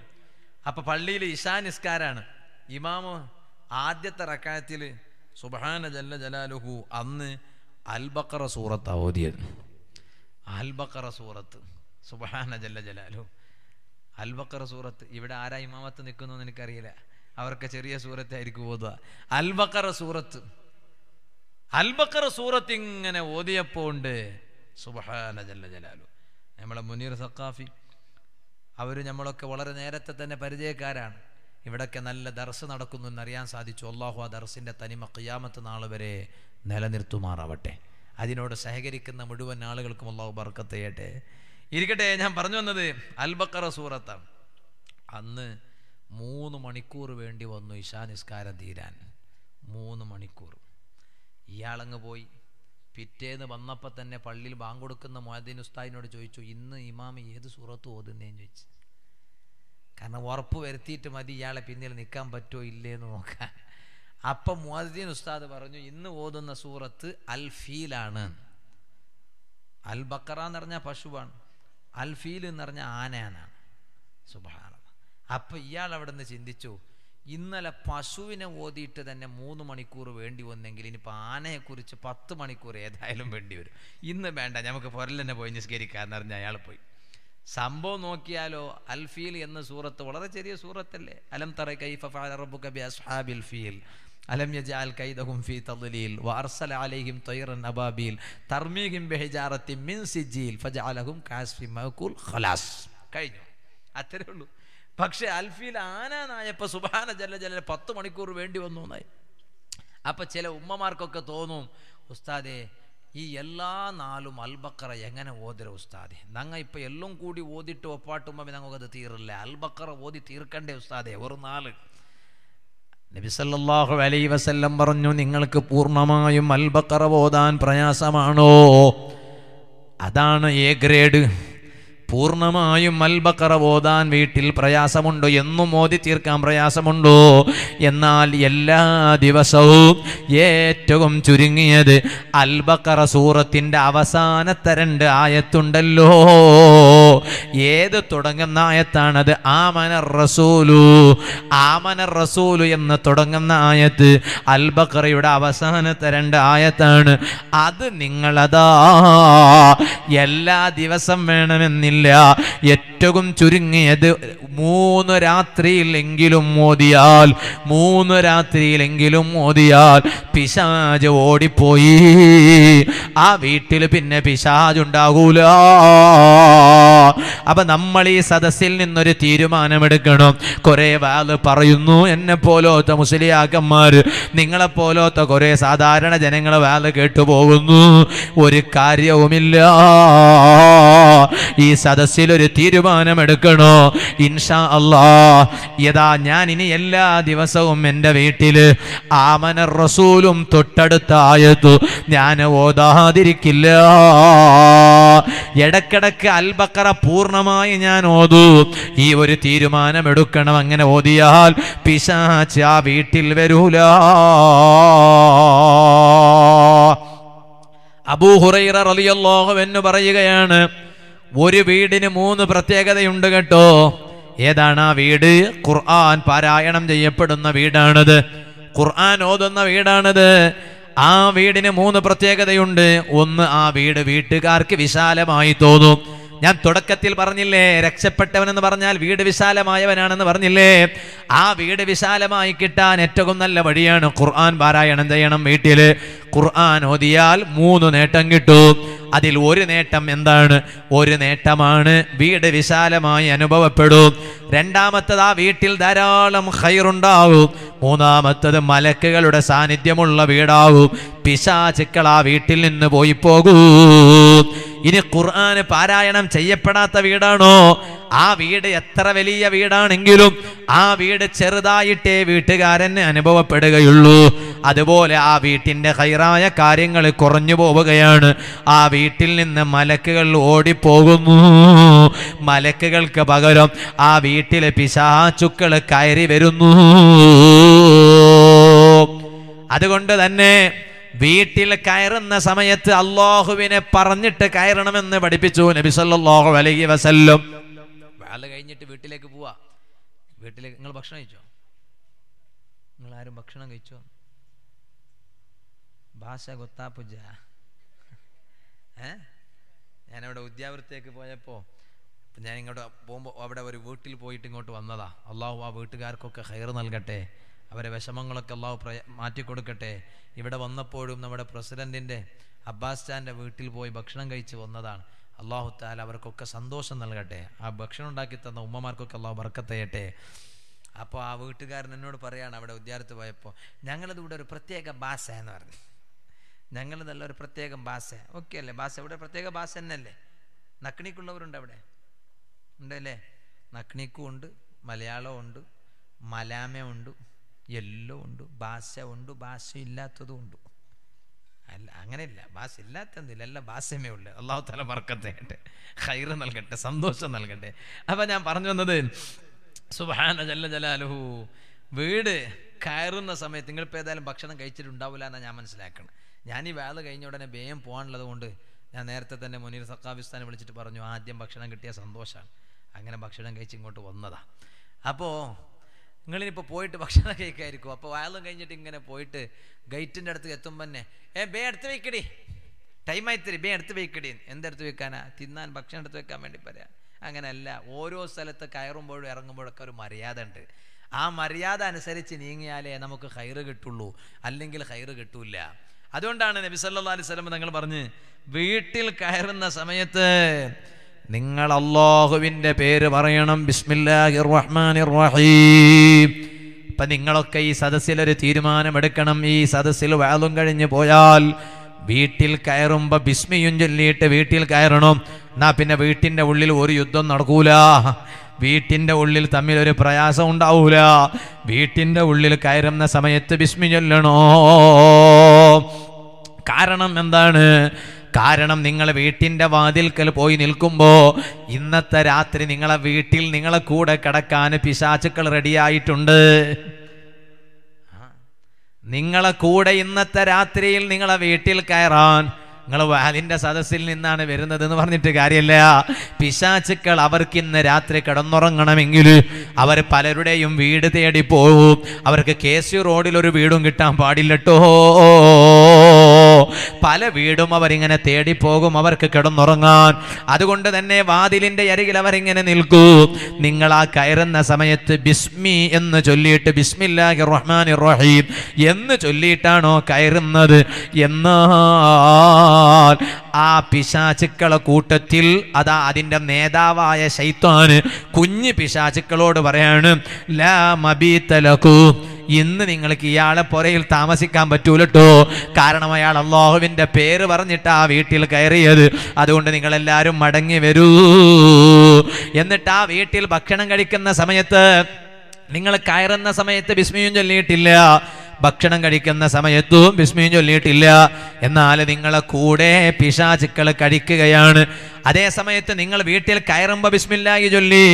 അപ്പോൾ പള്ളിയിൽ ഇഷാ നിസ്കാരാണ്. ഇമാമ് ആദ്യത്തെ റക്കായത്തിൽ സുബാന ജല്ല ജലാലുഹു അന്ന് അൽബക്കറ സൂറത്താണ് ഓതിയത്. അൽബക്കറ സൂറത്ത്. സുബഹാന ജല്ല ജലാലുഹു അൽബക്കറ സൂറത്ത്. ഇവിടെ ആരാ ഇമാമത്ത് നിൽക്കുന്നു എനിക്കറിയില്ല. അവർക്ക് ചെറിയ സൂറത്തായിരിക്കും ഓതുക. അൽബക്കറ സൂറത്ത്. അൽബക്കറ സൂറത്ത് ഇങ്ങനെ ഓതിയപ്പോ ഉണ്ട്. സുബഹാന ജല്ല ജലാലു. നമ്മളെ മുനീർ സക്കാഫി അവർ നമ്മളൊക്കെ വളരെ നേരത്തെ തന്നെ പരിചയക്കാരാണ്. ഇവിടൊക്കെ നല്ല ദർസ് നടക്കുന്നു എന്നറിയാൻ സാധിച്ചു. അള്ളാഹു ആ ദർസിന്റെ തനിമ ഖിയാമത്ത് നാൾ വരെ നിലനിർത്തുമാറാവട്ടെ. അതിനോട് സഹകരിക്കുന്ന മുഴുവൻ ആളുകൾക്കും അള്ളാഹു ബർക്കത്ത് ഇരിക്കട്ടെ ഞാൻ പറഞ്ഞു വന്നത് അൽബക്കറ സൂറത്താണ്. അന്ന് മൂന്ന് മണിക്കൂർ വേണ്ടി വന്നു ഇഷാ നിസ്കാരം തീരാൻ. മൂന്ന് മണിക്കൂർ. ഇയാളങ്ങ് പോയി. പിറ്റേന്ന് വന്നപ്പോൾ തന്നെ പള്ളിയിൽ ബാങ്ക് കൊടുക്കുന്ന മൊഹദ്ദീൻ ഉസ്താദിനോട് ചോദിച്ചു ഇന്ന് ഇമാമി ഏത് സൂറത്ത് ഓതുന്നേന്ന് ചോദിച്ചു. കാരണം ഉറപ്പ് വരുത്തിയിട്ട് മതി ഇയാളെ പിന്നിൽ നിൽക്കാൻ പറ്റുമോ ഇല്ലേന്ന് നോക്കാൻ. അപ്പം മുഹദ്ദീൻ ഉസ്താദ് പറഞ്ഞു ഇന്ന് ഓതുന്ന സൂറത്ത് അൽ ഫീലാണ് അൽ ബക്കറ എന്ന് പറഞ്ഞാൽ പശുവാണ്. അൽ ഫീൽ എന്ന് പറഞ്ഞാൽ ആനയാണ്. സുബാന അപ്പം ഇയാൾ അവിടെ നിന്ന് ചിന്തിച്ചു ഇന്നലെ പശുവിനെ ഓതിയിട്ട് തന്നെ മൂന്ന് മണിക്കൂർ വേണ്ടി വന്നെങ്കിൽ ഇനിയിപ്പോൾ ആനയെക്കുറിച്ച് പത്ത് മണിക്കൂർ ഏതായാലും വേണ്ടി വരും. ഇന്ന് വേണ്ട നമുക്ക് പൊരലെന്നെ പോയി നിസ്കരിക്കാന്ന് പറഞ്ഞ് അയാൾ പോയി. സംഭവം നോക്കിയാലോ അൽഫീൽ എന്ന സൂറത്ത് വളരെ ചെറിയ സൂറത്തല്ലേ? അലം തറ കൈഫ ഫഅല റബ്ബുക ബി അസ്ഹാബിൽ ഫീൽ. അലം യജഅൽ കൈദഹും ഫീ തദ്ലീൽ. വഅർസല അലൈഹിം തൈറൻ അബാബീൽ. തർമീഹിം ബിഹിജാറത്തിൻ മിൻ സിജീൽ ഫജഅലഹും കാസ്ഫി മഅകൂൽ ഖലാസ്. കഴിഞ്ഞു. അത്രേ ഉള്ളൂ. പക്ഷെ അൽഫിയിൽ ആനാനായപ്പോൾ സുബാന ജല്ല ജല പത്ത് മണിക്കൂർ വേണ്ടി വന്നു എന്നായി. അപ്പം ചില ഉമ്മമാർക്കൊക്കെ തോന്നും ഉസ്താദേ ഈ എല്ലാ നാളും അൽബക്കറ എങ്ങനെ ഓതിര ഉസ്താദെ? ഞങ്ങൾ ഇപ്പം എല്ലാം കൂടി ഓതിട്ട് ഒപ്പാട്ടുമ്പോൾ ഞങ്ങൾക്കത് തീരില്ല. അൽബക്കറ ഓതി തീർക്കണ്ടേ ഉസ്താദെ ഒരു നാൾ നബിസല്ലാഹു അലൈ വസല്ലം പറഞ്ഞു നിങ്ങൾക്ക് പൂർണമായും അൽബക്കറ ഓതാൻ പ്രയാസമാണോ? അതാണ് എ ഗ്രേഡ്. പൂർണമായും അൽബക്കറ ഓതാൻ വീട്ടിൽ പ്രയാസമുണ്ടോ? എന്നും ഓതി തീർക്കാൻ പ്രയാസമുണ്ടോ? എന്നാൽ എല്ലാ ദിവസവും ഏറ്റവും ചുരുങ്ങിയത് അൽബക്കറ സൂറത്തിന്റെ അവസാനത്തെ രണ്ട് ആയത്തുണ്ടല്ലോ. ഏത് തുടങ്ങുന്ന ആയത്താണത്? ആമന റസൂലു ആമന റസൂലു എന്ന് തുടങ്ങുന്ന ആയത്ത് അൽബക്കറയുടെ അവസാനത്തെ രണ്ട് ആയത്താണ്. അത് നിങ്ങളതാ എല്ലാ ദിവസം വേണമെന്നില്ല. ഏറ്റവും ചുരുങ്ങിയത് മൂന്ന് രാത്രിയിലെങ്കിലും മോദിയാൽ മൂന്ന് രാത്രിയിലെങ്കിലും മോദിയാൽ പിശാജ് ഓടിപ്പോയി. ആ വീട്ടിൽ പിന്നെ പിശാജ് ഉണ്ടാകൂല. അപ്പൊ നമ്മൾ ഈ സദസ്സിൽ നിന്നൊരു തീരുമാനമെടുക്കണം. കുറെ വാൽ പറയുന്നു എന്നെ പോലോത്ത മുസ്ലിയാക്കന്മാർ നിങ്ങളെ പോലോത്ത കുറെ സാധാരണ ജനങ്ങളെ വാൽ കേട്ടുപോകുന്നു. ഒരു കാര്യവുമില്ല. ഈ സദസ്സിൽ ഒരു തീരുമാനമെടുക്കണോ? ഇൻഷാ അല്ലാ. യഥാ ഞാൻ ഇനി എല്ലാ ദിവസവും എന്റെ വീട്ടിൽ ആമന റസൂലും തൊട്ടടുത്തായതു ഞാൻ ഓതാതിരിക്കില്ല. ഇടക്കിടക്ക് അൽബക്കറ പൂർണമായി ഞാൻ ഓതു. ഈ ഒരു തീരുമാനമെടുക്കണം അങ്ങനെ ഓതിയാൽ പിശാച്ച് ആ വീട്ടിൽ വരൂല. അബൂഹുറൈറ റളിയല്ലാഹു എന്ന് പറയുകയാണ് ഒരു വീടിന് മൂന്ന് പ്രത്യേകതയുണ്ട് കേട്ടോ. ഏതാണ് ആ വീട്? ഖുർആൻ പാരായണം ചെയ്യപ്പെടുന്ന വീടാണത്. ഖുർആൻ ഓതുന്ന വീടാണത്. ആ വീടിന് മൂന്ന് പ്രത്യേകതയുണ്ട്. ഒന്ന് ആ വീട് വീട്ടുകാർക്ക് വിശാലമായി തോന്നും. ഞാൻ തുടക്കത്തിൽ പറഞ്ഞില്ലേ രക്ഷപ്പെട്ടവൻ എന്ന് പറഞ്ഞാൽ വീട് വിശാലമായവനാണെന്ന് പറഞ്ഞില്ലേ? ആ വീട് വിശാലമായി കിട്ടാൻ ഏറ്റവും നല്ല വഴിയാണ് ഖുർആൻ. പാരായണം ചെയ്യണം വീട്ടിൽ ഖുർആൻ ഓതിയാൽ മൂന്ന് നേട്ടം കിട്ടും. അതിൽ ഒരു നേട്ടം എന്താണ്? ഒരു നേട്ടമാണ് വീട് വിശാലമായി അനുഭവപ്പെടും. രണ്ടാമത്തത് ആ വീട്ടിൽ ധാരാളം ഹൈറുണ്ടാവും മൂന്നാമത്തത് മലക്കുകളുടെ സാന്നിധ്യമുള്ള വീടാവും. പിശാചുക്കൾ ആ വീട്ടിൽ നിന്ന് പോയി പോകൂ. ഇനി ഖുർആന് പാരായണം ചെയ്യപ്പെടാത്ത വീടാണോ? ആ വീട് എത്ര വലിയ വീടാണെങ്കിലും ആ വീട് ചെറുതായിട്ടേ വീട്ടുകാരന് അനുഭവപ്പെടുകയുള്ളൂ. അതുപോലെ ആ വീട്ടിന്റെ ഹൈറായ കാര്യങ്ങൾ കുറഞ്ഞു പോവുകയാണ്. ആ വീട്ടിൽ നിന്ന് മലക്കുകൾ ഓടിപ്പോകുന്നു. മലക്കുകൾക്ക് പകരം ആ വീട്ടിലെ പിശാചുക്കൾ കയറി വരുന്നു. അതുകൊണ്ട് തന്നെ വീട്ടിൽ കയറുന്ന സമയത്ത് അള്ളാഹുവിനെ പറഞ്ഞിട്ട് കയറണമെന്ന് പഠിപ്പിച്ചു നബി സല്ലല്ലാഹു അലൈഹി വസല്ലം. വേല കഴിഞ്ഞിട്ട് വീട്ടിലേക്ക് പോവാ. വീട്ടിലേക്ക് നിങ്ങൾ ഭക്ഷണം കഴിച്ചോ? നിങ്ങൾ ആരും ഭക്ഷണം കഴിച്ചോ? ഭാഷ ഗൊത്താപ്പുജ ഏ? ഞാനവിടെ ഉദ്യാവൃത്തിലേക്ക് പോയപ്പോൾ ഞാൻ ഇങ്ങോട്ട് പോകുമ്പോൾ അവിടെ ഒരു വീട്ടിൽ പോയിട്ട് ഇങ്ങോട്ട് വന്നതാ. അള്ളാഹു ആ വീട്ടുകാർക്കൊക്കെ ഹയർ നൽകട്ടെ. അവരെ വിഷമങ്ങളൊക്കെ അള്ളാഹു പ്രയ മാറ്റിക്കൊടുക്കട്ടെ. ഇവിടെ വന്നപ്പോഴും നമ്മുടെ പ്രസിഡന്റിന്റെ അബ്ബാസ് ഖാന്റെ വീട്ടിൽ പോയി ഭക്ഷണം കഴിച്ച് വന്നതാണ്. അള്ളാഹു താല അവർക്കൊക്കെ സന്തോഷം നൽകട്ടെ. ആ ഭക്ഷണം ഉണ്ടാക്കി തന്ന ഉമ്മമാർക്കൊക്കെ അള്ളാഹു ബർക്കത്ത് അപ്പോൾ ആ വീട്ടുകാരൻ എന്നോട് പറയാണ് അവിടെ വിദ്യാർത്ഥി പോയപ്പോൾ ഞങ്ങളത് ഇവിടെ ഒരു പ്രത്യേക ഭാഷ എന്ന് പറഞ്ഞു. ഞങ്ങൾ നല്ലൊരു പ്രത്യേകം ഭാഷ ഓക്കെ അല്ലേ ഭാഷ ഇവിടെ പ്രത്യേക ഭാഷ തന്നെയല്ലേ? നക്കിണിക്കുള്ളവരുണ്ട് അവിടെ. ഉണ്ടല്ലേ? നക്കിണിക്കും ഉണ്ട് മലയാളം ഉണ്ട് മലാമ ഉണ്ട് ഭാഷ ഉണ്ട് ഇല്ലാത്തതും ഉണ്ട്. അല്ല അങ്ങനെയല്ല. ഭാഷ ഇല്ലാത്തതില്ല എല്ലാം ഭാഷ്യമേ ഉള്ളു. അള്ളാഹു തല മറക്കത്തെ ഹൈറ് നൽകട്ടെ സന്തോഷം നൽകട്ടെ. അപ്പം ഞാൻ പറഞ്ഞു വന്നത് സുബാന ജല്ല ജലാലുഹു. വീട് കയറുന്ന സമയത്ത് നിങ്ങളിപ്പോൾ ഏതായാലും ഭക്ഷണം കഴിച്ചിട്ടുണ്ടാവില്ല എന്നാണ് ഞാൻ മനസ്സിലാക്കണം. ഞാൻ ഈ വേള കഴിഞ്ഞ ഉടനെ വേഗം പോകാനുള്ളത് കൊണ്ട് ഞാൻ നേരത്തെ തന്നെ മുനീർ സക്കാബിസ്ഥാനെ വിളിച്ചിട്ട് പറഞ്ഞു ആദ്യം ഭക്ഷണം കിട്ടിയ സന്തോഷമാണ് അങ്ങനെ ഭക്ഷണം കഴിച്ച് ഇങ്ങോട്ട് വന്നതാണ് അപ്പോൾ നിങ്ങളിനിപ്പോൾ പോയിട്ട് ഭക്ഷണം കഴിക്കായിരിക്കും അപ്പോൾ വയലും കഴിഞ്ഞിട്ട് ഇങ്ങനെ പോയിട്ട് ഗേറ്റിന്റെ അടുത്ത് എത്തുമ്പോൾ തന്നെ ഏ ബേ എടുത്ത് വയ്ക്കടി ടൈം ആയിത്തരി. ബേ എടുത്ത് വയ്ക്കടി എന്തെടുത്ത് വെക്കാനാ? തിന്നാൻ ഭക്ഷണം എടുത്ത് വെക്കാൻ വേണ്ടി പറയാം. അങ്ങനെയല്ല ഓരോ സ്ഥലത്ത് കയറുമ്പോഴും ഇറങ്ങുമ്പോഴൊക്കെ ഒരു മര്യാദ ഉണ്ട്. ആ മര്യാദ അനുസരിച്ച് നീങ്ങിയാലേ നമുക്ക് ഹൈറ് കിട്ടുള്ളൂ. അല്ലെങ്കിൽ ഹൈറ് കിട്ടൂല അതുകൊണ്ടാണ് നബി അലൈവലം അലൈഹി നിങ്ങൾ പറഞ്ഞ് വീട്ടിൽ കയറുന്ന സമയത്ത് നിങ്ങൾ അള്ളാഹുവിന്റെ പേര് പറയണം. ബിസ്മില്ലാഹിർ റഹ്മാനിർ റഹീം ഇപ്പം നിങ്ങളൊക്കെ ഈ സദസ്സിലൊരു തീരുമാനമെടുക്കണം. ഈ സദസ്സിൽ വാളും കഴിഞ്ഞ് പോയാൽ വീട്ടിൽ കയറുമ്പോൾ ബിസ്മിയും ചൊല്ലിയിട്ട് വീട്ടിൽ കയറണം. എന്നാ പിന്നെ വീട്ടിന്റെ ഉള്ളിൽ ഒരു യുദ്ധം നടക്കൂല. വീട്ടിന്റെ ഉള്ളിൽ തമ്മിൽ ഒരു പ്രയാസം ഉണ്ടാവൂല. വീട്ടിന്റെ ഉള്ളിൽ കയറുന്ന സമയത്ത് ബിസ്മി ചൊല്ലണോ? കാരണം എന്താണ്? കാരണം നിങ്ങൾ വീട്ടിന്റെ വാതിൽക്കൽ പോയി നിൽക്കുമ്പോൾ ഇന്നത്തെ രാത്രി നിങ്ങളെ വീട്ടിൽ നിങ്ങളെ കൂടെ കിടക്കാൻ പിശാചുക്കൾ റെഡിയായിട്ടുണ്ട്. നിങ്ങളെ കൂടെ ഇന്നത്തെ രാത്രിയിൽ നിങ്ങളെ വീട്ടിൽ കയറാൻ നിങ്ങൾ വാലിന്റെ സദസ്സിൽ നിന്നാണ് വരുന്നത് എന്ന് പറഞ്ഞിട്ട് കാര്യമില്ല. പിശാചുക്കൾ അവർക്ക് ഇന്ന് രാത്രി കിടന്നുറങ്ങണമെങ്കിൽ അവർ പലരുടെയും വീട് തേടി പോകും. അവർക്ക് കെ സി റോഡിൽ ഒരു വീടും കിട്ടാൻ പാടില്ലട്ടോ. പല വീടും അവരിങ്ങനെ തേടി പോകും അവർക്ക് കിടന്നുറങ്ങാൻ. അതുകൊണ്ട് തന്നെ വാതിലിന്റെ അരികിൽ അവരിങ്ങനെ നിൽക്കൂ. നിങ്ങൾ ആ കയറുന്ന സമയത്ത് ബിസ്മി എന്ന് ചൊല്ലിയിട്ട് ബിസ്മില്ലാഹി റഹ്മാൻ റഹീം എന്ന് ചൊല്ലിയിട്ടാണോ കയറുന്നത്? ആ പിശാചുക്കളെ കൂട്ടത്തിൽ അതാ അതിന്റെ നേതാവായ ശൈത്താന് കുഞ്ഞ് പിശാചുക്കളോട് പറയാണ് ലാ മബീത്തലകു ഇന്ന് നിങ്ങൾക്ക് ഇയാളെ പുറയിൽ താമസിക്കാൻ പറ്റൂലട്ടോ കാരണം അയാൾ അള്ളാഹുവിന്റെ പേര് പറഞ്ഞിട്ട് ആ വീട്ടിൽ കയറിയത്. അതുകൊണ്ട് നിങ്ങളെല്ലാവരും മടങ്ങി വരൂ. എന്നിട്ട് ആ വീട്ടിൽ ഭക്ഷണം കഴിക്കുന്ന സമയത്ത് നിങ്ങൾ കയറുന്ന സമയത്ത് വിസ്മയും ചൊല്ലിയിട്ടില്ല. ഭക്ഷണം കഴിക്കുന്ന സമയത്തും വിസ്മയും ചൊല്ലിയിട്ടില്ല. എന്നാൽ നിങ്ങളെ കൂടെ പിശാചുക്കൾ കഴിക്കുകയാണ്. അതേ സമയത്ത് നിങ്ങൾ വീട്ടിൽ കയറുമ്പോൾ ബിസ്മില്ലാഹി ചൊല്ലി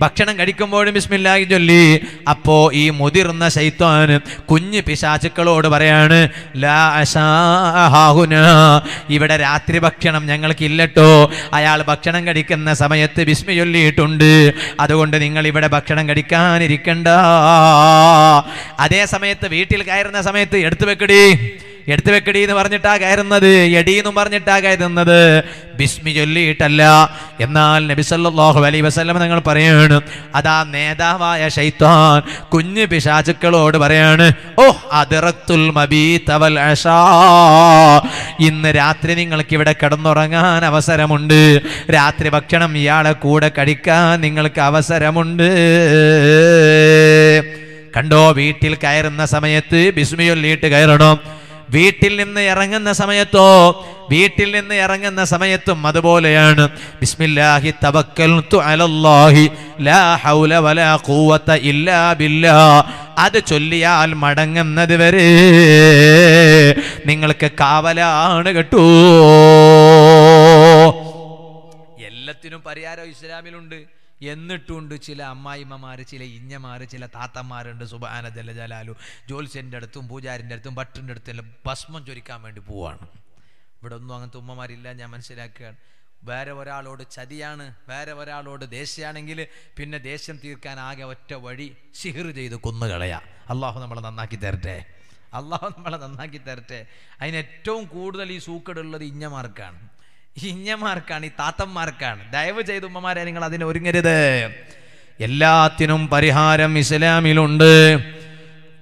ഭക്ഷണം കഴിക്കുമ്പോഴും ബിസ്മില്ലാഹി ചൊല്ലി. അപ്പോ ഈ മുതിർന്ന ശൈത്വാന് കുഞ്ഞ് പിശാചുക്കളോട് പറയാണ് ഇവിടെ രാത്രി ഭക്ഷണം ഞങ്ങൾക്ക് ഇല്ലട്ടോ അയാൾ ഭക്ഷണം കഴിക്കുന്ന സമയത്ത് ബിസ്മി ചൊല്ലിയിട്ടുണ്ട്. അതുകൊണ്ട് നിങ്ങൾ ഇവിടെ ഭക്ഷണം കഴിക്കാനിരിക്കണ്ട. അതേ സമയത്ത് വീട്ടിൽ കയറുന്ന സമയത്ത് എടുത്തു വെക്കടി. എടുത്തു വെക്കടി എന്ന് പറഞ്ഞിട്ടാ കയറുന്നത്. എടി എന്നും പറഞ്ഞിട്ടാ കയറുന്നത്. ബിസ്മി ചൊല്ലിയിട്ടല്ല. എന്നാൽ നബി സല്ലല്ലാഹു അലൈഹി വസല്ലം നിങ്ങൾ പറയാണ് അതാ നേതാവായ ഷൈത്താൻ കുഞ്ഞു പിശാചുക്കളോട് പറയാണ് ഓ അതിറത്തുൽ മബീത വൽ ഇന്ന് രാത്രി നിങ്ങൾക്ക് ഇവിടെ കിടന്നുറങ്ങാൻ അവസരമുണ്ട്. രാത്രി ഭക്ഷണം ഇയാളെ കൂടെ കഴിക്കാൻ നിങ്ങൾക്ക് അവസരമുണ്ട്. കണ്ടോ വീട്ടിൽ കയറുന്ന സമയത്ത് ബിസ്മിയൊല്ലിയിട്ട് കയറണം? വീട്ടിൽ നിന്ന് ഇറങ്ങുന്ന സമയത്തോ? വീട്ടിൽ നിന്ന് ഇറങ്ങുന്ന സമയത്തും അതുപോലെയാണ്. ബിസ്മില്ലാഹി തവക്കൽതു അലല്ലാഹി ലാ ഹൗല വലാ ഖുവത ഇല്ലാ ബില്ലാ. അത് ചൊല്ലിയാൽ മടങ്ങുന്നത് വരെ നിങ്ങൾക്ക് കാവലാണ് കേട്ടോ. എല്ലാത്തിനും പരിഹാരം ഇസ്ലാമിലുണ്ട്. എന്നിട്ടുണ്ട് ചില അമ്മായിമ്മമാർ ചില ഇഞ്ഞമാർ ചില താത്തന്മാരുണ്ട് സുബാന ജല ജലാലു. ജോത്സ്യന്റെ അടുത്തും പൂജാരിന്റെ അടുത്തും ഭട്ടിന്റെ അടുത്തും ഭസ്മം ചൊരിക്കാൻ വേണ്ടി പോവാണ്. ഇവിടെ ഒന്നും അങ്ങനത്തെ ഉമ്മമാരില്ല ഞാൻ മനസ്സിലാക്കുകയാണ്. വേറെ ഒരാളോട് ചതിയാണ് വേറെ ഒരാളോട് ദേഷ്യമാണെങ്കിൽ പിന്നെ ദേഷ്യം തീർക്കാൻ ആകെ ഒറ്റ വഴി സിഹിർ ചെയ്ത് കൊന്നുകളയാ. അള്ളാഹു നമ്മളെ നന്നാക്കി തരട്ടെ. അള്ളാഹു നമ്മളെ നന്നാക്കി തരട്ടെ. അതിന് ഏറ്റവും കൂടുതൽ ഈ സൂക്കടുള്ളത് ഇഞ്ഞമാർക്കാണ്. ഇഞ്ഞമാർക്കാണ് ഈ താത്തന്മാർക്കാണ്. ദയവ് ചെയ്ത് ഉമ്മമാരെ നിങ്ങൾ അതിന് ഒരുങ്ങരുത്. എല്ലാത്തിനും പരിഹാരം ഇസ്ലാമിലുണ്ട്.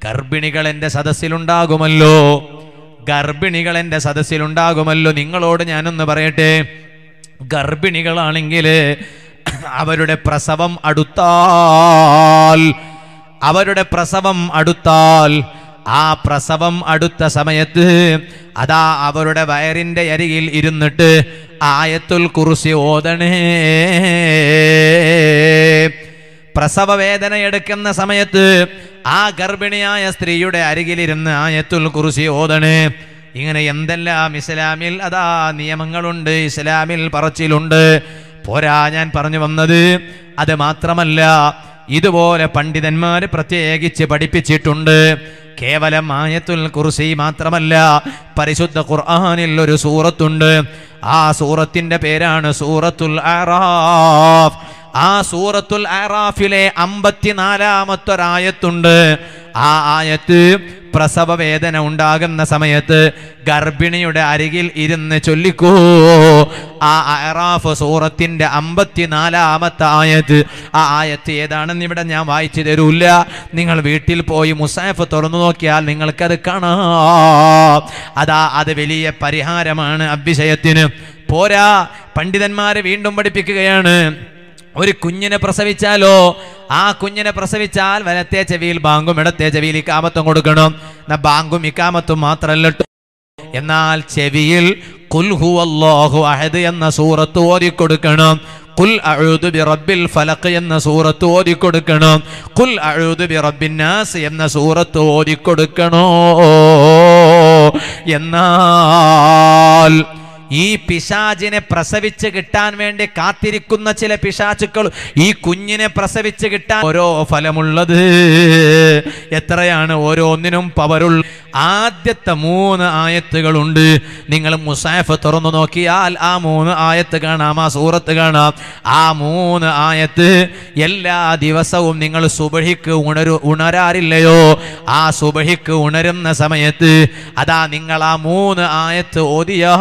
ഗർഭിണികൾ എന്റെ സദസ്സിലുണ്ടാകുമല്ലോ. ഗർഭിണികൾ എന്റെ സദസ്സിലുണ്ടാകുമല്ലോ. നിങ്ങളോട് ഞാനൊന്ന് പറയട്ടെ. ഗർഭിണികളാണെങ്കിൽ അവരുടെ പ്രസവം അടുത്താൽ അവരുടെ പ്രസവം അടുത്താൽ ആ പ്രസവം അടുത്ത സമയത്ത് അതാ അവരുടെ വയറിന്റെ അരികിൽ ഇരുന്നിട്ട് ആയത്തുൽ കുറിസി ഓതണേ. പ്രസവ വേദന എടുക്കുന്ന സമയത്ത് ആ ഗർഭിണിയായ സ്ത്രീയുടെ അരികിലിരുന്ന് ആയത്തുൽ കുറിസി ഓതണേ. ഇങ്ങനെ എന്തെല്ലാം ഇസ്ലാമിൽ അതാ നിയമങ്ങളുണ്ട് ഇസ്ലാമിൽ പറച്ചിലുണ്ട്. പോരാ ഞാൻ പറഞ്ഞു വന്നത്. അത് മാത്രമല്ല ഇതുപോലെ പണ്ഡിതന്മാർ പ്രത്യേകിച്ച് പഠിപ്പിച്ചിട്ടുണ്ട്. കേവലം ആയത്തുൽ കുർസി മാത്രമല്ല പരിശുദ്ധ ഖുർആാനിൽ ഒരു സൂറത്തുണ്ട്. ആ സൂറത്തിന്റെ പേരാണ് സൂറത്തുൽ ആറാഫ്. ആ സൂറത്തുൽ ആറാഫിലെ അമ്പത്തിനാലാമത്തൊരായത്തുണ്ട്. ആ ആയത്ത് പ്രസവ വേദന ഉണ്ടാകുന്ന സമയത്ത് ഗർഭിണിയുടെ അരികിൽ ഇരുന്ന് ചൊല്ലിക്കോ. ആ അറാഫ് സൂറത്തിന്റെ അമ്പത്തിനാലാമത്തെ ആയത്ത്. ആ ആയത്ത് ഏതാണെന്ന് ഇവിടെ ഞാൻ വായിച്ചു തരൂല്ല. നിങ്ങൾ വീട്ടിൽ പോയി മുസാഫ് തുറന്നു നോക്കിയാൽ നിങ്ങൾക്കത് കാണാം. അതാ അത് വലിയ പരിഹാരമാണ് അഭിഷയത്തിന് പോരാ പണ്ഡിതന്മാരെ വീണ്ടും പഠിപ്പിക്കുകയാണ്. ഒരു കുഞ്ഞിനെ പ്രസവിച്ചാലോ? ആ കുഞ്ഞിനെ പ്രസവിച്ചാൽ വലത്തെ ചെവിയിൽ ബാങ്കും ഇടത്തെ ചെവിയിൽ ഇക്കാമത്തും കൊടുക്കണം. എന്നാ ബാങ്കും ഇക്കാമത്തും മാത്രമല്ല എന്നാൽ ചെവിയിൽ അഹദ് എന്ന സൂറത്ത് ഓതിക്കൊടുക്കണം. കുൽ അഴുതു ബി റബ്ബിൽ ഫലക്ക് എന്ന സൂറത്ത് ഓതിക്കൊടുക്കണം. കുൽ അഊദു ബി നാസ് എന്ന സൂറത്ത് ഓതിക്കൊടുക്കണോ? എന്നാൽ ഈ പിശാചിനെ പ്രസവിച്ച് കിട്ടാൻ വേണ്ടി കാത്തിരിക്കുന്ന ചില പിശാചുക്കൾ ഈ കുഞ്ഞിനെ പ്രസവിച്ച് കിട്ടാൻ ഓരോ ഫലമുള്ളത്. എത്രയാണ് ഓരോന്നിനും പവരുൾ ആദ്യത്തെ മൂന്ന് ആയത്തുകളുണ്ട്. നിങ്ങൾ മുസാഫ് തുറന്നു നോക്കിയാൽ ആ മൂന്ന് ആയത്ത് കാണാം ആ സൂറത്ത് കാണാം. ആ മൂന്ന് ആയത്ത് എല്ലാ ദിവസവും നിങ്ങൾ സുബഹിക്ക് ഉണരു ഉണരാറില്ലയോ? ആ സുബഹിക്ക് ഉണരുന്ന സമയത്ത് അതാ നിങ്ങൾ ആ മൂന്ന് ആയത്ത് ഓതിയാൽ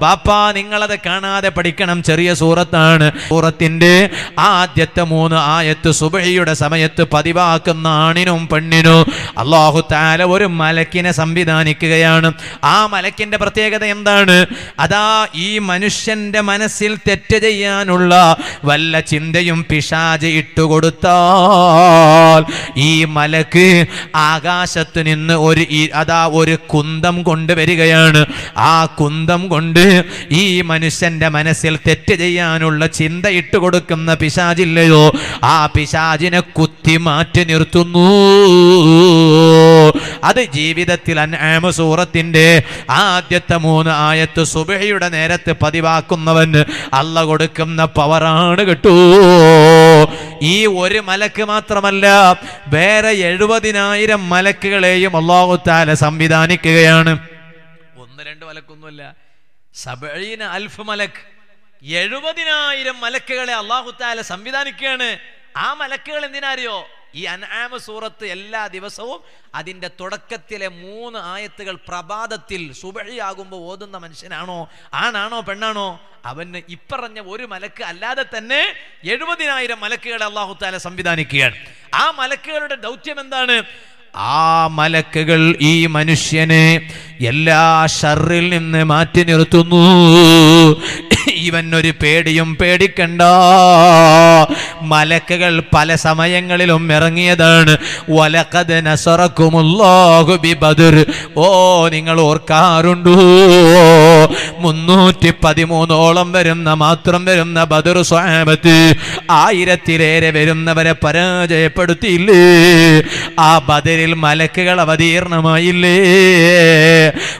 ബാപ്പാ നിങ്ങളത് കാണാതെ പഠിക്കണം. ചെറിയ സൂറത്താണ്. സൂറത്തിന്റെ ആദ്യത്തെ മൂന്ന് ആയത്ത് സുബഹിയുടെ സമയത്ത് പതിവാക്കുന്ന ആണിനും പെണ്ണിനും അള്ളാഹു താല ഒരു മലക്കിനെ സംവിധാനിക്കുകയാണ്. ആ മലക്കിന്റെ പ്രത്യേകത എന്താണ്? അതാ ഈ മനുഷ്യന്റെ മനസ്സിൽ തെറ്റ് ചെയ്യാനുള്ള വല്ല ചിന്തയും പിശാജ് ഇട്ടുകൊടുത്താൽ ഈ മലക്ക് ആകാശത്ത് നിന്ന് ഒരു അതാ ഒരു കുന്തം കൊണ്ടുവരികയാണ് ആ കുന്തം കൊണ്ട് ഈ മനുഷ്യന്റെ മനസ്സിൽ തെറ്റ് ചെയ്യാനുള്ള ചിന്ത ഇട്ട് കൊടുക്കുന്ന പിശാചില്ലയോ ആ പിശാജിനെ കുത്തി മാറ്റി നിർത്തുന്നു. അത് ജീവിതത്തിൽ അൻആമ സൂറത്തിന്റെ ആദ്യത്തെ മൂന്ന് ആയത്ത് സുബഹയുടെ നേരത്ത് പതിവാക്കുന്നവന് അല്ല കൊടുക്കുന്ന പവറാണ് കിട്ടൂ. ഈ ഒരു മലക്ക് മാത്രമല്ല വേറെ എഴുപതിനായിരം മലക്കുകളെയും അള്ളാഹുത്താല സംവിധാനിക്കുകയാണ്. ഒന്ന് രണ്ട് മലക്കൊന്നുമല്ല സബഴീന അൽഫ് മലക്ക് എഴുപതിനായിരം മലക്കുകളെ അള്ളാഹു താല സംവിധാനിക്കുകയാണ്. ആ മലക്കുകൾ എന്തിനാറിയോ? ഈ അനാമ സൂറത്ത് എല്ലാ ദിവസവും അതിന്റെ തുടക്കത്തിലെ മൂന്ന് ആയത്തുകൾ പ്രഭാതത്തിൽ സുബഴിയാകുമ്പോൾ ഓതുന്ന മനുഷ്യനാണോ? ആണാണോ? പെണ്ണാണോ? അവന് ഇപ്പറഞ്ഞ ഒരു മലക്ക് അല്ലാതെ തന്നെ എഴുപതിനായിരം മലക്കുകളെ അള്ളാഹു താല സംവിധാനിക്കുകയാണ്. ആ മലക്കുകളുടെ ദൗത്യം എന്താണ്? ആ മലക്കുകൾ ഈ മനുഷ്യനെ എല്ലാ ഷറിൽ നിന്ന് മാറ്റി നിർത്തുന്നു. ഇവൻ ഒരു പേടിയും പേടിക്കണ്ട. മലക്കുകൾ പല സമയങ്ങളിലും ഇറങ്ങിയതാണ്. ബദർ ഓ നിങ്ങൾ ഓർക്കാറുണ്ടോ? മുന്നൂറ്റി പതിമൂന്നോളം വരുന്ന മാത്രം വരുന്ന ബദർ സ്വാമത്ത് ആയിരത്തിലേറെ വരുന്നവരെ പരാജയപ്പെടുത്തിയില്ലേ? ആ ബദരിൽ മലക്കുകൾ അവതീർണമായില്ലേ?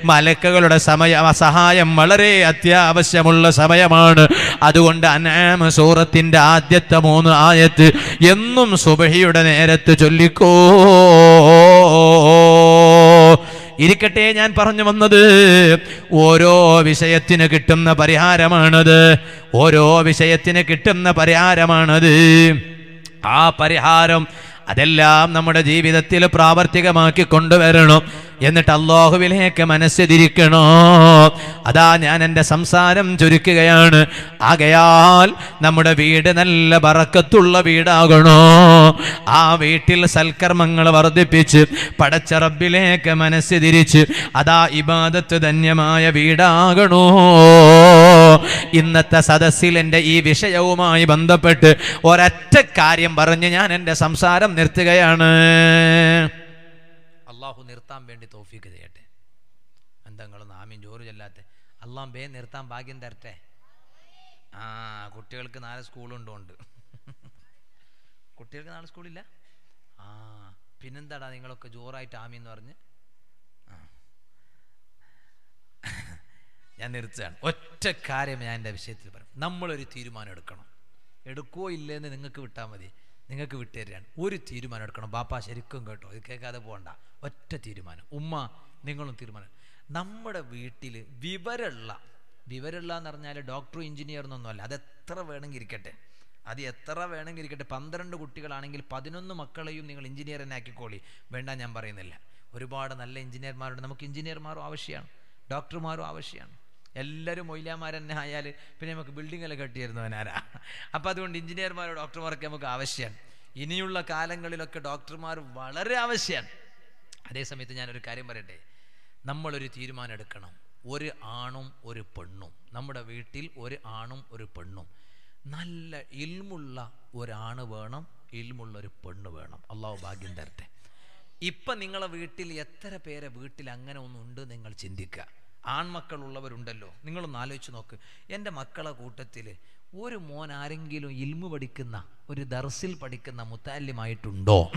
മലക്കുകളുടെ സമയ സഹായം വളരെ അത്യാവശ്യമുള്ള സമയമാണ്. അതുകൊണ്ട് അനാമ സൂറത്തിന്റെ ആദ്യത്തെ മൂന്ന് ആയത്ത് എന്നും സുബഹിയുടെ നേരത്ത് ചൊല്ലിക്കോ. ഇരിക്കട്ടെ ഞാൻ പറഞ്ഞു വന്നത് ഓരോ വിഷയത്തിന് കിട്ടുന്ന പരിഹാരമാണത്. ഓരോ വിഷയത്തിന് കിട്ടുന്ന പരിഹാരമാണത്. ആ പരിഹാരം അതെല്ലാം നമ്മുടെ ജീവിതത്തിൽ പ്രാവർത്തികമാക്കി കൊണ്ടുവരണം. എന്നിട്ട് അള്ളാഹുവിലേക്ക് മനസ്സ് തിരിക്കണോ അതാ ഞാൻ എന്റെ സംസാരം ചുരുക്കുകയാണ്. ആകയാൽ നമ്മുടെ വീട് നല്ല പറക്കത്തുള്ള വീടാകണോ? ആ വീട്ടിൽ സൽക്കർമ്മങ്ങൾ വർദ്ധിപ്പിച്ച് പടച്ചറബിലേക്ക് മനസ്സ് തിരിച്ച് അതാ ഇബാദത്ത് ധന്യമായ വീടാകണോ? ഇന്നത്തെ സദസ്സിൽ എന്റെ ഈ വിഷയവുമായി ബന്ധപ്പെട്ട് ഒരൊറ്റ കാര്യം പറഞ്ഞ് ഞാൻ എന്റെ സംസാരം നിർത്തുകയാണ്. അള്ളാഹു നിർത്താൻ വേണ്ടി തോഫീക്ക് ചെയ്യട്ടെ. എന്തെങ്കിലും ആമീൻ ജോറ് ചെല്ലാത്ത. അള്ളാഹ് ബേ നിർത്താൻ ഭാഗ്യം തരട്ടെ. ആ കുട്ടികൾക്ക് നാളെ സ്കൂളുണ്ടോണ്ട് കുട്ടികൾക്ക് നാല് സ്കൂളില്ല? ആ പിന്നെന്താടാ നിങ്ങളൊക്കെ ജോറായിട്ട് ആമി എന്ന് പറഞ്ഞ്? ഞാൻ നിർത്തുകയാണ്. ഒറ്റ കാര്യം ഞാൻ എന്റെ വിഷയത്തിൽ പറയും. നമ്മളൊരു തീരുമാനം എടുക്കണം. എടുക്കുവോ ഇല്ലെന്ന് നിങ്ങൾക്ക് വിട്ടാൽ മതി. നിങ്ങൾക്ക് വിട്ടുതരികയാണ് ഒരു തീരുമാനം എടുക്കണം. ബാപ്പ ശരിക്കും കേട്ടോ. ഇത് കേൾക്കാതെ പോകണ്ട. ഒറ്റ തീരുമാനം. ഉമ്മ നിങ്ങളും തീരുമാനം. നമ്മുടെ വീട്ടിൽ വിവരമുള്ള വിവരമുള്ള എന്ന് പറഞ്ഞാൽ ഡോക്ടർ എഞ്ചിനീയർ എന്നൊന്നുമല്ല അത് എത്ര വേണമെങ്കിൽ ഇരിക്കട്ടെ. അത് എത്ര വേണമെങ്കിൽ ഇരിക്കട്ടെ. പന്ത്രണ്ട് കുട്ടികളാണെങ്കിൽ പതിനൊന്ന് മക്കളെയും നിങ്ങൾ എഞ്ചിനീയർ തന്നെ ആക്കിക്കോളി. വേണ്ട ഞാൻ പറയുന്നില്ല. ഒരുപാട് നല്ല എഞ്ചിനീയർമാരുണ്ട് നമുക്ക് എഞ്ചിനീയർമാരും ആവശ്യമാണ്. ഡോക്ടർമാരും ആവശ്യമാണ്. എല്ലാവരും മൊയിലാമാർ തന്നെ ആയാൽ പിന്നെ നമുക്ക് ബിൽഡിങ്ങെല്ലാം കെട്ടിയിരുന്നവനാരാ അപ്പം അതുകൊണ്ട് എഞ്ചിനീയർമാരോ ഡോക്ടർമാരൊക്കെ നമുക്ക് ആവശ്യമാണ്. ഇനിയുള്ള കാലങ്ങളിലൊക്കെ ഡോക്ടർമാർ വളരെ ആവശ്യമാണ്. അതേസമയത്ത് ഞാനൊരു കാര്യം പറയട്ടെ? നമ്മളൊരു തീരുമാനം എടുക്കണം ഒരു ആണും ഒരു പെണ്ണും. നമ്മുടെ വീട്ടിൽ ഒരു ആണും ഒരു പെണ്ണും. നല്ല ഇൽമുള്ള ഒരാണ് വേണം ഇൽമുള്ള ഒരു പെണ്ണ് വേണം. അള്ളാഹു ഭാഗ്യം തരട്ടെ. ഇപ്പം നിങ്ങളെ വീട്ടിൽ എത്ര പേരെ വീട്ടിൽ അങ്ങനെ ഒന്നുണ്ട് നിങ്ങൾ ചിന്തിക്കുക ആൺമക്കളുള്ളവരുണ്ടല്ലോ. നിങ്ങളൊന്ന് ആലോചിച്ച് നോക്ക്. എന്റെ മക്കളെ കൂട്ടത്തിൽ ഒരു മോൻ ആരെങ്കിലും ഇൽമു പഠിക്കുന്ന ഒരു ദർസിൽ പഠിക്കുന്ന മുത്താല്യമായിട്ടുണ്ടോ?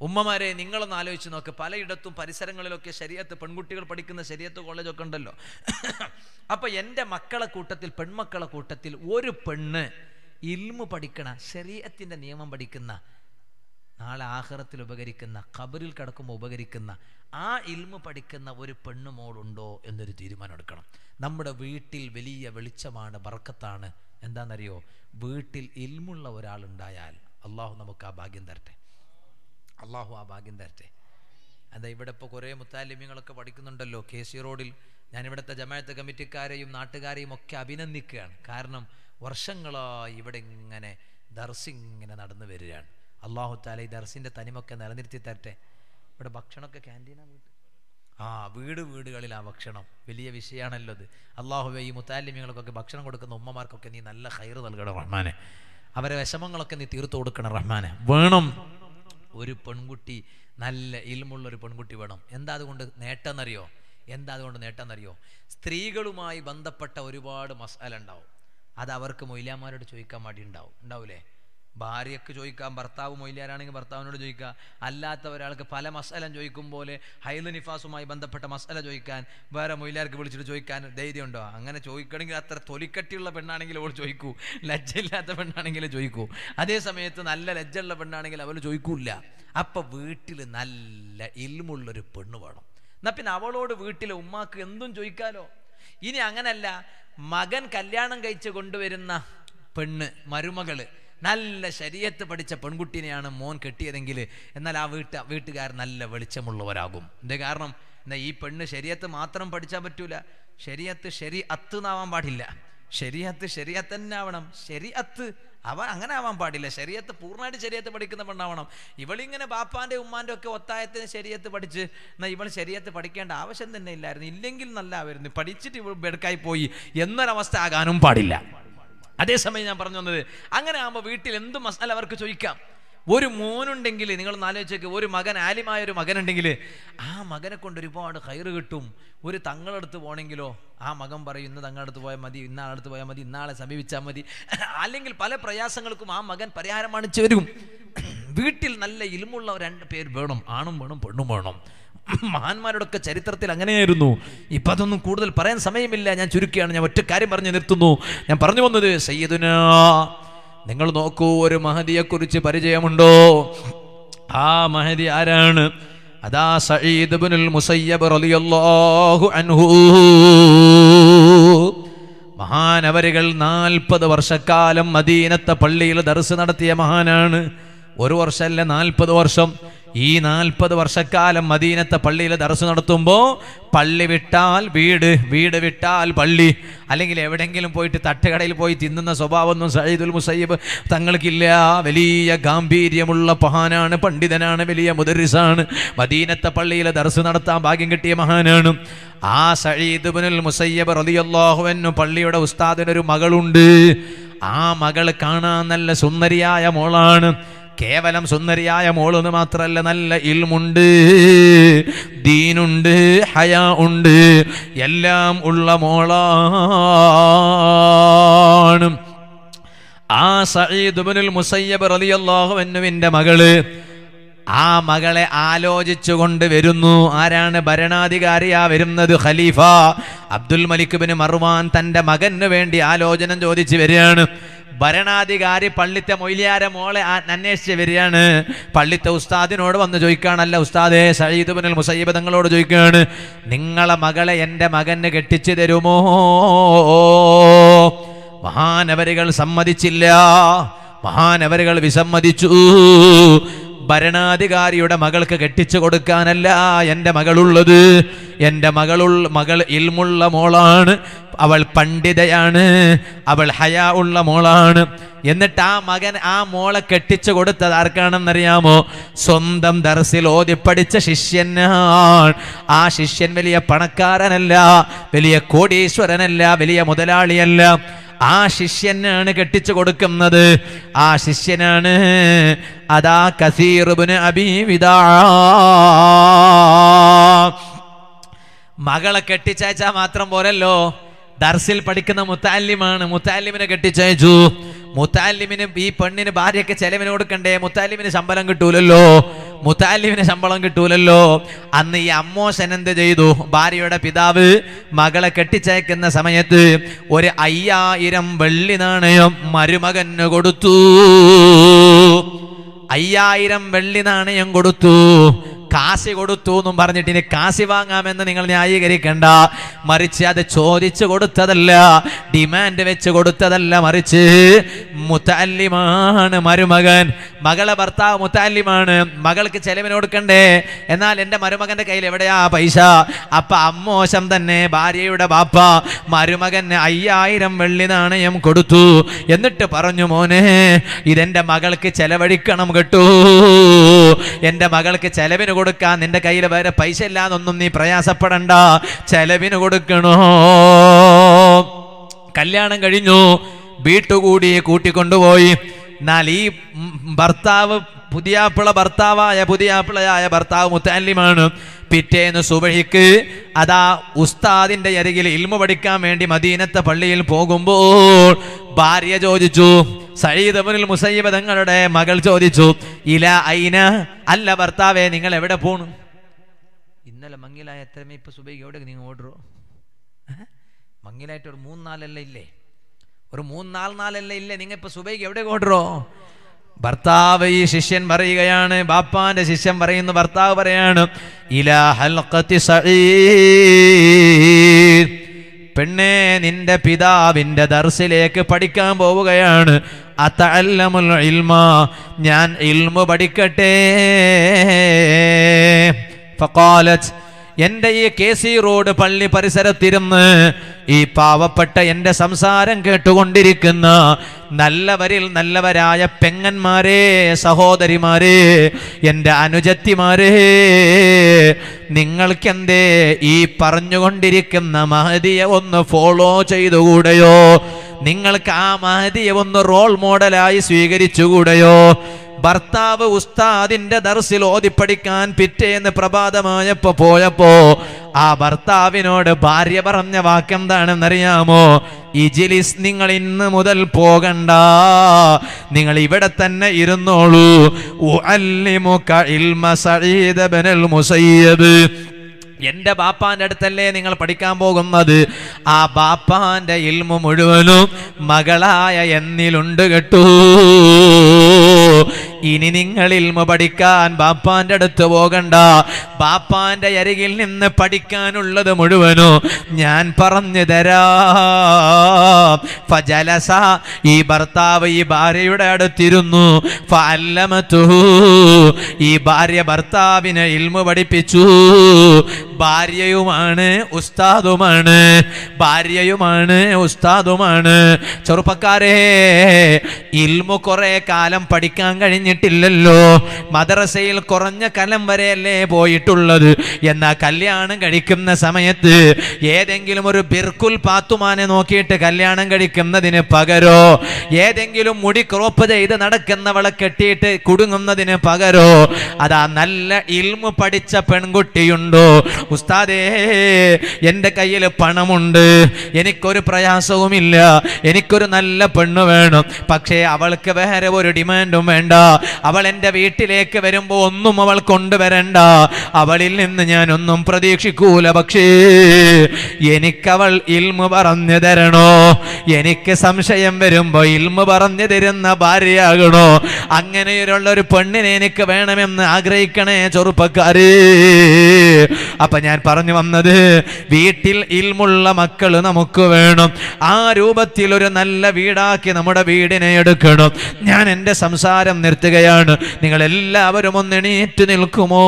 ഉമ്മമാരെ നിങ്ങളൊന്ന് ആലോചിച്ച് നോക്ക്. പലയിടത്തും പരിസരങ്ങളിലൊക്കെ ശരീരത്ത് പെൺകുട്ടികൾ പഠിക്കുന്ന ശരീരത്ത് കോളേജൊക്കെ ഉണ്ടല്ലോ. അപ്പൊ എന്റെ മക്കളെ കൂട്ടത്തിൽ പെൺമക്കളെ കൂട്ടത്തിൽ ഒരു പെണ്ണ് ഇൽമു പഠിക്കണ ശരീരത്തിന്റെ നിയമം പഠിക്കുന്ന നാളെ ആഹ്റത്തിൽ ഉപകരിക്കുന്ന ഖബറിൽ കിടക്കുമ്പോൾ ഉപകരിക്കുന്ന ആ ഇൽമു പഠിക്കുന്ന ഒരു പെണ്ണുമോളുണ്ടോ എന്നൊരു തീരുമാനം എടുക്കണം. നമ്മുടെ വീട്ടിൽ വലിയ വെളിച്ചമാണ് ബർക്കത്താണ്. എന്താണെന്നറിയോ? വീട്ടിൽ ഇൽമുള്ള ഒരാളുണ്ടായാൽ അള്ളാഹു നമുക്ക് ആ ഭാഗ്യം തരട്ടെ. അള്ളാഹു ആ ഭാഗ്യം തരട്ടെ. അതാ ഇവിടെ ഇപ്പോൾ കുറേ മുത്താലിമ്യങ്ങളൊക്കെ പഠിക്കുന്നുണ്ടല്ലോ കെ സി റോഡിൽ ഞാൻ ഇവിടുത്തെ ജമാഅത്ത് കമ്മിറ്റിക്കാരെയും നാട്ടുകാരെയും ഒക്കെ അഭിനന്ദിക്കുകയാണ്. കാരണം വർഷങ്ങളായി ഇവിടെ ഇങ്ങനെ ദർസിങ്ങനെ നടന്നു വരികയാണ്. അള്ളാഹു താല ഈ ദർസിന്റെ തനിമൊക്കെ നിലനിർത്തി തരട്ടെ. ഇവിടെ ഭക്ഷണമൊക്കെ ക്യാന്റീനാ വീട്ടിൽ. ആ വീട് വീടുകളിൽ ആ ഭക്ഷണം. വലിയ വിഷയമാണല്ലോ അത് അള്ളാഹുവെ ഈ മുത്താലിമ്യങ്ങൾക്കൊക്കെ ഭക്ഷണം കൊടുക്കുന്ന ഉമ്മമാർക്കൊക്കെ നീ നല്ല ഹൈറ് നൽകണം റഹ്മാനെ. അവരെ വിഷമങ്ങളൊക്കെ നീ തീർത്തു കൊടുക്കണം റഹ്മാനെ. വേണം. ഒരു പെൺകുട്ടി നല്ല ഇൽമുള്ള ഒരു പെൺകുട്ടി വേണം. എന്താ അതുകൊണ്ട് നേട്ടമെന്നറിയോ എന്താ അതുകൊണ്ട് നേട്ടമെന്നറിയോ സ്ത്രീകളുമായി ബന്ധപ്പെട്ട ഒരുപാട് മസാല ഉണ്ടാവും. അത് അവർക്ക് മൊയ്ലാമാരോട് ചോദിക്കാൻ വേണ്ടി ഉണ്ടാവും ഉണ്ടാവൂലേ? ഭാര്യയ്ക്ക് ചോദിക്കാം ഭർത്താവ് മൊയ്ലിയാരാണെങ്കിൽ ഭർത്താവിനോട് ചോദിക്കുക. അല്ലാത്ത ഒരാൾക്ക് പല മസലം ചോദിക്കും പോലെ ഹൈദ് നിഫാസുമായി ബന്ധപ്പെട്ട മസല ചോദിക്കാൻ വേറെ മൊയ്ലിയാർക്ക് വിളിച്ചിട്ട് ചോദിക്കാൻ ധൈര്യമുണ്ടോ? അങ്ങനെ ചോദിക്കണമെങ്കിൽ അത്ര തൊലിക്കട്ടിയുള്ള പെണ്ണാണെങ്കിൽ അവൾ ചോദിക്കൂ. ലജ്ജയില്ലാത്ത പെണ്ണാണെങ്കിൽ ചോദിക്കൂ. അതേ സമയത്ത് നല്ല ലജ്ജയുള്ള പെണ്ണാണെങ്കിൽ അവൾ ചോദിക്കൂല്ല. അപ്പം വീട്ടിൽ നല്ല ഇൽമുള്ളൊരു പെണ്ണ് വേണം. എന്നാൽ പിന്നെ അവളോട് വീട്ടിലെ ഉമ്മാക്ക് എന്തും ചോദിക്കാലോ? ഇനി അങ്ങനല്ല മകൻ കല്യാണം കഴിച്ച് കൊണ്ടുവരുന്ന പെണ്ണ് മരുമകൾ നല്ല ശരീരത്ത് പഠിച്ച പെൺകുട്ടീനെയാണ് മോൻ കെട്ടിയതെങ്കിൽ എന്നാൽ ആ വീട്ട വീട്ടുകാർ നല്ല വെളിച്ചമുള്ളവരാകും. എന്റെ കാരണം? എന്താ ഈ പെണ്ണ് ശരീരത്ത് മാത്രം പഠിച്ചാൽ പറ്റൂല. ശരീരത്ത് ശരി അത്ത് എന്നാവാൻ പാടില്ല. ശരീരത്ത് ശരിയത്ത് തന്നെ ആവണം. ശരിയത്ത് അവ അങ്ങനെ ആവാൻ പാടില്ല. ശരീരത്ത് പൂർണമായിട്ട് ശരീരത്ത് പഠിക്കുന്ന പെണ്ണാവണം. ഇവളിങ്ങനെ ബാപ്പാന്റെ ഉമ്മാന്റെ ഒക്കെ ഒത്തായത്തിന് ശരീരത്ത് പഠിച്ച് എന്നാൽ ഇവൾ ശരീരത്ത് പഠിക്കേണ്ട ആവശ്യം തന്നെ ഇല്ലായിരുന്നു. ഇല്ലെങ്കിൽ നല്ല ആയിരുന്നു പഠിച്ചിട്ട് ഇവൾ ബെടുക്കായി പോയി. എന്നൊരവസ്ഥ ആകാനും പാടില്ല. അതേസമയം ഞാൻ പറഞ്ഞു വന്നത് അങ്ങനെ ആകുമ്പോൾ വീട്ടിൽ എന്ത് മസാല അവർക്ക് ചോദിക്കാം? ഒരു മോനുണ്ടെങ്കിൽ നിങ്ങൾ ആലോചിച്ചേക്ക് ഒരു മകൻ ആലിമായ ഒരു മകനുണ്ടെങ്കിൽ ആ മകനെ കൊണ്ട് ഒരുപാട് കയറ് കിട്ടും. ഒരു തങ്ങളടുത്ത് പോകണമെങ്കിലോ ആ മകൻ പറയും ഇന്ന് തങ്ങളടുത്ത് പോയാൽ മതി ഇന്നാളടുത്ത് പോയാൽ മതി ഇന്നാളെ സമീപിച്ചാൽ മതി. [LAUGHS] അല്ലെങ്കിൽ പല പ്രയാസങ്ങൾക്കും ആ മകൻ പരിഹാരമാണ് ചേരും [CLEARS THROAT] വീട്ടിൽ നല്ല ഇലുമുള്ള രണ്ട് പേര് വേണം ആണും വേണം പെണ്ണും വേണം. മഹാന്മാരുടെയൊക്കെ ചരിത്രത്തിൽ അങ്ങനെയായിരുന്നു. ഇപ്പം അതൊന്നും കൂടുതൽ പറയാൻ സമയമില്ല. ഞാൻ ചുരുക്കിയാണ്. ഞാൻ ഒറ്റ കാര്യം പറഞ്ഞു നിർത്തുന്നു. ഞാൻ പറഞ്ഞു വന്നത് സയ്യദുന നിങ്ങൾ നോക്കൂ ഒരു മഹതിയെക്കുറിച്ച് പരിചയമുണ്ടോ? ആ മഹതി ആരാണ്? അതാ സയ്യിദ് ഇബ്നുൽ മുസയ്യബ് റളിയല്ലാഹു അൻഹു. മഹാനവരുകൾ നാൽപ്പത് വർഷക്കാലം മദീനത്തെ പള്ളിയിൽ ദർസ് നടത്തിയ മഹാനാണ്. ഒരു വർഷമല്ല നാൽപ്പത് വർഷം. ഈ നാൽപ്പത് വർഷക്കാലം മദീനത്തെ പള്ളിയിൽ ദർസ് നടത്തുമ്പോൾ പള്ളി വിട്ടാൽ വീട് വീട് വിട്ടാൽ പള്ളി. അല്ലെങ്കിൽ എവിടെയെങ്കിലും പോയിട്ട് തട്ടുകടയിൽ പോയി തിന്നുന്ന സ്വഭാവമൊന്നും സയ്യിദുൽ മുസയ്യബ് തങ്ങൾക്കില്ല. വലിയ ഗാംഭീര്യമുള്ള പഹാനാണ് പണ്ഡിതനാണ് വലിയ മുദരിസാണ്. മദീനത്തെ പള്ളിയിൽ ദർസ് നടത്താൻ ഭാഗ്യം കിട്ടിയ മഹാനാണ്. ആ സയ്യിദ് ബിനുൽ മുസയ്യബ് റളിയല്ലാഹുവിനു പള്ളിയുടെ ഉസ്താദിനൊരു മകളുണ്ട്. ആ മകൾ കാണാൻ നല്ല സുന്ദരിയായ മോളാണ്. കേവലം സുന്ദരിയായ മോളെന്ന് മാത്രമല്ല നല്ല ഇൽമുണ്ട് ദീനുണ്ട് ഹയാ ഉണ്ട് എല്ലാം ഉള്ള മോളാണ്. ആ സഈദ് ഇബ്നുൽ മുസയ്യബ് റളിയല്ലാഹു എന്നുവിന്റെ മകൾ ആ മകളെ ആലോചിച്ചു കൊണ്ട് വരുന്നു. ആരാണ് ഭരണാധികാരിയാ വരുന്നത്? ഖലീഫ അബ്ദുൽ മലിക് ബിൻ മർവാൻ തന്റെ മകന് വേണ്ടി ആലോചന ചോദിച്ചു വരികയാണ്. ഭരണാധികാരി പള്ളിത്തെ മൊയ്ലിയാരെ മോളെ അന്വേഷിച്ച് വരികയാണ്. പള്ളിത്തെ ഉസ്താദിനോട് വന്ന് ചോദിക്കുകയാണല്ല ഉസ്താദേ സഹീദ് ബിൻ മുസയ്യബ് തങ്ങളോട് ചോദിക്കുകയാണ് നിങ്ങളെ മകളെ എന്റെ മകന് കെട്ടിച്ചു തരുമോ? മഹാനവരുകൾ സമ്മതിച്ചില്ല മഹാനവരുകൾ വിസമ്മതിച്ചു ഭരണാധികാരിയുടെ മകൾക്ക് കെട്ടിച്ചു കൊടുക്കാനല്ല എന്റെ മകളുള്ളത്. എന്റെ മകളുള്ള മകൾ ഇൽമുള്ള മോളാണ്. അവൾ പണ്ഡിതയാണ്. അവൾ ഹയാ ഉള്ള മോളാണ്. എന്നിട്ട് ആ മകൻ ആ മോളെ കെട്ടിച്ചു കൊടുത്തത് ആർക്കാണെന്നറിയാമോ? സ്വന്തം ദർസിൽ ഓതിപ്പടിച്ച ശിഷ്യനാണ്. ആ ശിഷ്യൻ വലിയ പണക്കാരനല്ല വലിയ കോടീശ്വരനല്ല വലിയ മുതലാളിയല്ല. ആ ശിഷ്യനാണ് കെട്ടിച്ചു കൊടുക്കുന്നത്. ആ ശിഷ്യനാണ് അതാ കസീറുബിന് അബീവിതാ മകളെ കെട്ടിച്ചയച്ചാ മാത്രം പോരല്ലോ. ദർസിൽ പഠിക്കുന്ന മുത്താലിമാണ്. മുത്താലിമിനെ കെട്ടിച്ചയച്ചു. മുത്താലിമിന് ഈ പെണ്ണിന് ഭാര്യയൊക്കെ ചെലവിന് കൊടുക്കണ്ടേ? മുത്താലിമിന് ശമ്പളം കിട്ടൂലല്ലോ. മുത്താലിമിന് ശമ്പളം കിട്ടൂലല്ലോ. അന്ന് ഈ അമ്മോശൻ എന്ത് ചെയ്തു? ഭാര്യയുടെ പിതാവ് മകളെ കെട്ടിച്ചയക്കുന്ന സമയത്ത് ഒരു അയ്യായിരം വെള്ളി നാണയം മരുമകന് കൊടുത്തു. അയ്യായിരം വെള്ളി നാണയം കൊടുത്തു. കാശി കൊടുത്തു എന്നും പറഞ്ഞിട്ട് ഇനി കാശി വാങ്ങാമെന്ന് നിങ്ങൾ ന്യായീകരിക്കണ്ട. മറിച്ച് അത് ചോദിച്ചു കൊടുത്തതല്ല ഡിമാൻഡ് വെച്ച് കൊടുത്തതല്ല മറിച്ച്. മുത്തല്ലിമാണ് മരുമകൻ. മകളെ ഭർത്താവ് മുത്താലിമാണ് മകൾക്ക് ചെലവിന് കൊടുക്കണ്ടേ? എന്നാൽ എന്റെ മരുമകന്റെ കയ്യിൽ എവിടെയാ പൈസ? അപ്പൊ അമ്മോശം തന്നെ ഭാര്യയുടെ ബാപ്പ. മരുമകന് അയ്യായിരം വെള്ളി നാണയം കൊടുത്തു. എന്നിട്ട് പറഞ്ഞു മോനെ ഇതെന്റെ മകൾക്ക് ചെലവഴിക്കണം കേട്ടു. എന്റെ മകൾക്ക് ചെലവിന് കൊടുക്കാൻ നിന്റെ കയ്യിൽ വേറെ പൈസ ഇല്ലാന്നൊന്നും നീ പ്രയാസപ്പെടണ്ട. ചെലവിന് കൊടുക്കണോ? കല്യാണം കഴിഞ്ഞു. വീട്ടുകൂടി കൂട്ടിക്കൊണ്ടുപോയി. എന്നാൽ ഈ ഭർത്താവ് പുതിയാപ്പിള ഭർത്താവായ പുതിയാപ്പിളയായ ഭർത്താവ് മുത്താലിമാണ് പിറ്റേന്ന് സുബഹിക്ക് അതാ ഉസ്താദിന്റെ അരികിൽ ഇൽമു പഠിക്കാൻ വേണ്ടി മദീനത്തെ പള്ളിയിൽ പോകുമ്പോൾ ഭാര്യ ചോദിച്ചു സയ്യിദ് അബുൽ മുസയ്യിബ് തങ്ങളുടെ മകൾ ചോദിച്ചു ഇല ഐന അല്ല ഭർത്താവേ നിങ്ങൾ എവിടെ പോണു? ഇന്നലെ മങ്ങിലായ എത്രമേ ഇപ്പൊ സുബൈക്ക് എവിടെ നിങ്ങൾ ഓർഡറോ മങ്ങിലായിട്ട് ഒരു മൂന്നാലല്ല ഇല്ലേ? ഒരു മൂന്നാൽ നാലല്ല ഇല്ലേ? നിങ്ങൾ ഇപ്പൊ സുബൈക്ക് എവിടെ ഓർഡറോ ഭർത്താവ് ഈ ശിഷ്യൻ പറയുകയാണ് ബാപ്പാന്റെ ശിഷ്യൻ പറയുന്നു ഭർത്താവ് പറയാണ് പെണ്ണെ നിന്റെ പിതാവിന്റെ ദർസിലേക്ക് പഠിക്കാൻ പോവുകയാണ്. ഇൽമ ഞാൻ ഇൽമു പഠിക്കട്ടെ. എന്റെ ഈ കെ സി റോഡ് പള്ളി പരിസരത്തിരുന്ന് ഈ പാവപ്പെട്ട എന്റെ സംസാരം കേട്ടുകൊണ്ടിരിക്കുന്ന നല്ലവരിൽ നല്ലവരായ പെങ്ങന്മാരെ സഹോദരിമാരെ എന്റെ അനുജത്തിമാരെ നിങ്ങൾക്കെന്തേ ഈ പറഞ്ഞുകൊണ്ടിരിക്കുന്ന മഹതിയെ ഒന്ന് ഫോളോ ചെയ്തുകൂടെയോ? നിങ്ങൾക്ക് ആ മഹതിയെ ഒന്ന് റോൾ മോഡലായി സ്വീകരിച്ചുകൂടെയോ? ഭർത്താവ് ഉസ്താദിന്റെ ദർസിൽ ഓതിപ്പടിക്കാൻ പിറ്റേന്ന് പ്രഭാതമായപ്പോ പോയപ്പോ ആ ഭർത്താവിനോട് ഭാര്യ പറഞ്ഞ വാക്കെന്താണെന്നറിയാമോ? ഇജിലിസ് നിങ്ങൾ ഇന്ന് മുതൽ പോകണ്ട. നിങ്ങൾ ഇവിടെ തന്നെ ഇരുന്നോളൂ. എന്റെ ബാപ്പാന്റെ അടുത്തല്ലേ നിങ്ങൾ പഠിക്കാൻ പോകുന്നത്? ആ ബാപ്പാന്റെ ഇൽമു മുഴുവനും മകളായ എന്നിലുണ്ട് കേട്ടു. ഇനി നിങ്ങൾ ഇൽമ പഠിക്കാൻ ബാപ്പാന്റെ അടുത്ത് പോകണ്ട. ബാപ്പാന്റെ അരികിൽ നിന്ന് പഠിക്കാനുള്ളത് മുഴുവനോ ഞാൻ പറഞ്ഞു തരാം. ഈ ഭർത്താവ് ഈ ഭാര്യയുടെ അടുത്തിരുന്നു. ഈ ഭാര്യ ഭർത്താവിനെ ഇൽമു പഠിപ്പിച്ചു. ഭാര്യയുമാണ് ഉസ്താദുമാണ്. ഭാര്യയുമാണ് ഉസ്താദുമാണ്. ചെറുപ്പക്കാരെ ഇൽമു കുറെ കാലം പഠിക്കാൻ കഴിഞ്ഞിട്ടില്ലല്ലോ. മദ്രസയിൽ കുറഞ്ഞ കലം വരെയല്ലേ പോയിട്ടുള്ളത്. എന്നാ കല്യാണം കഴിക്കുന്ന സമയത്ത് ഏതെങ്കിലും ഒരു ബിർക്കുൽ പാത്തുമാനെ നോക്കിയിട്ട് കല്യാണം കഴിക്കുന്നതിന് പകരോ ഏതെങ്കിലും മുടി ക്രോപ്പ് ചെയ്ത് നടക്കുന്നവളെ കെട്ടിയിട്ട് കുടുങ്ങുന്നതിന് പകരോ അതാ നല്ല ഇൽമു പഠിച്ച പെൺകുട്ടിയുണ്ടോ? ഉസ്താദേ എന്റെ കയ്യിൽ പണമുണ്ട്. എനിക്കൊരു പ്രയാസവുമില്ല. എനിക്കൊരു നല്ല പെണ്ണ് വേണം. പക്ഷേ അവൾക്ക് വേറെ ഒരു ഡിമാൻഡും വേണ്ട. അവൾ എന്റെ വീട്ടിലേക്ക് വരുമ്പോൾ ഒന്നും അവൾ കൊണ്ടുവരണ്ട. അവളിൽ നിന്ന് ഞാൻ ഒന്നും പ്രതീക്ഷിക്കൂല. പക്ഷേ എനിക്കവൾ ഇൽമു പറഞ്ഞു തരണോ? എനിക്ക് സംശയം വരുമ്പോൾ ഇൽമു പറഞ്ഞു തരുന്ന ഭാര്യയാകണോ? അങ്ങനെയുള്ള ഒരു പെണ്ണിനെ എനിക്ക് വേണമെന്ന് ആഗ്രഹിക്കണേ ചെറുപ്പക്കാരേ. അപ്പൊ ഞാൻ പറഞ്ഞു വന്നത് വീട്ടിൽ ഇൽമുള്ള മക്കൾ നമുക്ക് വേണം. ആ രൂപത്തിൽ ഒരു നല്ല വീടാക്കി നമ്മുടെ വീടിനെ എടുക്കണം. ഞാൻ എന്റെ സംസാരം നിർത്തുകയാണ് നിങ്ങൾ എല്ലാവരും ഒന്ന് എണീറ്റ് നിൽക്കുമോ?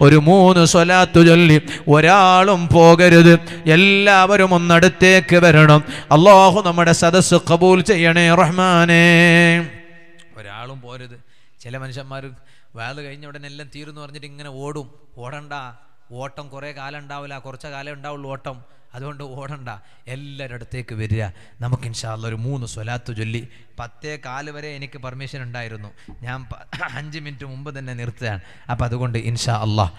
ഒരു മൂന്ന് സ്വലാത്തു ചൊല്ലി ഒരാളും പോകരുത്. എല്ലാവരും ഒന്നടുത്തേക്ക് വരണം. അള്ളാഹു നമ്മുടെ സദസ്സ് കബൂൽ ചെയ്യണേ റഹ്മാനേ. ഒരാളും പോരുത് ചില മനുഷ്യന്മാർ വേല കഴിഞ്ഞ ഉടനെ എല്ലാം തീർന്നു പറഞ്ഞിട്ട് ഇങ്ങനെ ഓടും. ഓടണ്ട. ഓട്ടം കുറേ കാലം ഉണ്ടാവില്ല. കുറച്ച കാലം ഉണ്ടാവുള്ളൂ ഓട്ടം. അതുകൊണ്ട് ഓടണ്ട. എല്ലാവരുടെ അടുത്തേക്ക് വരിക. നമുക്ക് ഇൻഷാല്ല ഒരു മൂന്ന് സ്വലാത്ത് ചൊല്ലി. പത്തേ കാൽ വരെ എനിക്ക് പെർമിഷൻ ഉണ്ടായിരുന്നു. ഞാൻ അഞ്ച് മിനിറ്റ് മുമ്പ് തന്നെ നിർത്തുകയാണ്. അപ്പം അതുകൊണ്ട് ഇൻഷാ അള്ളാഹ്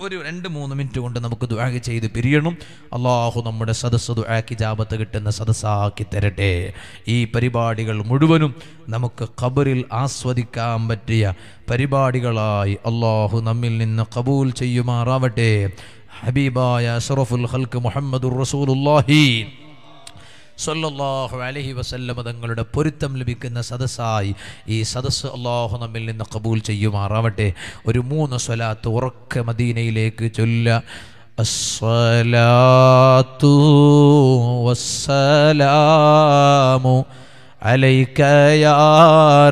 ഒരു രണ്ട് മൂന്ന് മിനിറ്റ് കൊണ്ട് നമുക്ക് ദുആ ചെയ്ത് പിരിയണം. അള്ളാഹു നമ്മുടെ സദസ്സ് ദുആക്ക് ജാപത്ത് കിട്ടുന്ന സദസ്സാക്കി തരട്ടെ. ഈ പരിപാടികൾ മുഴുവനും നമുക്ക് ഖബറിൽ ആസ്വദിക്കാൻ പറ്റിയ പരിപാടികളായി അള്ളാഹു നമ്മിൽ നിന്ന് കബൂൽ ചെയ്യുമാറാവട്ടെ. ഹബീബായ അഷറഫുൽ ഖൽക്ക് മുഹമ്മദുർ റസൂലുള്ളാഹി സല്ലല്ലാഹു അലൈഹി വസല്ലമ തങ്ങളുടെ പൊരുത്തം ലഭിക്കുന്ന സദസ്സായി ഈ സദസ്സ് അള്ളാഹു നമ്മിൽ നിന്ന് കബൂൽ ചെയ്യുമാറാവട്ടെ ഒരു മൂന്ന് സ്വലാത്ത് ഉറക്ക മദീനയിലേക്ക് ചൊല്ല അസ്സലാത്തു വസ്സലാമു عليك يا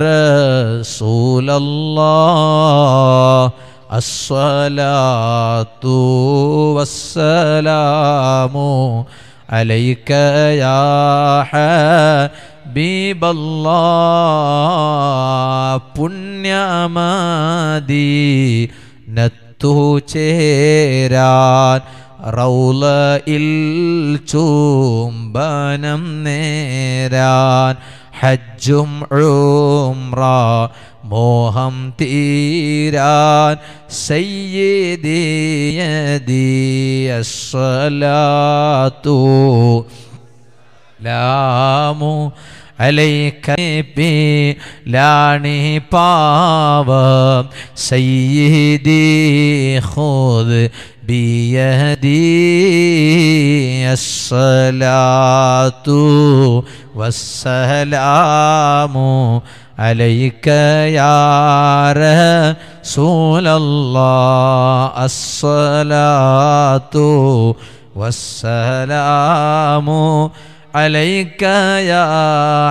رسول الله الصلاة والسلام عليك يا حبيب الله പുണ്യമതി നത്തു ചേരാൻ റൗലയിൽ ചൂംബനം നേരാൻ ഹജ്ജും ഉംറ മോഹം തീരാൻ സയ്യദിയസ്വലാത്തു ലാമു عليك بلاني പാവം سيدي خذ بيدي الصلاة والسلام عليك يا رسول الله الصلاة والسلام عليك يا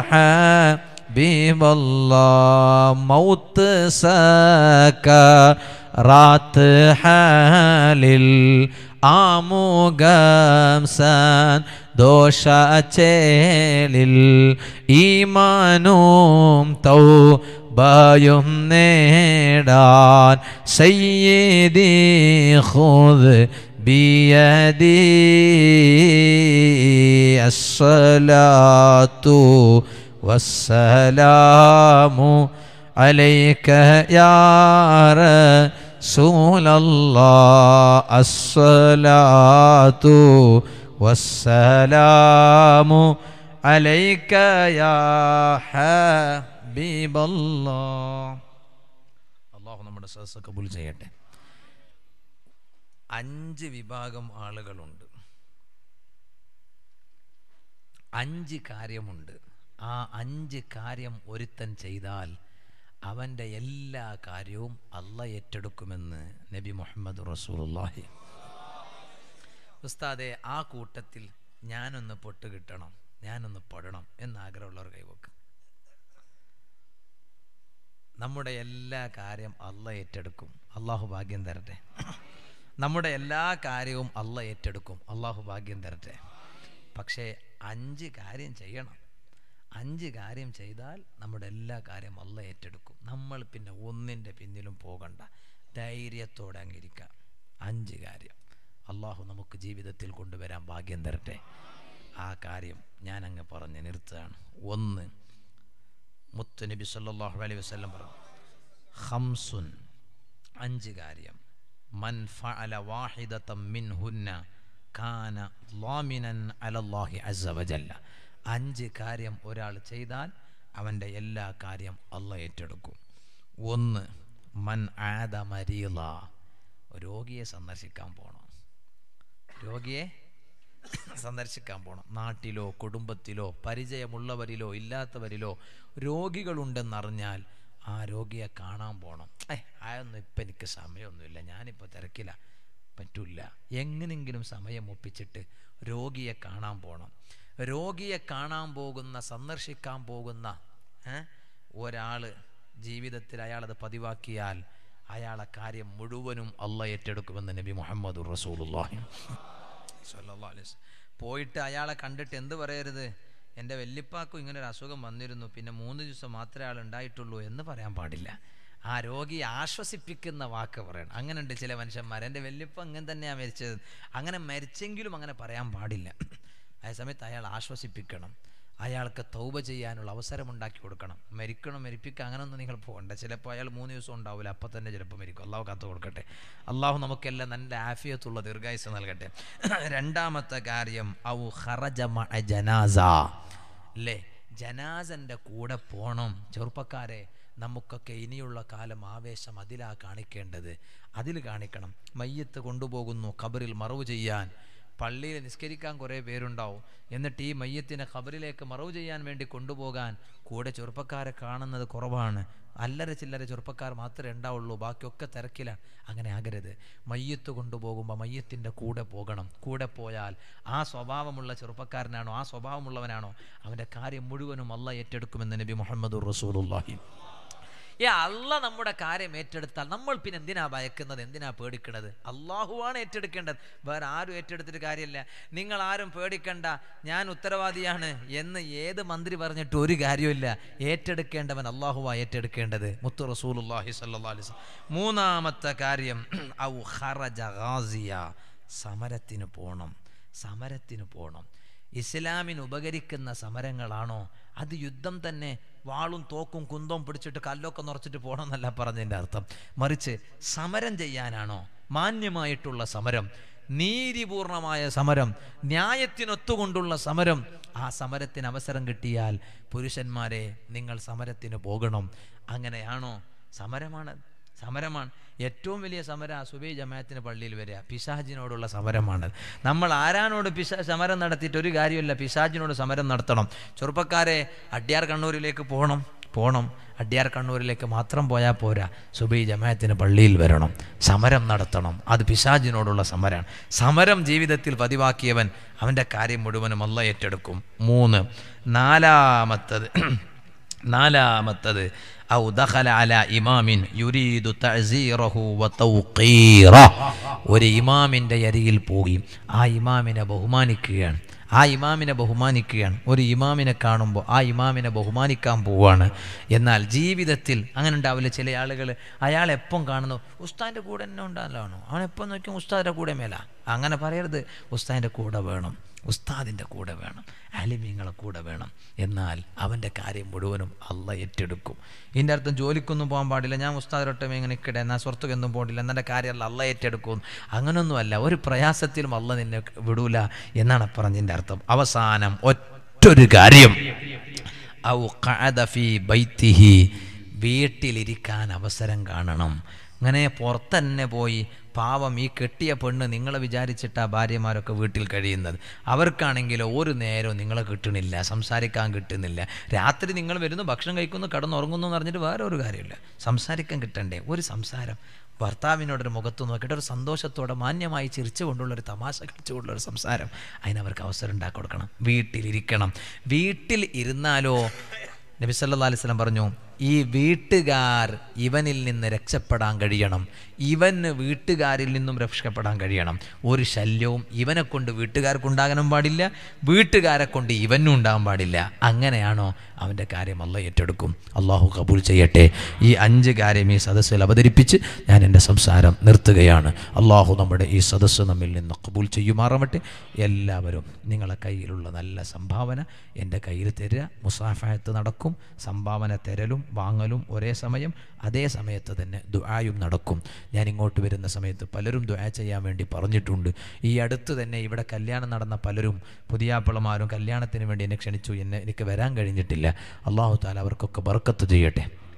حبيب الله. موت سكرات حال الأمو قمسان സൻ ദോഷചേലിൽ ഈമാനും തൗബയും നേടാൻ സയ്യിദി ഖുദ് بيدي الصلاة والسلام عليك يا رسول الله الصلاة والسلام عليك يا حبيب الله الله നമ്മുടെ സദസ്സ് കബൂൽ ചെയ്യട്ടെ അഞ്ച് വിഭാഗം ആളുകളുണ്ട് അഞ്ച് കാര്യമുണ്ട് ആ അഞ്ച് കാര്യം ഒരുത്തൻ ചെയ്താൽ അവൻ്റെ എല്ലാ കാര്യവും അല്ല ഏറ്റെടുക്കുമെന്ന് നബി മുഹമ്മദ് റസൂലുള്ളാഹി ഉസ്താദെ ആ കൂട്ടത്തിൽ ഞാനൊന്ന് പൊട്ട് കിട്ടണം ഞാനൊന്ന് പെടണം എന്നാഗ്രഹമുള്ളവർ കൈവക്കും. നമ്മുടെ എല്ലാ കാര്യം അല്ല ഏറ്റെടുക്കും. അള്ളാഹു ഭാഗ്യം തരട്ടെ. നമ്മുടെ എല്ലാ കാര്യവും അല്ല ഏറ്റെടുക്കും. അള്ളാഹു ഭാഗ്യം തരട്ടെ. പക്ഷേ അഞ്ച് കാര്യം ചെയ്യണം. അഞ്ച് കാര്യം ചെയ്താൽ നമ്മുടെ എല്ലാ കാര്യം അല്ല ഏറ്റെടുക്കും. നമ്മൾ പിന്നെ ഒന്നിന്റെ പിന്നിലും പോകണ്ട. ധൈര്യത്തോടെ അങ്ങിരിക്കാം അഞ്ച് കാര്യം. അള്ളാഹു നമുക്ക് ജീവിതത്തിൽ കൊണ്ടുവരാൻ ഭാഗ്യം തരട്ടെ. ആ കാര്യം ഞാൻ അങ്ങ് പറഞ്ഞ് നിർത്തുകയാണ്. ഒന്ന് മുത്ത് നബി സല്ലല്ലാഹു അലൈഹി വസല്ലം പറഞ്ഞു ഹംസുൻ അഞ്ച് കാര്യം. മൻ ഫഅല വാഹിദത്തം മിൻഹുന്ന കാന ലാമിനൻ അലല്ലാഹി അസവജല്ല അഞ്ച് കാര്യം ഒരാൾ ചെയ്താൽ അവന്റെ എല്ലാ കാര്യം അള്ള ഏറ്റെടുക്കും. ഒന്ന് മൻ ആദ മരീള രോഗിയെ സന്ദർശിക്കാൻ പോകണം. രോഗിയെ സന്ദർശിക്കാൻ പോകണം നാട്ടിലോ കുടുംബത്തിലോ പരിചയമുള്ളവരിലോ ഇല്ലാത്തവരിലോ രോഗികളുണ്ടെന്നറിഞ്ഞാൽ ആ രോഗിയെ കാണാൻ പോകണം ഏ അതൊന്നും ഇപ്പം എനിക്ക് സമയമൊന്നുമില്ല. ഞാനിപ്പോൾ തിരക്കില്ല പറ്റില്ല. എങ്ങനെങ്കിലും സമയം ഒപ്പിച്ചിട്ട് രോഗിയെ കാണാൻ പോകണം രോഗിയെ കാണാൻ പോകുന്ന സന്ദർശിക്കാൻ പോകുന്ന ഒരാൾ ജീവിതത്തിൽ അയാളത് പതിവാക്കിയാൽ അയാളെ കാര്യം മുഴുവനും അള്ള ഏറ്റെടുക്കുമെന്ന് നബി മുഹമ്മദ്. പോയിട്ട് അയാളെ കണ്ടിട്ട് എന്ത് പറയരുത്? എന്റെ വല്യപ്പാക്കും ഇങ്ങനെ ഒരു അസുഖം വന്നിരുന്നു. പിന്നെ മൂന്ന് ദിവസം മാത്രമേ ആൾ ഉണ്ടായിട്ടുള്ളൂ എന്ന് പറയാൻ പാടില്ല. ആ രോഗിയെ ആശ്വസിപ്പിക്കുന്ന വാക്ക് പറയണം. അങ്ങനെയുണ്ട് ചില മനുഷ്യന്മാർ എന്റെ വല്യപ്പ ഇങ്ങനെ തന്നെയാണ് മരിച്ചത്. അങ്ങനെ മരിച്ചെങ്കിലും അങ്ങനെ പറയാൻ പാടില്ല. [CLEARS THROAT] അതേ സമയത്ത് അയാൾ ആശ്വസിപ്പിക്കണം. അയാൾക്ക് തൗബ ചെയ്യാനുള്ള അവസരം ഉണ്ടാക്കി കൊടുക്കണം. മരിക്കണം മരിപ്പിക്കുക അങ്ങനെയൊന്നും നിങ്ങൾ പോകണ്ട. ചിലപ്പോൾ അയാൾ മൂന്ന് ദിവസം ഉണ്ടാവില്ല അപ്പം തന്നെ ചിലപ്പോൾ മരിക്കും. അള്ളാഹു കാത്തു കൊടുക്കട്ടെ. അള്ളാഹു നമുക്കെല്ലാം നല്ല ആഫിയത്തുള്ള ദീർഘായുസ് നൽകട്ടെ. [CLEARS THROAT] രണ്ടാമത്തെ കാര്യം ഔ മഅ ജനാസ. അല്ലേ ജനാസന്റെ കൂടെ പോകണം ചെറുപ്പക്കാരെ നമുക്കൊക്കെ ഇനിയുള്ള കാലം ആവേശം അതിലാ കാണിക്കേണ്ടത്. അതിൽ കാണിക്കണം. മയ്യത്ത് കൊണ്ടുപോകുന്നു ഖബറിൽ മറവ് ചെയ്യാൻ. പള്ളിയിൽ നിസ്കരിക്കാൻ കുറേ പേരുണ്ടാവും. എന്നിട്ട് ഈ മയ്യത്തിനെ ഖബറിലേക്ക് മറവ് ചെയ്യാൻ വേണ്ടി കൊണ്ടുപോകാൻ കൂടെ ചെറുപ്പക്കാരെ കാണുന്നത് കുറവാണ്. അല്ലര ചില്ലര ചെറുപ്പക്കാർ മാത്രമേ ഉണ്ടാവുള്ളൂ. ബാക്കിയൊക്കെ തിരക്കിലാണ് അങ്ങനെ ആകരുത്. മയ്യത്ത് കൊണ്ടുപോകുമ്പോൾ മയ്യത്തിന്റെ കൂടെ പോകണം. കൂടെ പോയാൽ ആ സ്വഭാവമുള്ള ചെറുപ്പക്കാരനാണോ ആ സ്വഭാവമുള്ളവനാണോ അവന്റെ കാര്യം മുഴുവനും അല്ല ഏറ്റെടുക്കുമെന്ന് നബി മുഹമ്മദ് റസൂലുള്ളാഹി. ഈ അല്ല നമ്മുടെ കാര്യം ഏറ്റെടുത്താൽ നമ്മൾ പിന്നെ എന്തിനാ ഭയക്കുന്നത്? എന്തിനാ പേടിക്കുന്നത് അള്ളാഹുവാണ് ഏറ്റെടുക്കേണ്ടത്. വേറെ ആരും ഏറ്റെടുത്തിട്ട് കാര്യമില്ല. നിങ്ങൾ ആരും പേടിക്കണ്ട. ഞാൻ ഉത്തരവാദിയാണ് എന്ന് ഏത് മന്ത്രി പറഞ്ഞിട്ട് ഒരു കാര്യമില്ല ഏറ്റെടുക്കേണ്ടവൻ അള്ളാഹുവാ ഏറ്റെടുക്കേണ്ടത്. മുത്തു അലൈഹി വസല്ലം. മൂന്നാമത്തെ കാര്യം [CLEARS THROAT] ഔ ഗാസിയ. സമരത്തിന് പോണം. സമരത്തിന് പോണം. ഇസ്ലാമിന് ഉപകരിക്കുന്ന സമരങ്ങളാണോ? അത് യുദ്ധം തന്നെ വാളും തോക്കും കുന്തവും പിടിച്ചിട്ട് കല്ലൊക്കെ നിറച്ചിട്ട് പോകണം എന്നല്ല പറഞ്ഞതിന്റെ അർത്ഥം. മറിച്ച് സമരം ചെയ്യാനാണോ? മാന്യമായിട്ടുള്ള സമരം നീതിപൂർണമായ സമരം ന്യായത്തിനൊത്തുകൊണ്ടുള്ള സമരം. ആ സമരത്തിന് അവസരം കിട്ടിയാൽ പുരുഷന്മാരെ നിങ്ങൾ സമരത്തിന് പോകണം. അങ്ങനെയാണോ? സമരമാണ് സമരമാണ്. ഏറ്റവും വലിയ സമരം ആ സുബൈ ജമാഅത്തിന് പള്ളിയിൽ വരിക. പിശാജിനോടുള്ള സമരമാണ്. നമ്മൾ ആരാനോട് പിശാ സമരം നടത്തിയിട്ട് ഒരു കാര്യമില്ല. പിശാജിനോട് സമരം നടത്തണം. ചെറുപ്പക്കാരെ അഡ്യാർ കണ്ണൂരിലേക്ക് പോകണം പോകണം അഡ്യാർ കണ്ണൂരിലേക്ക് മാത്രം പോയാൽ പോരാ. സുബൈ ജമാഅത്തിന് പള്ളിയിൽ വരണം. സമരം നടത്തണം. അത് പിശാജിനോടുള്ള സമരമാണ് സമരം ജീവിതത്തിൽ പതിവാക്കിയവൻ അവന്റെ കാര്യം മുഴുവനും അല്ല ഏറ്റെടുക്കും. മൂന്ന്. നാലാമത്തത് നാലാമത്തത് ഔ ദഖല അല ഇമാമിൻ യുരീദു തഅസീറഹു വതൗഖീറ ഒരു ഇമാമിന്റെ അരികിൽ പോയി ആ ഇമാമിനെ ബഹുമാനിക്കുകയാണ്. ആ ഇമാമിനെ ബഹുമാനിക്കുകയാണ്. ഒരു ഇമാമിനെ കാണുമ്പോൾ ആ ഇമാമിനെ ബഹുമാനിക്കാൻ പോവുകയാണ് എന്നാൽ ജീവിതത്തിൽ അങ്ങനെ ഉണ്ടാവില്ല. ചില ആളുകൾ അയാൾ എപ്പം കാണുന്നു? ഉസ്താദിന്റെ കൂടെ തന്നെ ഉണ്ടാകാനാണോ അവൻ എപ്പം നോക്കിയും ഉസ്താദിന്റെ കൂടെ മേല. അങ്ങനെ പറയരുത്. ഉസ്താദിന്റെ കൂടെ വേണം. ഉസ്താദിന്റെ കൂടെ വേണം അലിമീങ്ങളെ കൂടെ വേണം. എന്നാൽ അവന്റെ കാര്യം മുഴുവനും അല്ല ഏറ്റെടുക്കും. ഇതിന്റെ അർത്ഥം ജോലിക്കൊന്നും പോകാൻ പാടില്ല. ഞാൻ ഉസ്താദിരൊട്ടമേ ഇങ്ങനെ നിൽക്കട്ടെ എന്നാൽ സ്വർത്തുക്കൊന്നും പോകില്ല എന്നെ കാര്യമല്ല അല്ല ഏറ്റെടുക്കും. അങ്ങനൊന്നുമല്ല ഒരു പ്രയാസത്തിലും അല്ല നിന്നെ വിടൂല എന്നാണ് പറഞ്ഞതിന്റെ അർത്ഥം. അവസാനം ഒറ്റൊരു കാര്യം. ഔ ബൈത്തിഹി വീട്ടിലിരിക്കാൻ അവസരം കാണണം. അങ്ങനെ പുറത്തന്നെ പോയി പാവം ഈ കെട്ടിയ പെണ്ണ് നിങ്ങളെ വിചാരിച്ചിട്ടാ ഭാര്യമാരൊക്കെ വീട്ടിൽ കഴിയുന്നത്. അവർക്കാണെങ്കിലോ ഒരു നേരവും നിങ്ങളെ കിട്ടണില്ല സംസാരിക്കാൻ കിട്ടുന്നില്ല. രാത്രി നിങ്ങൾ വരുന്നു ഭക്ഷണം കഴിക്കുന്നു കടന്നുറങ്ങുന്നു എന്ന് പറഞ്ഞിട്ട് വേറെ ഒരു കാര്യമില്ല. സംസാരിക്കാൻ കിട്ടണ്ടേ? ഒരു സംസാരം. ഭർത്താവിനോടൊരു മുഖത്ത് നോക്കിയിട്ട് ഒരു സന്തോഷത്തോടെ മാന്യമായി ചിരിച്ചുകൊണ്ടുള്ളൊരു തമാശ കളിച്ചുകൊണ്ടുള്ളൊരു സംസാരം. അതിനവർക്ക് അവസരം ഉണ്ടാക്കി കൊടുക്കണം. വീട്ടിലിരിക്കണം. വീട്ടിൽ ഇരുന്നാലോ? നബി അലൈവലം പറഞ്ഞു ഈ വീട്ടുകാർ ഇവനിൽ നിന്ന് രക്ഷപ്പെടാൻ കഴിയണം. ഇവന് വീട്ടുകാരിൽ നിന്നും രക്ഷപ്പെടാൻ കഴിയണം. ഒരു ശല്യവും ഇവനെ കൊണ്ട് വീട്ടുകാർക്കുണ്ടാകാനും പാടില്ല വീട്ടുകാരെ കൊണ്ട് ഇവനും ഉണ്ടാകാൻ പാടില്ല. അങ്ങനെയാണോ അവന്റെ കാര്യം അല്ല ഏറ്റെടുക്കും. അള്ളാഹു കബൂൽ ചെയ്യട്ടെ. ഈ അഞ്ച് കാര്യം ഈ സദസ്സിൽ അവതരിപ്പിച്ച് ഞാൻ എന്റെ സംസാരം നിർത്തുകയാണ്. അള്ളാഹു നമ്മുടെ ഈ സദസ്സ് നമ്മിൽ നിന്ന് കബൂൽ ചെയ്യുമാറാവട്ടെ. എല്ലാവരും നിങ്ങളെ കയ്യിലുള്ള നല്ല സംഭാവന എന്റെ കയ്യിൽ തരിക. മുസാഫായത്ത് നടക്കും. സംഭാവന തരലും വാങ്ങലും ഒരേ സമയം അതേ സമയത്ത് തന്നെ ദുആയും നടക്കും. ഞാൻ ഇങ്ങോട്ട് വരുന്ന സമയത്ത് പലരും ദുആ ചെയ്യാൻ വേണ്ടി പറഞ്ഞിട്ടുണ്ട്. ഈ അടുത്ത് തന്നെ ഇവിടെ കല്യാണം നടന്ന പലരും പുതിയാപ്പിളമാരും കല്യാണത്തിന് വേണ്ടി എന്നെ ക്ഷണിച്ചു. എന്നെ എനിക്ക് വരാൻ കഴിഞ്ഞിട്ടില്ല. അള്ളാഹു താല അവർക്കൊക്കെ ബർക്കത്ത് ചെയ്യട്ടെ.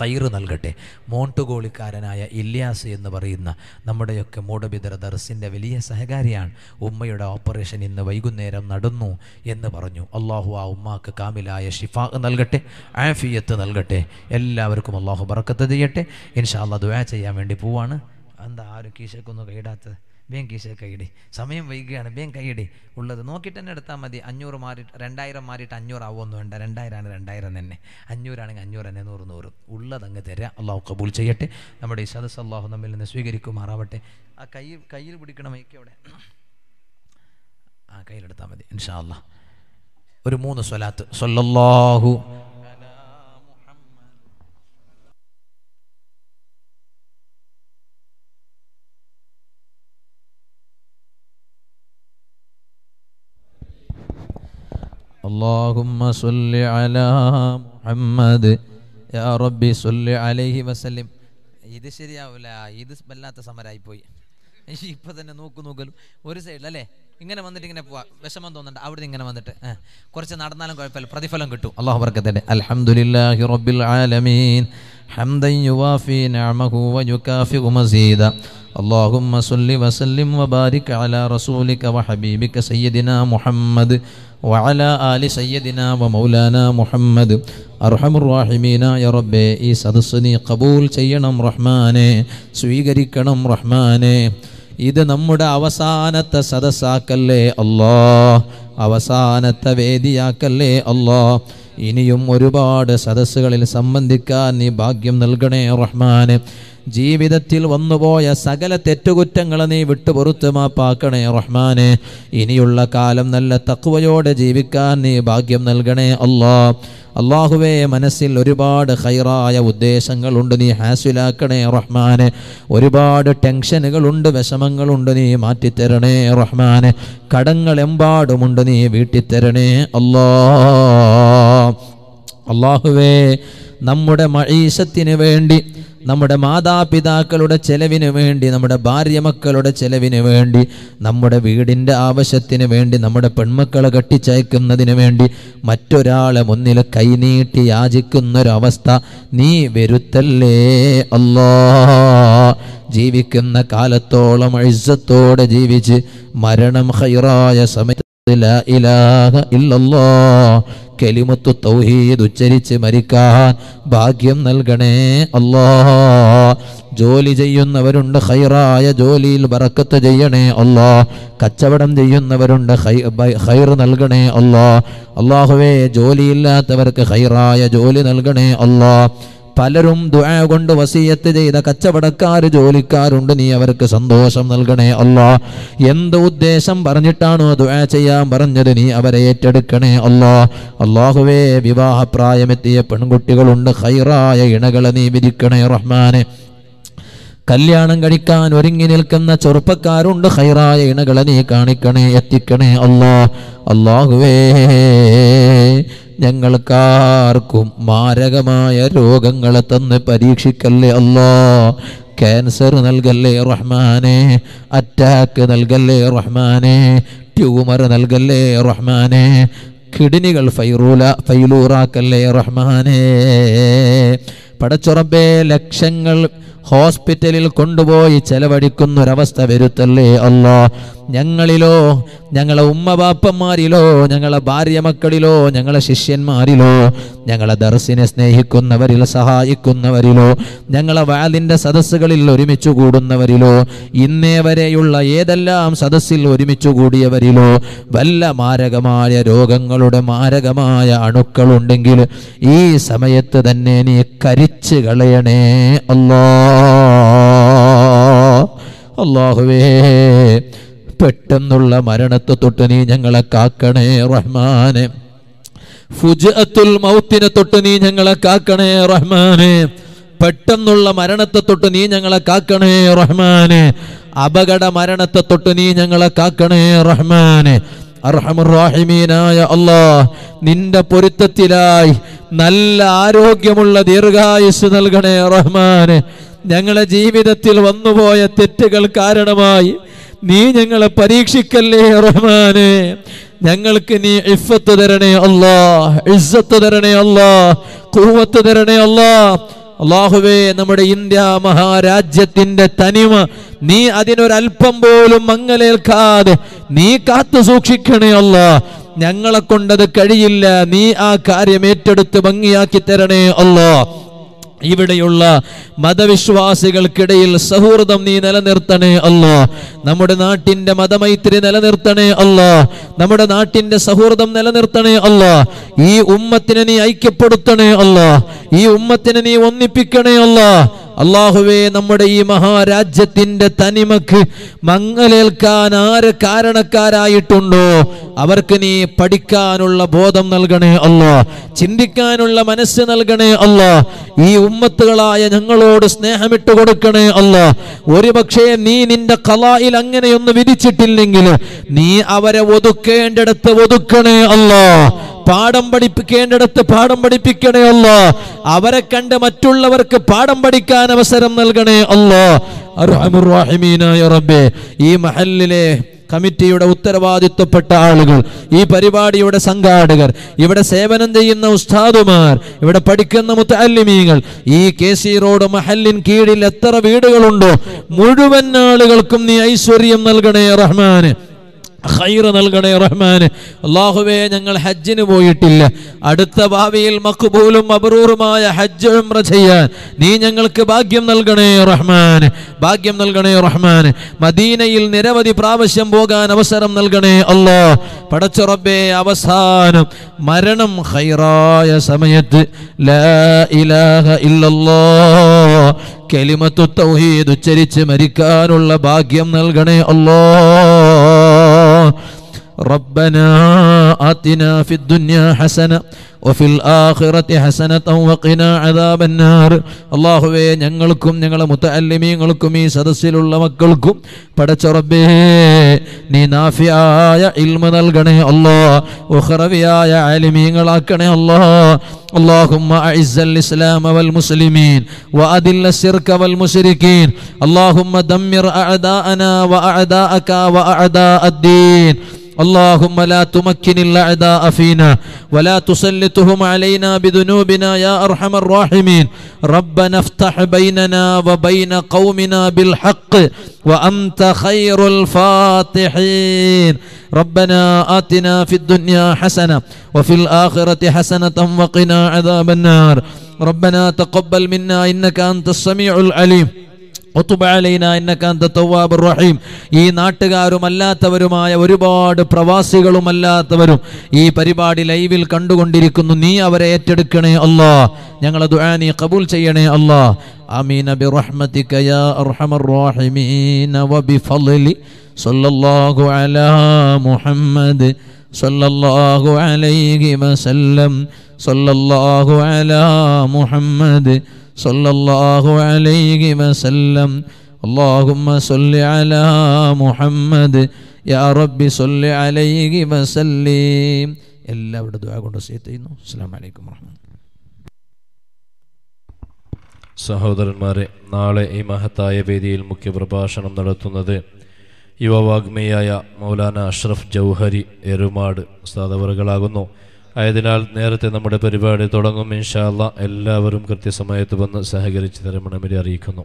ഖൈറ് നൽകട്ടെ. മോണ്ടുകോളിക്കാരനായ ഇല്യാസ് എന്ന് പറയുന്ന നമ്മുടെയൊക്കെ മൂടബിദർ ദർസിന്റെ വലിയ സഹകാരിയാണ്. ഉമ്മയുടെ ഓപ്പറേഷൻ ഇന്ന് വൈകുന്നേരം നടന്നു എന്ന് പറഞ്ഞു. അള്ളാഹു ആ ഉമ്മാക്ക് കാമിലായ ഷിഫാ നൽകട്ടെ ആഫിയത്ത് നൽകട്ടെ. എല്ലാവർക്കും അള്ളാഹു ബറക്കത്ത് ചെയ്യട്ടെ. ഇൻഷാ അള്ളാഹ് ദുആ ചെയ്യാൻ വേണ്ടി പോവാണ്. എന്താ ആരും കീശക്കൊന്നും കൈയിടാത്തത്? വേഗം കീശ കൈയിടി സമയം വൈകുകയാണ് വേഗം കൈയിടി ഉള്ളത് നോക്കിയിട്ട് തന്നെ എടുത്താൽ മതി. അഞ്ഞൂറ് മാറിയിട്ട് രണ്ടായിരം മാറിയിട്ട് അഞ്ഞൂറ് ആവുമെന്ന് വേണ്ട. രണ്ടായിരമാണ് രണ്ടായിരം തന്നെ. അഞ്ഞൂറാണെങ്കിൽ അഞ്ഞൂറ് തന്നെ നൂറ് നൂറ്. ഉള്ളതങ്ങ് തരാം. അള്ളാഹു കബൂൾ ചെയ്യട്ടെ. നമ്മുടെ ഈ സദസ് അള്ളാഹു നമ്മിൽ നിന്ന് സ്വീകരിക്കുമാറാവട്ടെ. ആ കയ്യിൽ കയ്യിൽ പിടിക്കണം മൈക്ക് അവിടെ ആ കയ്യിലെടുത്താൽ മതി. ഇൻഷാ അള്ളാഹ് ഒരു മൂന്ന് സ്വലാത്ത്. സല്ലല്ലാഹു اللهم صل على محمد يا ربي صل عليه وسلم ഇത് ശരിയാവില്ല ഇത് വല്ലാത്ത സമരമായി പോയി ഇപ്പൊ തന്നെ നോക്കു നോക്കലും ഒരു സൈഡിൽ അല്ലേ ഇങ്ങനെ വന്നിട്ട് ഇങ്ങനെ പോവാ വിഷമം തോന്നണ്ട അവിടെ ഇങ്ങനെ വന്നിട്ട് ഏ, കുറച്ച് നടന്നാലും കുഴപ്പമില്ല പ്രതിഫലം കിട്ടും അള്ളാഹു ബർക്കത്തന്നെ അൽഹംദുലില്ലാഹി റബ്ബിൽ ആലമീൻ حمدا يوافي نعمه ويكافئ مزيدا اللهم صل وسلم وبارك على رسولك وحبيبك سيدنا محمد വഅല ആലി സയ്യദിന വ മൗലാന മുഹമ്മദ് അർഹമുറാഹിമീനായ റബ്ബെ ഈ സദസ്സ് നീ കബൂൽ ചെയ്യണം റഹ്മാനെ. സ്വീകരിക്കണം റഹ്മാനെ. ഇത് നമ്മുടെ അവസാനത്തെ സദസ്സാക്കല്ലേ അല്ലോ അവസാനത്തെ വേദിയാക്കല്ലേ അല്ലോ ഇനിയും ഒരുപാട് സദസ്സുകളിൽ സംബന്ധിക്കാൻ നീ ഭാഗ്യം നൽകണേ റഹ്മാന്. ജീവിതത്തിൽ വന്നുപോയ സകല തെറ്റുകുറ്റങ്ങളെ നീ വിട്ടുപുറത്ത് മാപ്പാക്കണേ റഹ്മാനെ. ഇനിയുള്ള കാലം നല്ല തക്കുവയോടെ ജീവിക്കാൻ നീ ഭാഗ്യം നൽകണേ അല്ലാ. അള്ളാഹുവേ മനസ്സിൽ ഒരുപാട് ഹൈറായ ഉദ്ദേശങ്ങളുണ്ട് നീ ഹാസിലാക്കണേ റഹ്മാനെ. ഒരുപാട് ടെൻഷനുകളുണ്ട് വിഷമങ്ങളുണ്ട് നീ മാറ്റിത്തരണേ റഹ്മാനെ. കടങ്ങളെമ്പാടുമുണ്ട് നീ വീട്ടിത്തരണേ അല്ലാ. അള്ളാഹുവേ നമ്മുടെ മഴീശത്തിന് വേണ്ടി നമ്മുടെ മാതാപിതാക്കളുടെ ചെലവിന് വേണ്ടി നമ്മുടെ ഭാര്യ മക്കളുടെ ചെലവിന് വേണ്ടി നമ്മുടെ വീടിന്റെ ആവശ്യത്തിന് വേണ്ടി നമ്മുടെ പെൺമക്കളെ കെട്ടിച്ചയക്കുന്നതിന് വേണ്ടി മറ്റൊരാളെ മുന്നിൽ കൈനീട്ടി യാചിക്കുന്നൊരവസ്ഥ നീ വരുത്തല്ലേ? അല്ലാ. ജീവിക്കുന്ന കാലത്തോളം അഴിസത്തോടെ ജീവിച്ച് മരണം ഹൈറായ സമയത്ത് ഇലാഹ ഇല്ലല്ലാ. കെലിമത്തു തൗഹീദ് ഉച്ചരിച്ച് മരിക്കാൻ ഭാഗ്യം നൽകണേ അല്ലാ ജോലി ചെയ്യുന്നവരുണ്ട് ഹൈറായ ജോലിയിൽ ബറക്കത്ത് ചെയ്യണേ അല്ലാ കച്ചവടം ചെയ്യുന്നവരുണ്ട് ഹൈർ നൽകണേ അല്ലാ അള്ളാഹുവേ ജോലിയില്ലാത്തവർക്ക് ഹൈറായ ജോലി നൽകണേ അല്ലാ പലരും ദുആ കൊണ്ട് വസീയത്ത് ചെയ്ത കച്ചവടക്കാർ ജോലിക്കാരുണ്ട്. നീ അവർക്ക് സന്തോഷം നൽകണേ അല്ലാ. എന്ത് ഉദ്ദേശം പറഞ്ഞിട്ടാണോ ദുആ ചെയ്യാൻ പറഞ്ഞത് നീ അവരെ ഏറ്റെടുക്കണേ അല്ലാ. അള്ളാഹുവേ വിവാഹപ്രായമെത്തിയ പെൺകുട്ടികളുണ്ട്. ഹൈറായ ഇണകളെ നീ വിരിക്കണേ റഹ്മാനെ. കല്യാണം കഴിക്കാൻ ഒരുങ്ങി നിൽക്കുന്ന ചെറുപ്പക്കാരുണ്ട്. ഹൈറായ ഇണകളെ നീ കാണിക്കണേ എത്തിക്കണേ അല്ലാ. അള്ളാഹുവേ ഞങ്ങൾക്കാർക്കും മാരകമായ രോഗങ്ങളെ തന്ന് പരീക്ഷിക്കല്ലേ അല്ലോ? ക്യാൻസർ നൽകല്ലേ റഹ്മാനെ? അറ്റാക്ക് നൽകല്ലേ റഹ്മാനെ? ട്യൂമർ നൽകല്ലേ റഹ്മാനെ? കിഡ്നികൾ ഫൈറൂല ഫൈലൂറാക്കല്ലേ റഹ്മാനെ? പടച്ചുറപ്പേ ലക്ഷങ്ങൾ ഹോസ്പിറ്റലിൽ കൊണ്ടുപോയി ചെലവഴിക്കുന്നൊരവസ്ഥ വരുത്തല്ലേ അല്ലാ? ഞങ്ങളിലോ ഞങ്ങളെ ഉമ്മ ബാപ്പന്മാരിലോ ഞങ്ങളെ ഭാര്യ മക്കളിലോ ഞങ്ങളെ ശിഷ്യന്മാരിലോ ഞങ്ങളെ ദർസിനെ സ്നേഹിക്കുന്നവരിൽ സഹായിക്കുന്നവരിലോ ഞങ്ങളെ വാലിന്റെ സദസ്സുകളിൽ ഒരുമിച്ച് കൂടുന്നവരിലോ ഇന്നേ വരെയുള്ള ഏതെല്ലാം സദസ്സിൽ ഒരുമിച്ച് കൂടിയവരിലോ വല്ല മാരകമായ രോഗങ്ങളുടെ മാരകമായ അണുക്കളുണ്ടെങ്കിൽ ഈ സമയത്ത് തന്നെ നീ കരിച്ച് കളയണേ. അല്ലാ അള്ളാഹുവേ പെട്ടെന്നുള്ള മരണത്തെ തൊട്ട് നീ ഞങ്ങളെ കാക്കണേ റഹ്മാനെ. ഫുജഅത്തുൽ മൗത്തിനെ തൊട്ട് നീ ഞങ്ങളെ കാക്കണേ റഹ്മാനെ. പെട്ടെന്നുള്ള മരണത്തെ തൊട്ട് നീ ഞങ്ങളെ കാക്കണേ റഹ്മാനെ. അപകട മരണത്തെ തൊട്ട് നീ ഞങ്ങളെ കാക്കണേ റഹ്മാനെ. അർഹമുറാഹിമീനായ അള്ളാ നിന്റെ പൊരുത്തത്തിലായി നല്ല ആരോഗ്യമുള്ള ദീർഘായുസ് നൽകണേ റഹ്മാനെ. ഞങ്ങളെ ജീവിതത്തിൽ വന്നുപോയ തെറ്റുകൾ കാരണമായി നീ ഞങ്ങളെ പരീക്ഷിക്കല്ലേ റഹ്മാനെ? ഞങ്ങൾക്ക് നീ ഇഫത്ത് തരണേ അല്ലാ ഇസ്സത്ത് തരണേ അല്ലാ കൂവത്ത് തരണേ അല്ലാ. അള്ളാഹുവേ നമ്മുടെ ഇന്ത്യ മഹാരാജ്യത്തിന്റെ തനിമ നീ അതിനൊരൽപ്പം പോലും മങ്ങലേൽക്കാതെ നീ കാത്തു സൂക്ഷിക്കണേ അല്ല. ഞങ്ങളെ കൊണ്ടത് കഴിയില്ല നീ ആ കാര്യം ഏറ്റെടുത്ത് ഭംഗിയാക്കി തരണേ അല്ലാ. ഇവിടെയുള്ള മതവിശ്വാസികൾക്കിടയിൽ സൗഹൃദം നീ നിലനിർത്തണേ അല്ലോ. നമ്മുടെ നാട്ടിന്റെ മതമൈത്രി നിലനിർത്തണേ അല്ലോ. നമ്മുടെ നാട്ടിന്റെ സൗഹൃദം നിലനിർത്തണേ അല്ലോ. ഈ ഉമ്മത്തിനെ നീ ഐക്യപ്പെടുത്തണേ അല്ലോ. ഈ ഉമ്മത്തിനെ നീ ഒന്നിപ്പിക്കണേ അല്ലോ. അള്ളാഹുവേ നമ്മുടെ ഈ മഹാരാജ്യത്തിന്റെ തനിമക്ക് മങ്ങലേൽക്കാൻ ആര് കാരണക്കാരായിട്ടുണ്ടോ? അവർക്ക് നീ പഠിക്കാനുള്ള ബോധം നൽകണേ അല്ലോ ചിന്തിക്കാനുള്ള മനസ്സ് നൽകണേ അല്ലോ ഈ ഉമ്മത്തുകളായ ഞങ്ങളോട് സ്നേഹമിട്ട് കൊടുക്കണേ അല്ലോ ഒരുപക്ഷേ നീ നിന്റെ കലായിൽ അങ്ങനെയൊന്ന് വിധിച്ചിട്ടില്ലെങ്കിൽ നീ അവരെ ഒതുക്കേണ്ടിടത്ത് ഒതുക്കണേ അല്ലോ പാഠം പഠിപ്പിക്കേണ്ടിടത്ത് പാഠം പഠിപ്പിക്കണേ അല്ലോ. അവരെ കണ്ട് മറ്റുള്ളവർക്ക് പാഠം പഠിക്കാൻ അവസരം നൽകണേ അല്ലോ. റബ്ബേ. ഈ മഹലിലെ കമ്മിറ്റിയുടെ ഉത്തരവാദിത്വപ്പെട്ട ആളുകൾ ഈ പരിപാടിയുടെ സംഘാടകർ ഇവിടെ സേവനം ചെയ്യുന്ന ഉസ്താദുമാർ ഇവിടെ പഠിക്കുന്ന മുത്തല്ലിമീങ്ങൾ ഈ കെ സി റോഡ് മഹല്ലിൻ കീഴിൽ എത്ര വീടുകളുണ്ടോ മുഴുവൻ ആളുകൾക്കും നീ ഐശ്വര്യം നൽകണേ റഹ്മാന്. ഖൈറ് നൽകണേ റഹ്മാന്. അള്ളാഹുവേ ഞങ്ങൾ ഹജ്ജിന് പോയിട്ടില്ല. അടുത്ത ഭാവിയിൽ മക്ബൂലും അബറൂറുമായ ഹജ്ജ് ഉംറ ചെയ്യാൻ നീ ഞങ്ങൾക്ക് ഭാഗ്യം നൽകണേ റഹ്മാന്. ഭാഗ്യം നൽകണേ റഹ്മാന്. മദീനയിൽ നിരവധി പ്രാവശ്യം പോകാൻ അവസരം നൽകണേ അല്ലോ പടച്ച റബ്ബേ അവസാനം മരണം ഖൈറായ സമയത്ത് ലാ ഇലാഹ കലിമത്തു തൗഹീദ് ഉച്ചരിച്ച് മരിക്കാനുള്ള ഭാഗ്യം നൽകണേ അല്ലാ ربنا آتنا في الدنيا حسنة وفي الآخرة حسنة وقنا عذاب النار അള്ളാഹുവേ ഞങ്ങൾക്കും ഞങ്ങളെ മുത്തല്ലിമീങ്ങൾക്കും ഈ സദസ്സിലുള്ള മക്കൾക്കും പടച്ച റബ്ബേ നീ നാഫിയായ ഇൽമ നൽകണേ അല്ലാ ഉഖറവിയായ ആലിമീങ്ങളാക്കണേ അല്ലാ اللهم أعز الإسلام والمسلمين وأذل الشرك والمشركين اللهم دمر أعداءنا وأعداءك وأعداء الدين اللهم لا تمكن الأعداء فينا ولا تسلطهم علينا بذنوبنا يا أرحم الراحمين. ربنا افتح بيننا وبين قومنا بالحق وأنت خير الفاتحين. ربنا آتنا في الدنيا حسنة وفي الآخرة حسنة وقنا عذاب النار. ربنا تقبل منا إنك أنت السميع العليم. റഹീം. ഈ നാട്ടുകാരും അല്ലാത്തവരുമായ ഒരുപാട് പ്രവാസികളും അല്ലാത്തവരും ഈ പരിപാടി ലൈവിൽ കണ്ടുകൊണ്ടിരിക്കുന്നു. നീ അവരെ ഏറ്റെടുക്കണേ അല്ലാ. ഞങ്ങളെ ദുആനി കബൂൽ ചെയ്യണേ അല്ലാ. ആമീന ബിറഹ്മതിക യാ അർഹമർ الله على സല്ലല്ലാഹു അലാ മുഹമ്മദ് സല്ലല്ലാഹു അലൈഹി വസല്ലം സല്ലല്ലാഹു അലാ മുഹമ്മദ് صلى الله عليه وسلم اللهم صل على محمد يا رب صل عليه وسلم എല്ലാവരുടെ ദുആ കൊണ്ട് വസിയത്ത് ചെയ്യുന്നു അസ്സലാമു അലൈക്കും വറഹ്മത്തുള്ളാഹി സഹോദരന്മാരെ നാളെ ഈ മഹത്തായ വേദിയിൽ മുഖ്യപ്രഭാഷണം നടത്തുന്നത് യുവവാഗ്മിയായ മൗലാന അഷ്റഫ് ജൗഹരി എരുമാട് സ്ഥാതവറുകളാകുന്നു ആയതിനാൽ നേരത്തെ നമ്മുടെ പരിപാടി തുടങ്ങും. ഇൻഷാല്ല എല്ലാവരും കൃത്യസമയത്ത് വന്ന് സഹകരിച്ച് തരമണമിരി അറിയിക്കുന്നു.